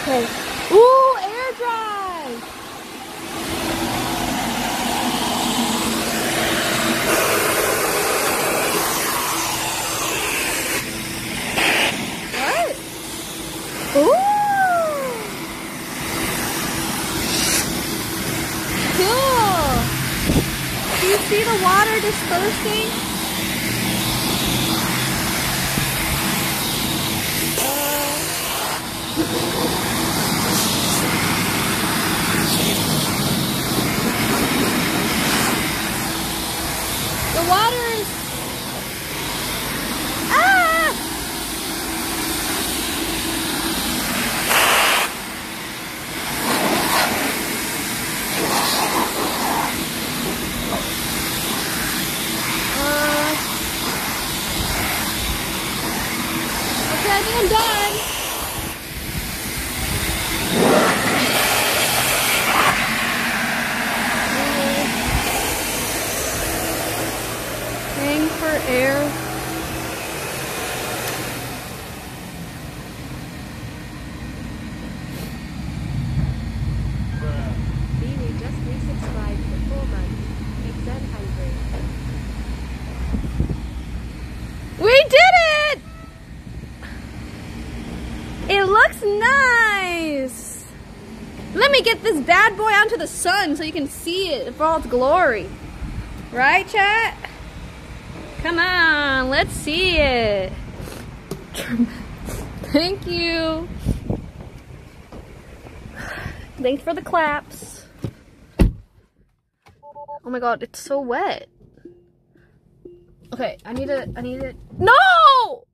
Okay. Ooh, air dry. What? Ooh. Cool. Do you see the water dispersing? The water is. Ah! Uh, okay, I think I'm done. Hang for air. Beanie just resubscribed for four months. Big Zen hungry. We did it! It looks nice. Let me get this bad boy onto the sun so you can see it for all its glory. Right, chat? Come on, let's see it. Thank you. Thanks for the claps. Oh my god, it's so wet. Okay, I need to. I need to. No!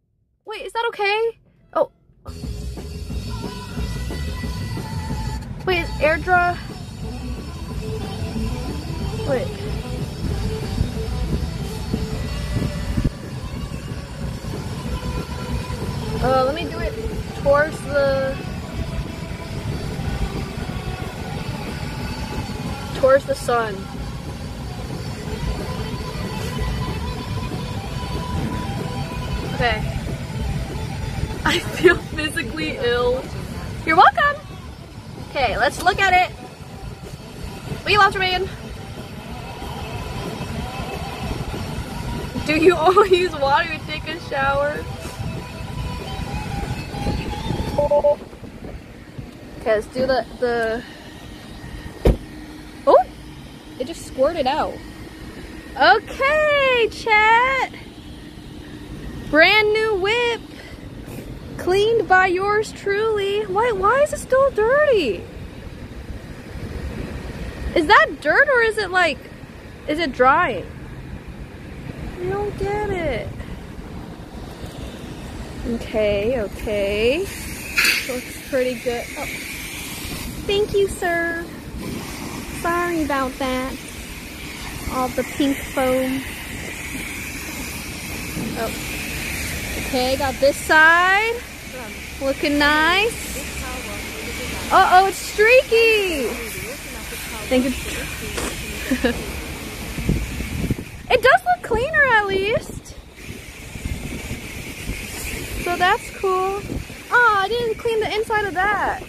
Wait, is that okay? Oh. Wait, is air Uh, let me do it towards the. Towards the sun. Okay. I feel physically ill. You're welcome. Okay, let's look at it. We love Jermaine. Do you always use water to take a shower? Okay, let's do the the. Oh, it just squirted out. Okay, chat. Brand new whip, cleaned by yours truly. Why? Why is it still dirty? Is that dirt or is it like, is it drying? I don't get it. Okay, okay. Looks pretty good. Oh. Thank you, sir. Sorry about that. All the pink foam. Oh. Okay, got this side. Looking nice. Uh oh, it's streaky. Think it's. it does look cleaner at least. So that's cool. Oh, I didn't clean the inside of that.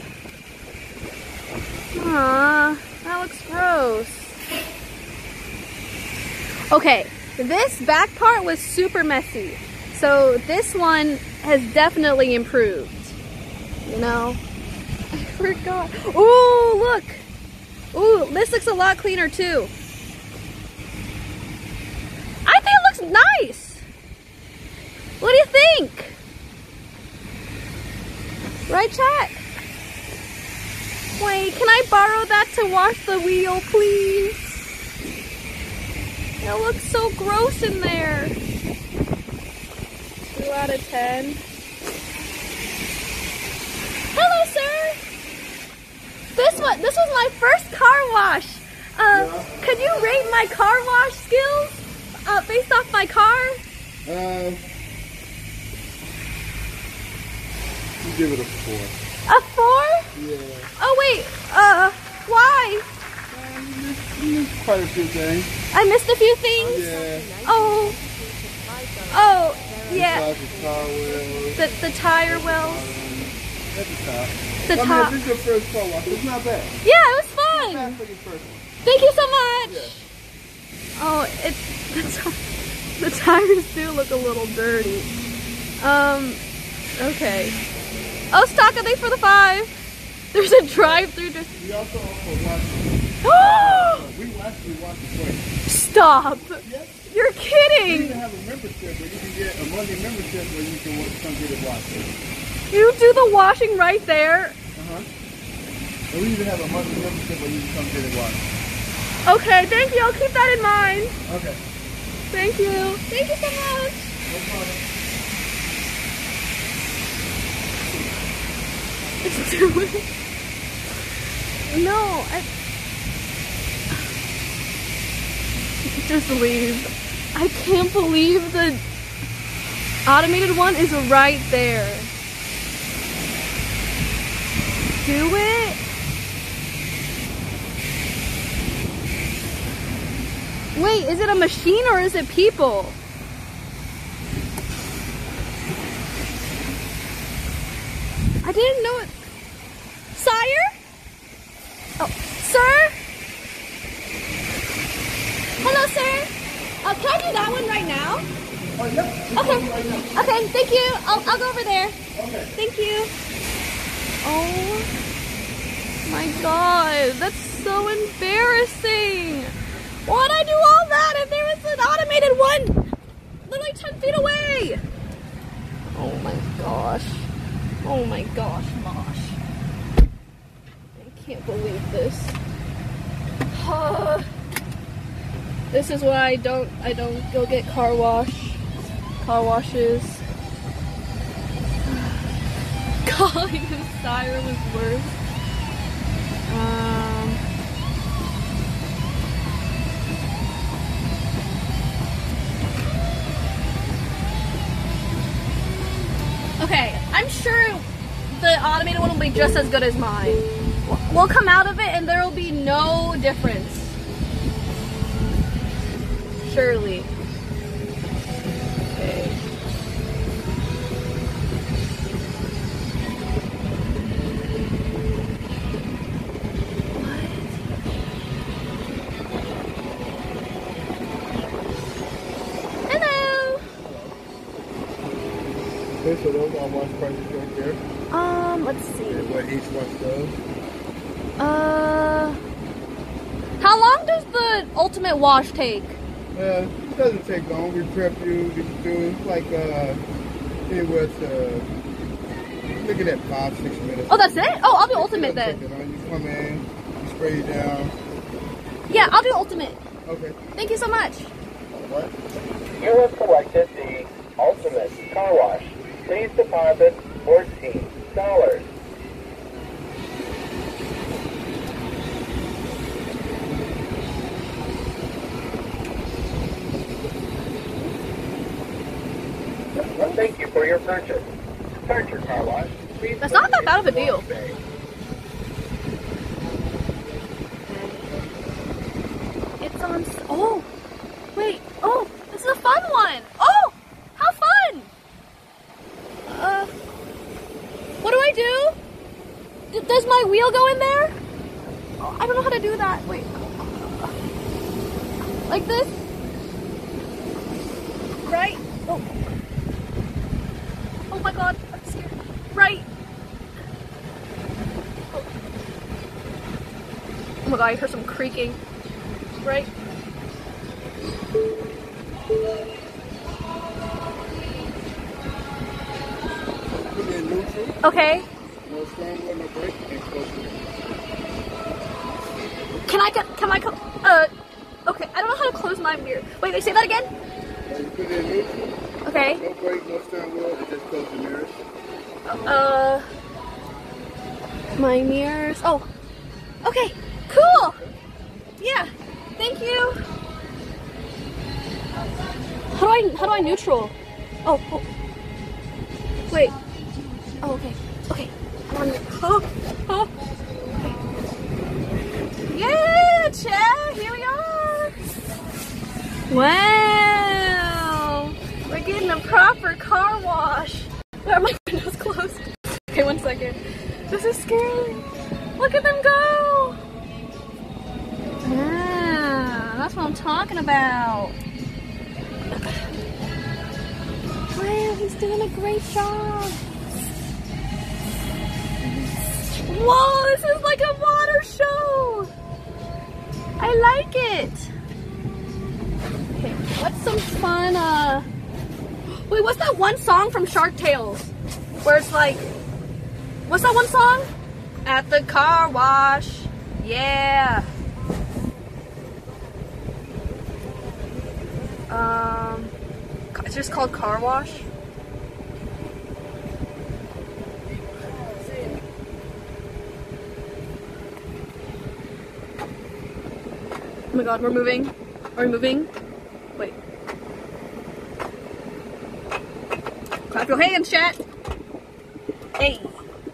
Aw, that looks gross. Okay, this back part was super messy. So this one has definitely improved. You know? I forgot. Ooh, look! Ooh, this looks a lot cleaner too. I think it looks nice. What do you think? Right, chat? Wait, can I borrow that to wash the wheel, please? It looks so gross in there. Two out of ten. Hello, sir. This was this was my first car wash. Uh, could you rate my car wash skills uh, based off my car? Uh, you give it a four. A four? Yeah. Oh wait, uh, why? I missed quite a few things. I missed a few things. Yeah. Oh, oh, yeah. The. The tire wells, At the top. the I mean, top. if this is your first car wash, it's not bad. Yeah, it was Not fun. for your first one. Thank you so much. Oh, it's the, the tires do look a little dirty. Um, okay. Oh, thanks for the five. There's a drive-through. We also offer watch. We actually watch the place. stop. Yes. You're kidding. even have a membership where you can get a membership where you can come get it washed. You do the washing right there. Uh-huh. And we even have a Monday membership where you can come get it washed. Okay, thank you. I'll keep that in mind. Okay. Thank you. Thank you so much. No problem. It's doing. No, I. Just leave. I can't believe the automated one is right there. Do it. Wait, is it a machine or is it people? I didn't know it. Sire? Oh, sir? Hello, sir. Uh, can I do that one right now? Okay. Okay, thank you. I'll, I'll go over there. Okay. Thank you. Oh my god, that's so embarrassing. Why'd I do all that if there was an automated one literally 10 feet away? Oh my gosh. Oh my gosh, Mosh. I can't believe this. this is why I don't I don't go get car wash car washes. Calling him Sire was worse. Um Okay, I'm sure the automated one will be just as good as mine we'll come out of it and there will be no difference. Surely. Okay. Okay, so those are watch prices right there. Um, let's see. And what each watch does. The ultimate wash take? Uh, it doesn't take long. We prep you, get you through. It's like uh, anywhere to looking at five, six minutes. Oh, that's it? Oh, I'll do ultimate then. You come in, you spray you down. Yeah, I'll do ultimate. Okay. Thank you so much. What? You have selected the Ultimate Car Wash. Please deposit fourteen dollars. Well, thank you for your purchase. Start your car wash. That's not that bad of a deal. It's on. Oh, wait. Oh, this is a fun one. Oh, how fun! Uh, what do I do? Does my wheel go in there? Oh, I don't know how to do that. Wait. Like this? Right? Oh. My god, I'm scared. Right. Oh. My god, I heard some creaking. Right. Okay. Can I get? Can I? co- Uh. Okay. I don't know how to close my mirror. Wait. Wait. Say that again. You put it in neutral. Okay. No brake, no and just close the mirrors. Uh. My mirrors. Oh. Okay. Cool. Yeah. Thank you. How do I? How do I neutral? Oh. oh. Wait. Oh. Okay. Okay. I'm on. Oh. Oh. Yeah, Chad. Here we are. Wow. Getting a proper car wash. My windows closed? Okay, one second. This is scary. Look at them go. Ah, that's what I'm talking about. Wow, he's doing a great job. Whoa, this is like a water show. I like it. Okay, what's some fun, uh... Wait, what's that one song from Shark Tales? Where it's like... What's that one song? At the car wash. Yeah. Um... It's just called Car Wash. Oh my god, we're moving. Are we moving? Clap your hands, chat. Hey,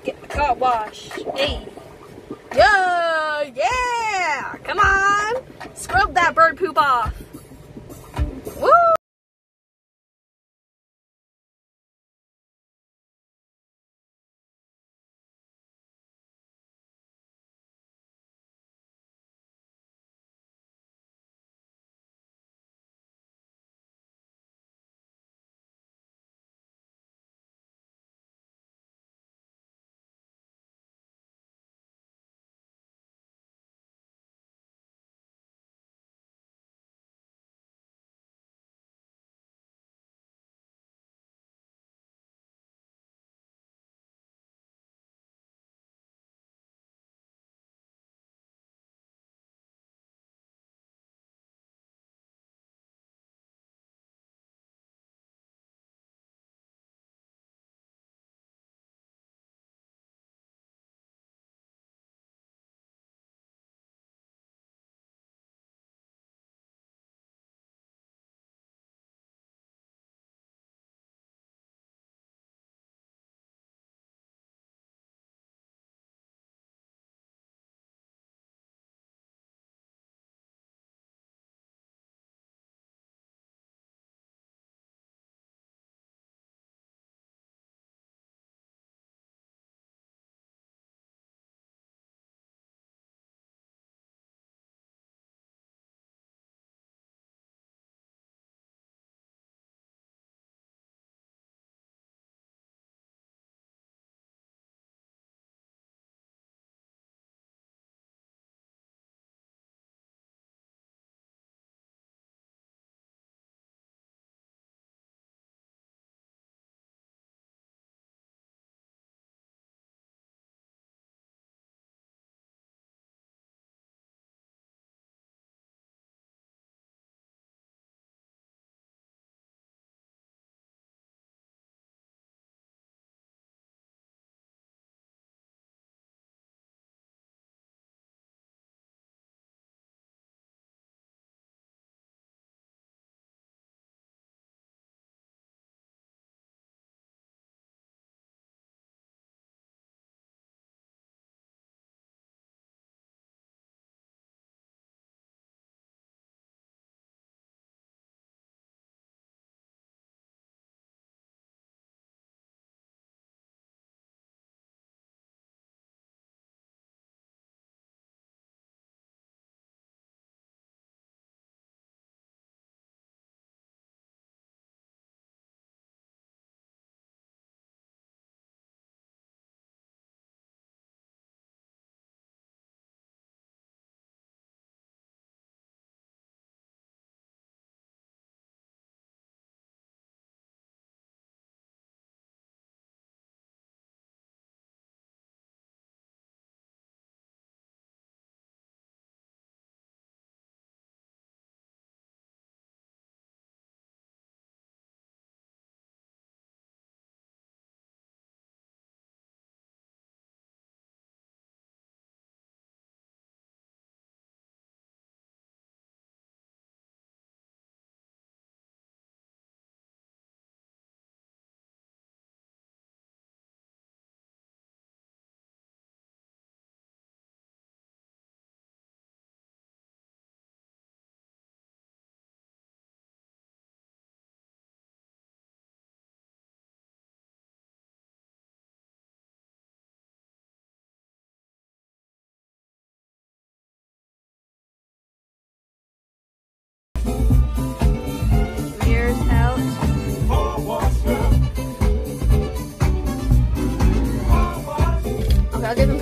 get the car wash. Hey. Yeah, yeah. Come on. Scrub that bird poop off.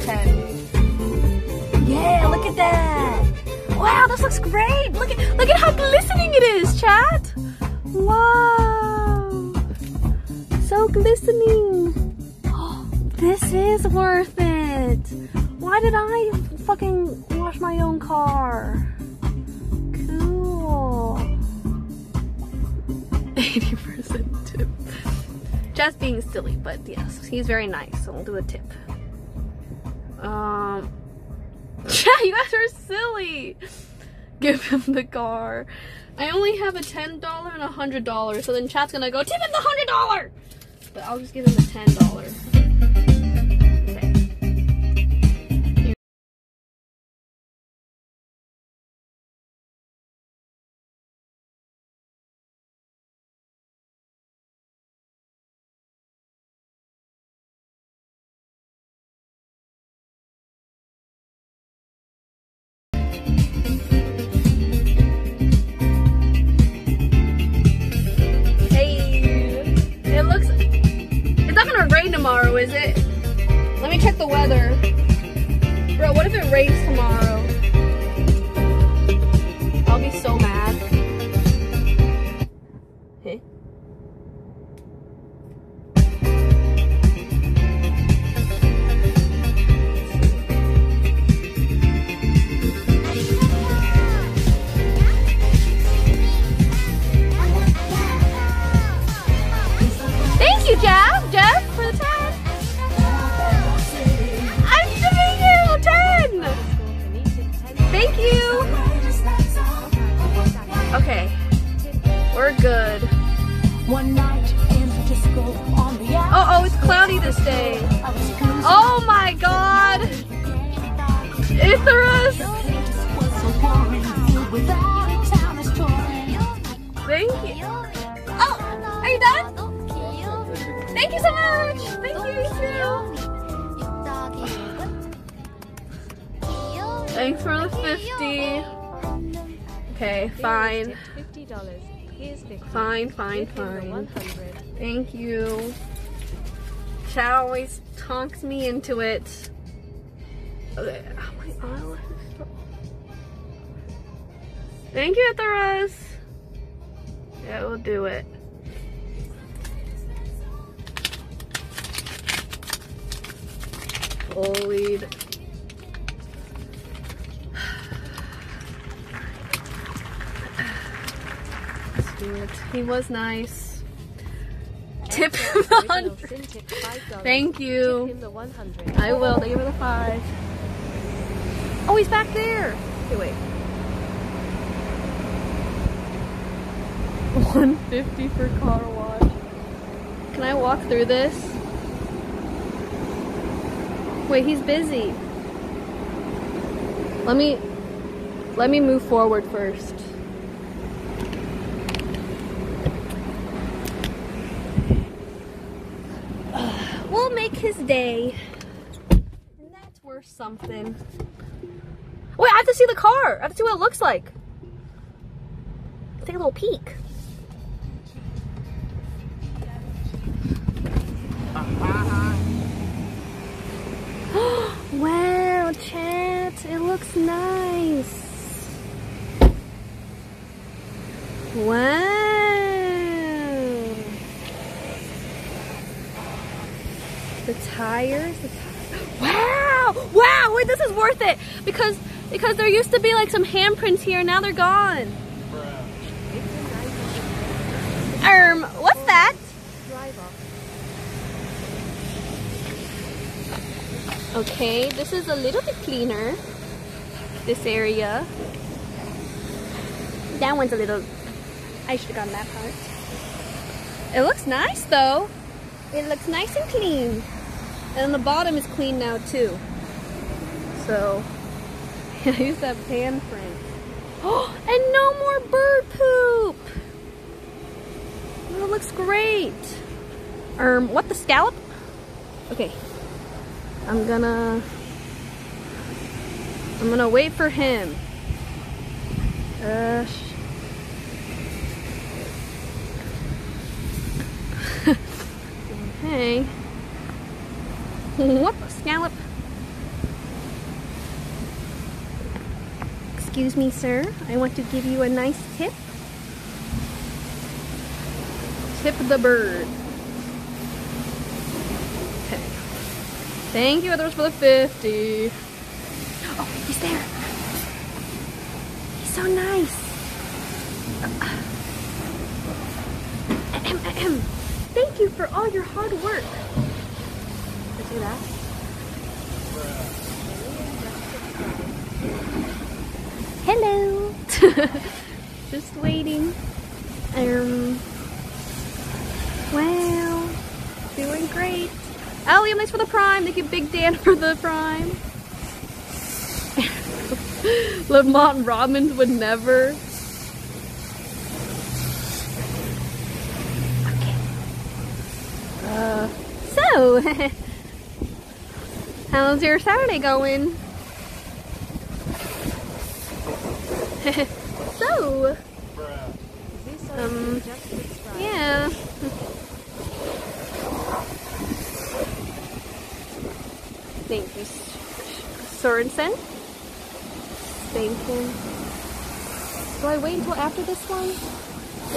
10. Yeah, look at that. Wow, this looks great. Look at look at how glistening it is, chat. Wow. So glistening. Oh, This is worth it. Why did I fucking wash my own car? Cool. 80% tip. Just being silly, but yes, he's very nice, so we'll do a tip. Um, yeah, you guys are silly. Give him the car. I only have a $10 and a $100, so then chat's gonna go, tip him the $100! But I'll just give him the $10. Hey, Fine, fine, Give him the fine. Thank you. Chad always talks me into it. Okay, oh my eyelashes Thank you, Theros. Yeah, we'll do it. Bullied. Do it. He was nice. Tip him the hundred. sin tip $5. Thank you. I will. Thank you for the five. Oh, he's back there. Okay, wait. 150 for car wash. Can I walk through this? Wait, he's busy. Let me let me move forward first. We'll make his day. And that's worth something. Wait, I have to see the car. I have to see what it looks like. Take a little peek. wow, chat. It looks nice. Wow. The tires. The. Wow! Wow! Wait, this is worth it because because there used to be like some handprints here. Now they're gone. Um, what's that? Okay, this is a little bit cleaner. This area. That one's a little. I should have gotten that part. It looks nice though. It looks nice and clean. And the bottom is clean now too. So, I use that pan print. Oh, and no more bird poop. Oh, it looks great. Um, what the scallop? Okay. I'm gonna I'm gonna wait for him. Uh, okay. Whoop, scallop. Excuse me, sir. I want to give you a nice tip. Tip the bird. Okay. Thank you, others, for the 50. Oh, he's there. He's so nice. Thank you for all your hard work. Say that? Hello. Just waiting. Um. Wow. Doing great. Elliot, thanks for the prime. Thank you, Big Dan, for the prime. Lamont Robbins would never. Okay. Uh, so, how's your Saturday going? so, um, yeah. Thank you, Sorensen. Thank you. Do I wait until after this one?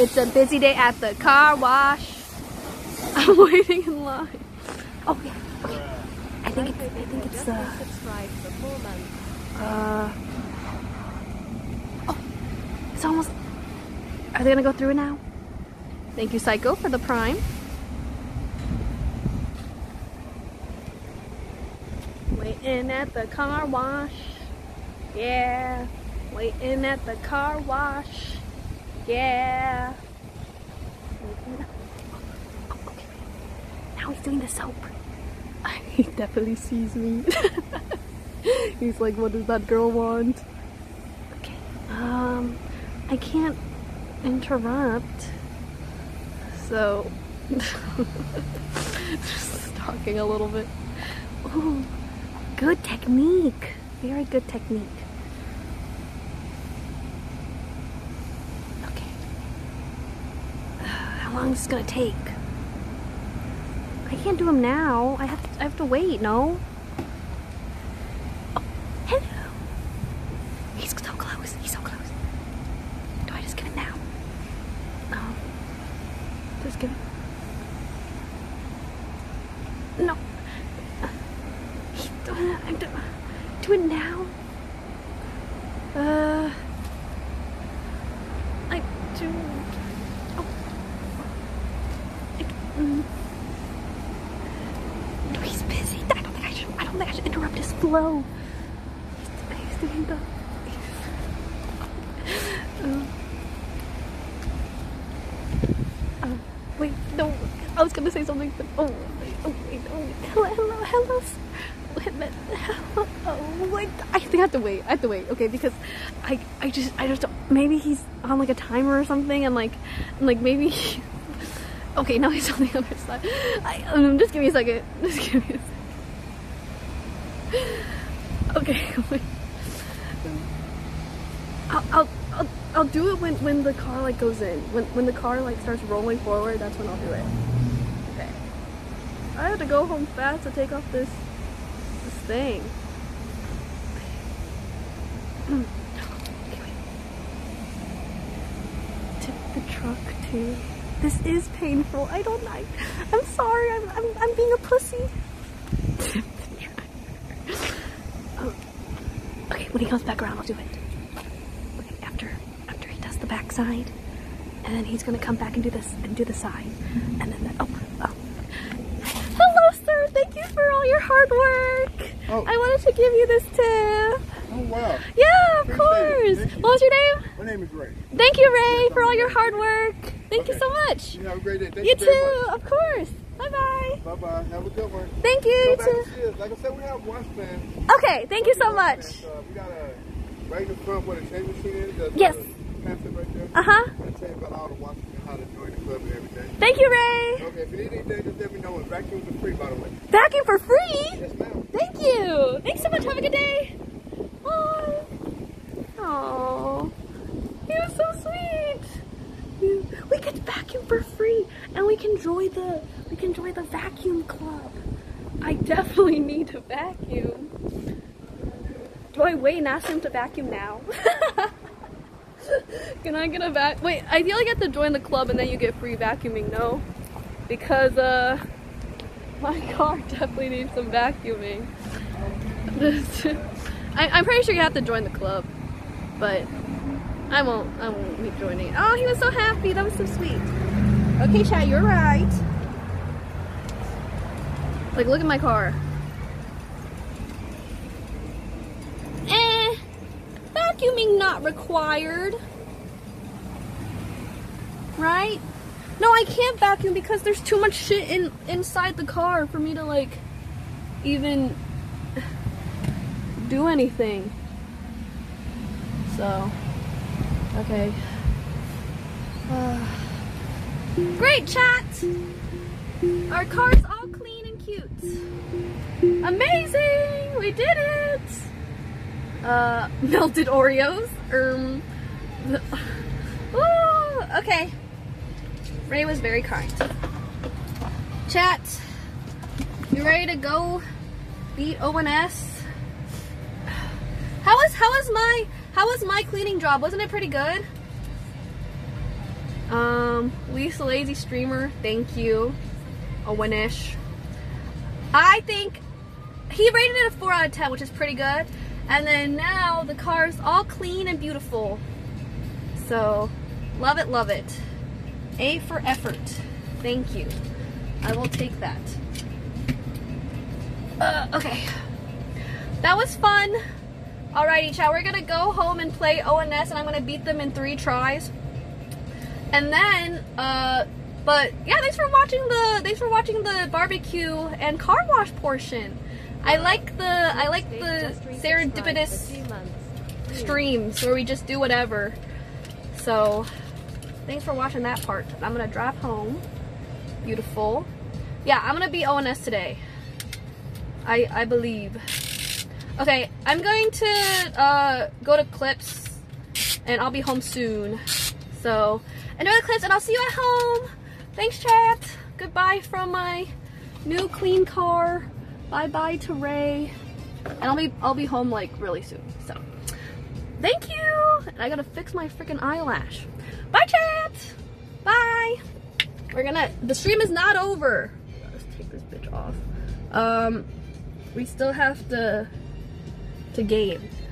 It's a busy day at the car wash. I'm waiting in line. Oh yeah. Think it's. I think it's uh. Uh. Oh, it's almost. Are they gonna go through it now? Thank you, Psycho, for the prime. Waiting at the car wash. Yeah. Waiting at the car wash. Yeah. Oh, okay. Now he's doing the soap. he definitely sees me. he's like, what does that girl want? Okay. Um, I can't interrupt. So, just talking a little bit. Ooh, good technique. Very good technique. Okay. How long is this gonna take? I can't do them now. I have to, I have to wait. No. Oh, hello. He's so close. He's so close. Do I just give it now? No. Just give it. No. He's doing it. I'm doing. Do it now. Uh. I do. Oh. I, mm. No, he's busy. I don't think I should. I don't think I should interrupt his flow. He's, he's doing the. Uh, uh, wait, no. I was gonna say something, but oh, wait, oh, wait, oh, hello, hello, hello. sir. Wait a minute. Hello. Oh, wait. I think I have to wait. Okay, because I, I just, I just, maybe he's on like a timer or something, and like, and like maybe. He, okay, now he's on the other side. I, um, just give me a second. Just give me a second. Okay. I'll, I'll, I'll, I'll do it when, when the car like goes in. When, when the car like starts rolling forward, that's when I'll do it. Okay. I have to go home fast to take off this, this thing. Tip the truck too. This is painful. I don't like. I'm sorry. I'm, I'm, I'm being a pussy. Tip the truck. Oh. Okay, when he comes back around, I'll do it. Okay, after after he does the back side, and then he's gonna come back and do this and do the side, and then the, oh oh. Hello, sir. Thank you for all your hard work. Oh. I wanted to give you this tip. Oh wow. Yeah, of Appreciate course. You. What was your name? My name is Ray. Thank you, Ray, for all your hard work. Thank you so much. You have a great day. Thank You you, too, much. of course. Bye bye. Bye bye. Have a good one. Thank you, Go you too. Like I said, we have wash plans. Okay, thank you so much. Uh, we got a right in the front where the change machine is. There's Yes. right there. Uh huh. I'll tell you about all the washing and how to join the club and everything. Thank you, Ray. Okay, if you need anything, just let me know. And vacuums are free, by the way. Vacuum for free? Yes, ma'am. Thank you. Thanks so much. Have a good day. Aww. You're so sweet. We get vacuum for free, and we can join the we can join the vacuum club. I definitely need to vacuum. Do Do I wait and ask him to vacuum now? Can I get a vac? Wait, I feel like I have to join the club and then you get free vacuuming. No, because uh, my car definitely needs some vacuuming. I, I'm pretty sure you have to join the club, but I won't. I won't be joining. Oh, he was so happy. That was so sweet. Okay, Chad, you're right. Like, look at my car. Eh, vacuuming not required. Right? No, I can't vacuum because there's too much shit in inside the car for me to like even do anything. So, okay. Uh, great chat! Our car's all clean and cute. Amazing! We did it! Uh, melted Oreos. Um, Woo! Okay. Ray was very kind. Chat, you ready to go beat ONS? How was how was my how was my cleaning job? Wasn't it pretty good? Um, Lisa Lazy Streamer, thank you. Owenish. I think he rated it a 4 out of 10, which is pretty good. And then now the car's all clean and beautiful. So, love it, love it. A for effort. Thank you. I will take that. Uh, okay. That was fun. Alrighty, chat. We're gonna go home and play ONS, and I'm gonna beat them in three tries. And then, uh, but yeah, thanks for watching the thanks for watching the barbecue and car wash portion. I like the I like the serendipitous streams where we just do whatever. So, thanks for watching that part. I'm gonna drive home. Beautiful. Yeah, I'm gonna be ONS today. I I believe. Okay, I'm going to uh, go to clips, and I'll be home soon. So enjoy the clips, and I'll see you at home. Thanks, chat. Goodbye from my new clean car. Bye bye to Ray, and I'll be I'll be home like really soon. So thank you. And I gotta fix my freaking eyelash. Bye, chat. Bye. We're gonna. The stream is not over. Let's take this bitch off. Um, we still have to to game. Okay.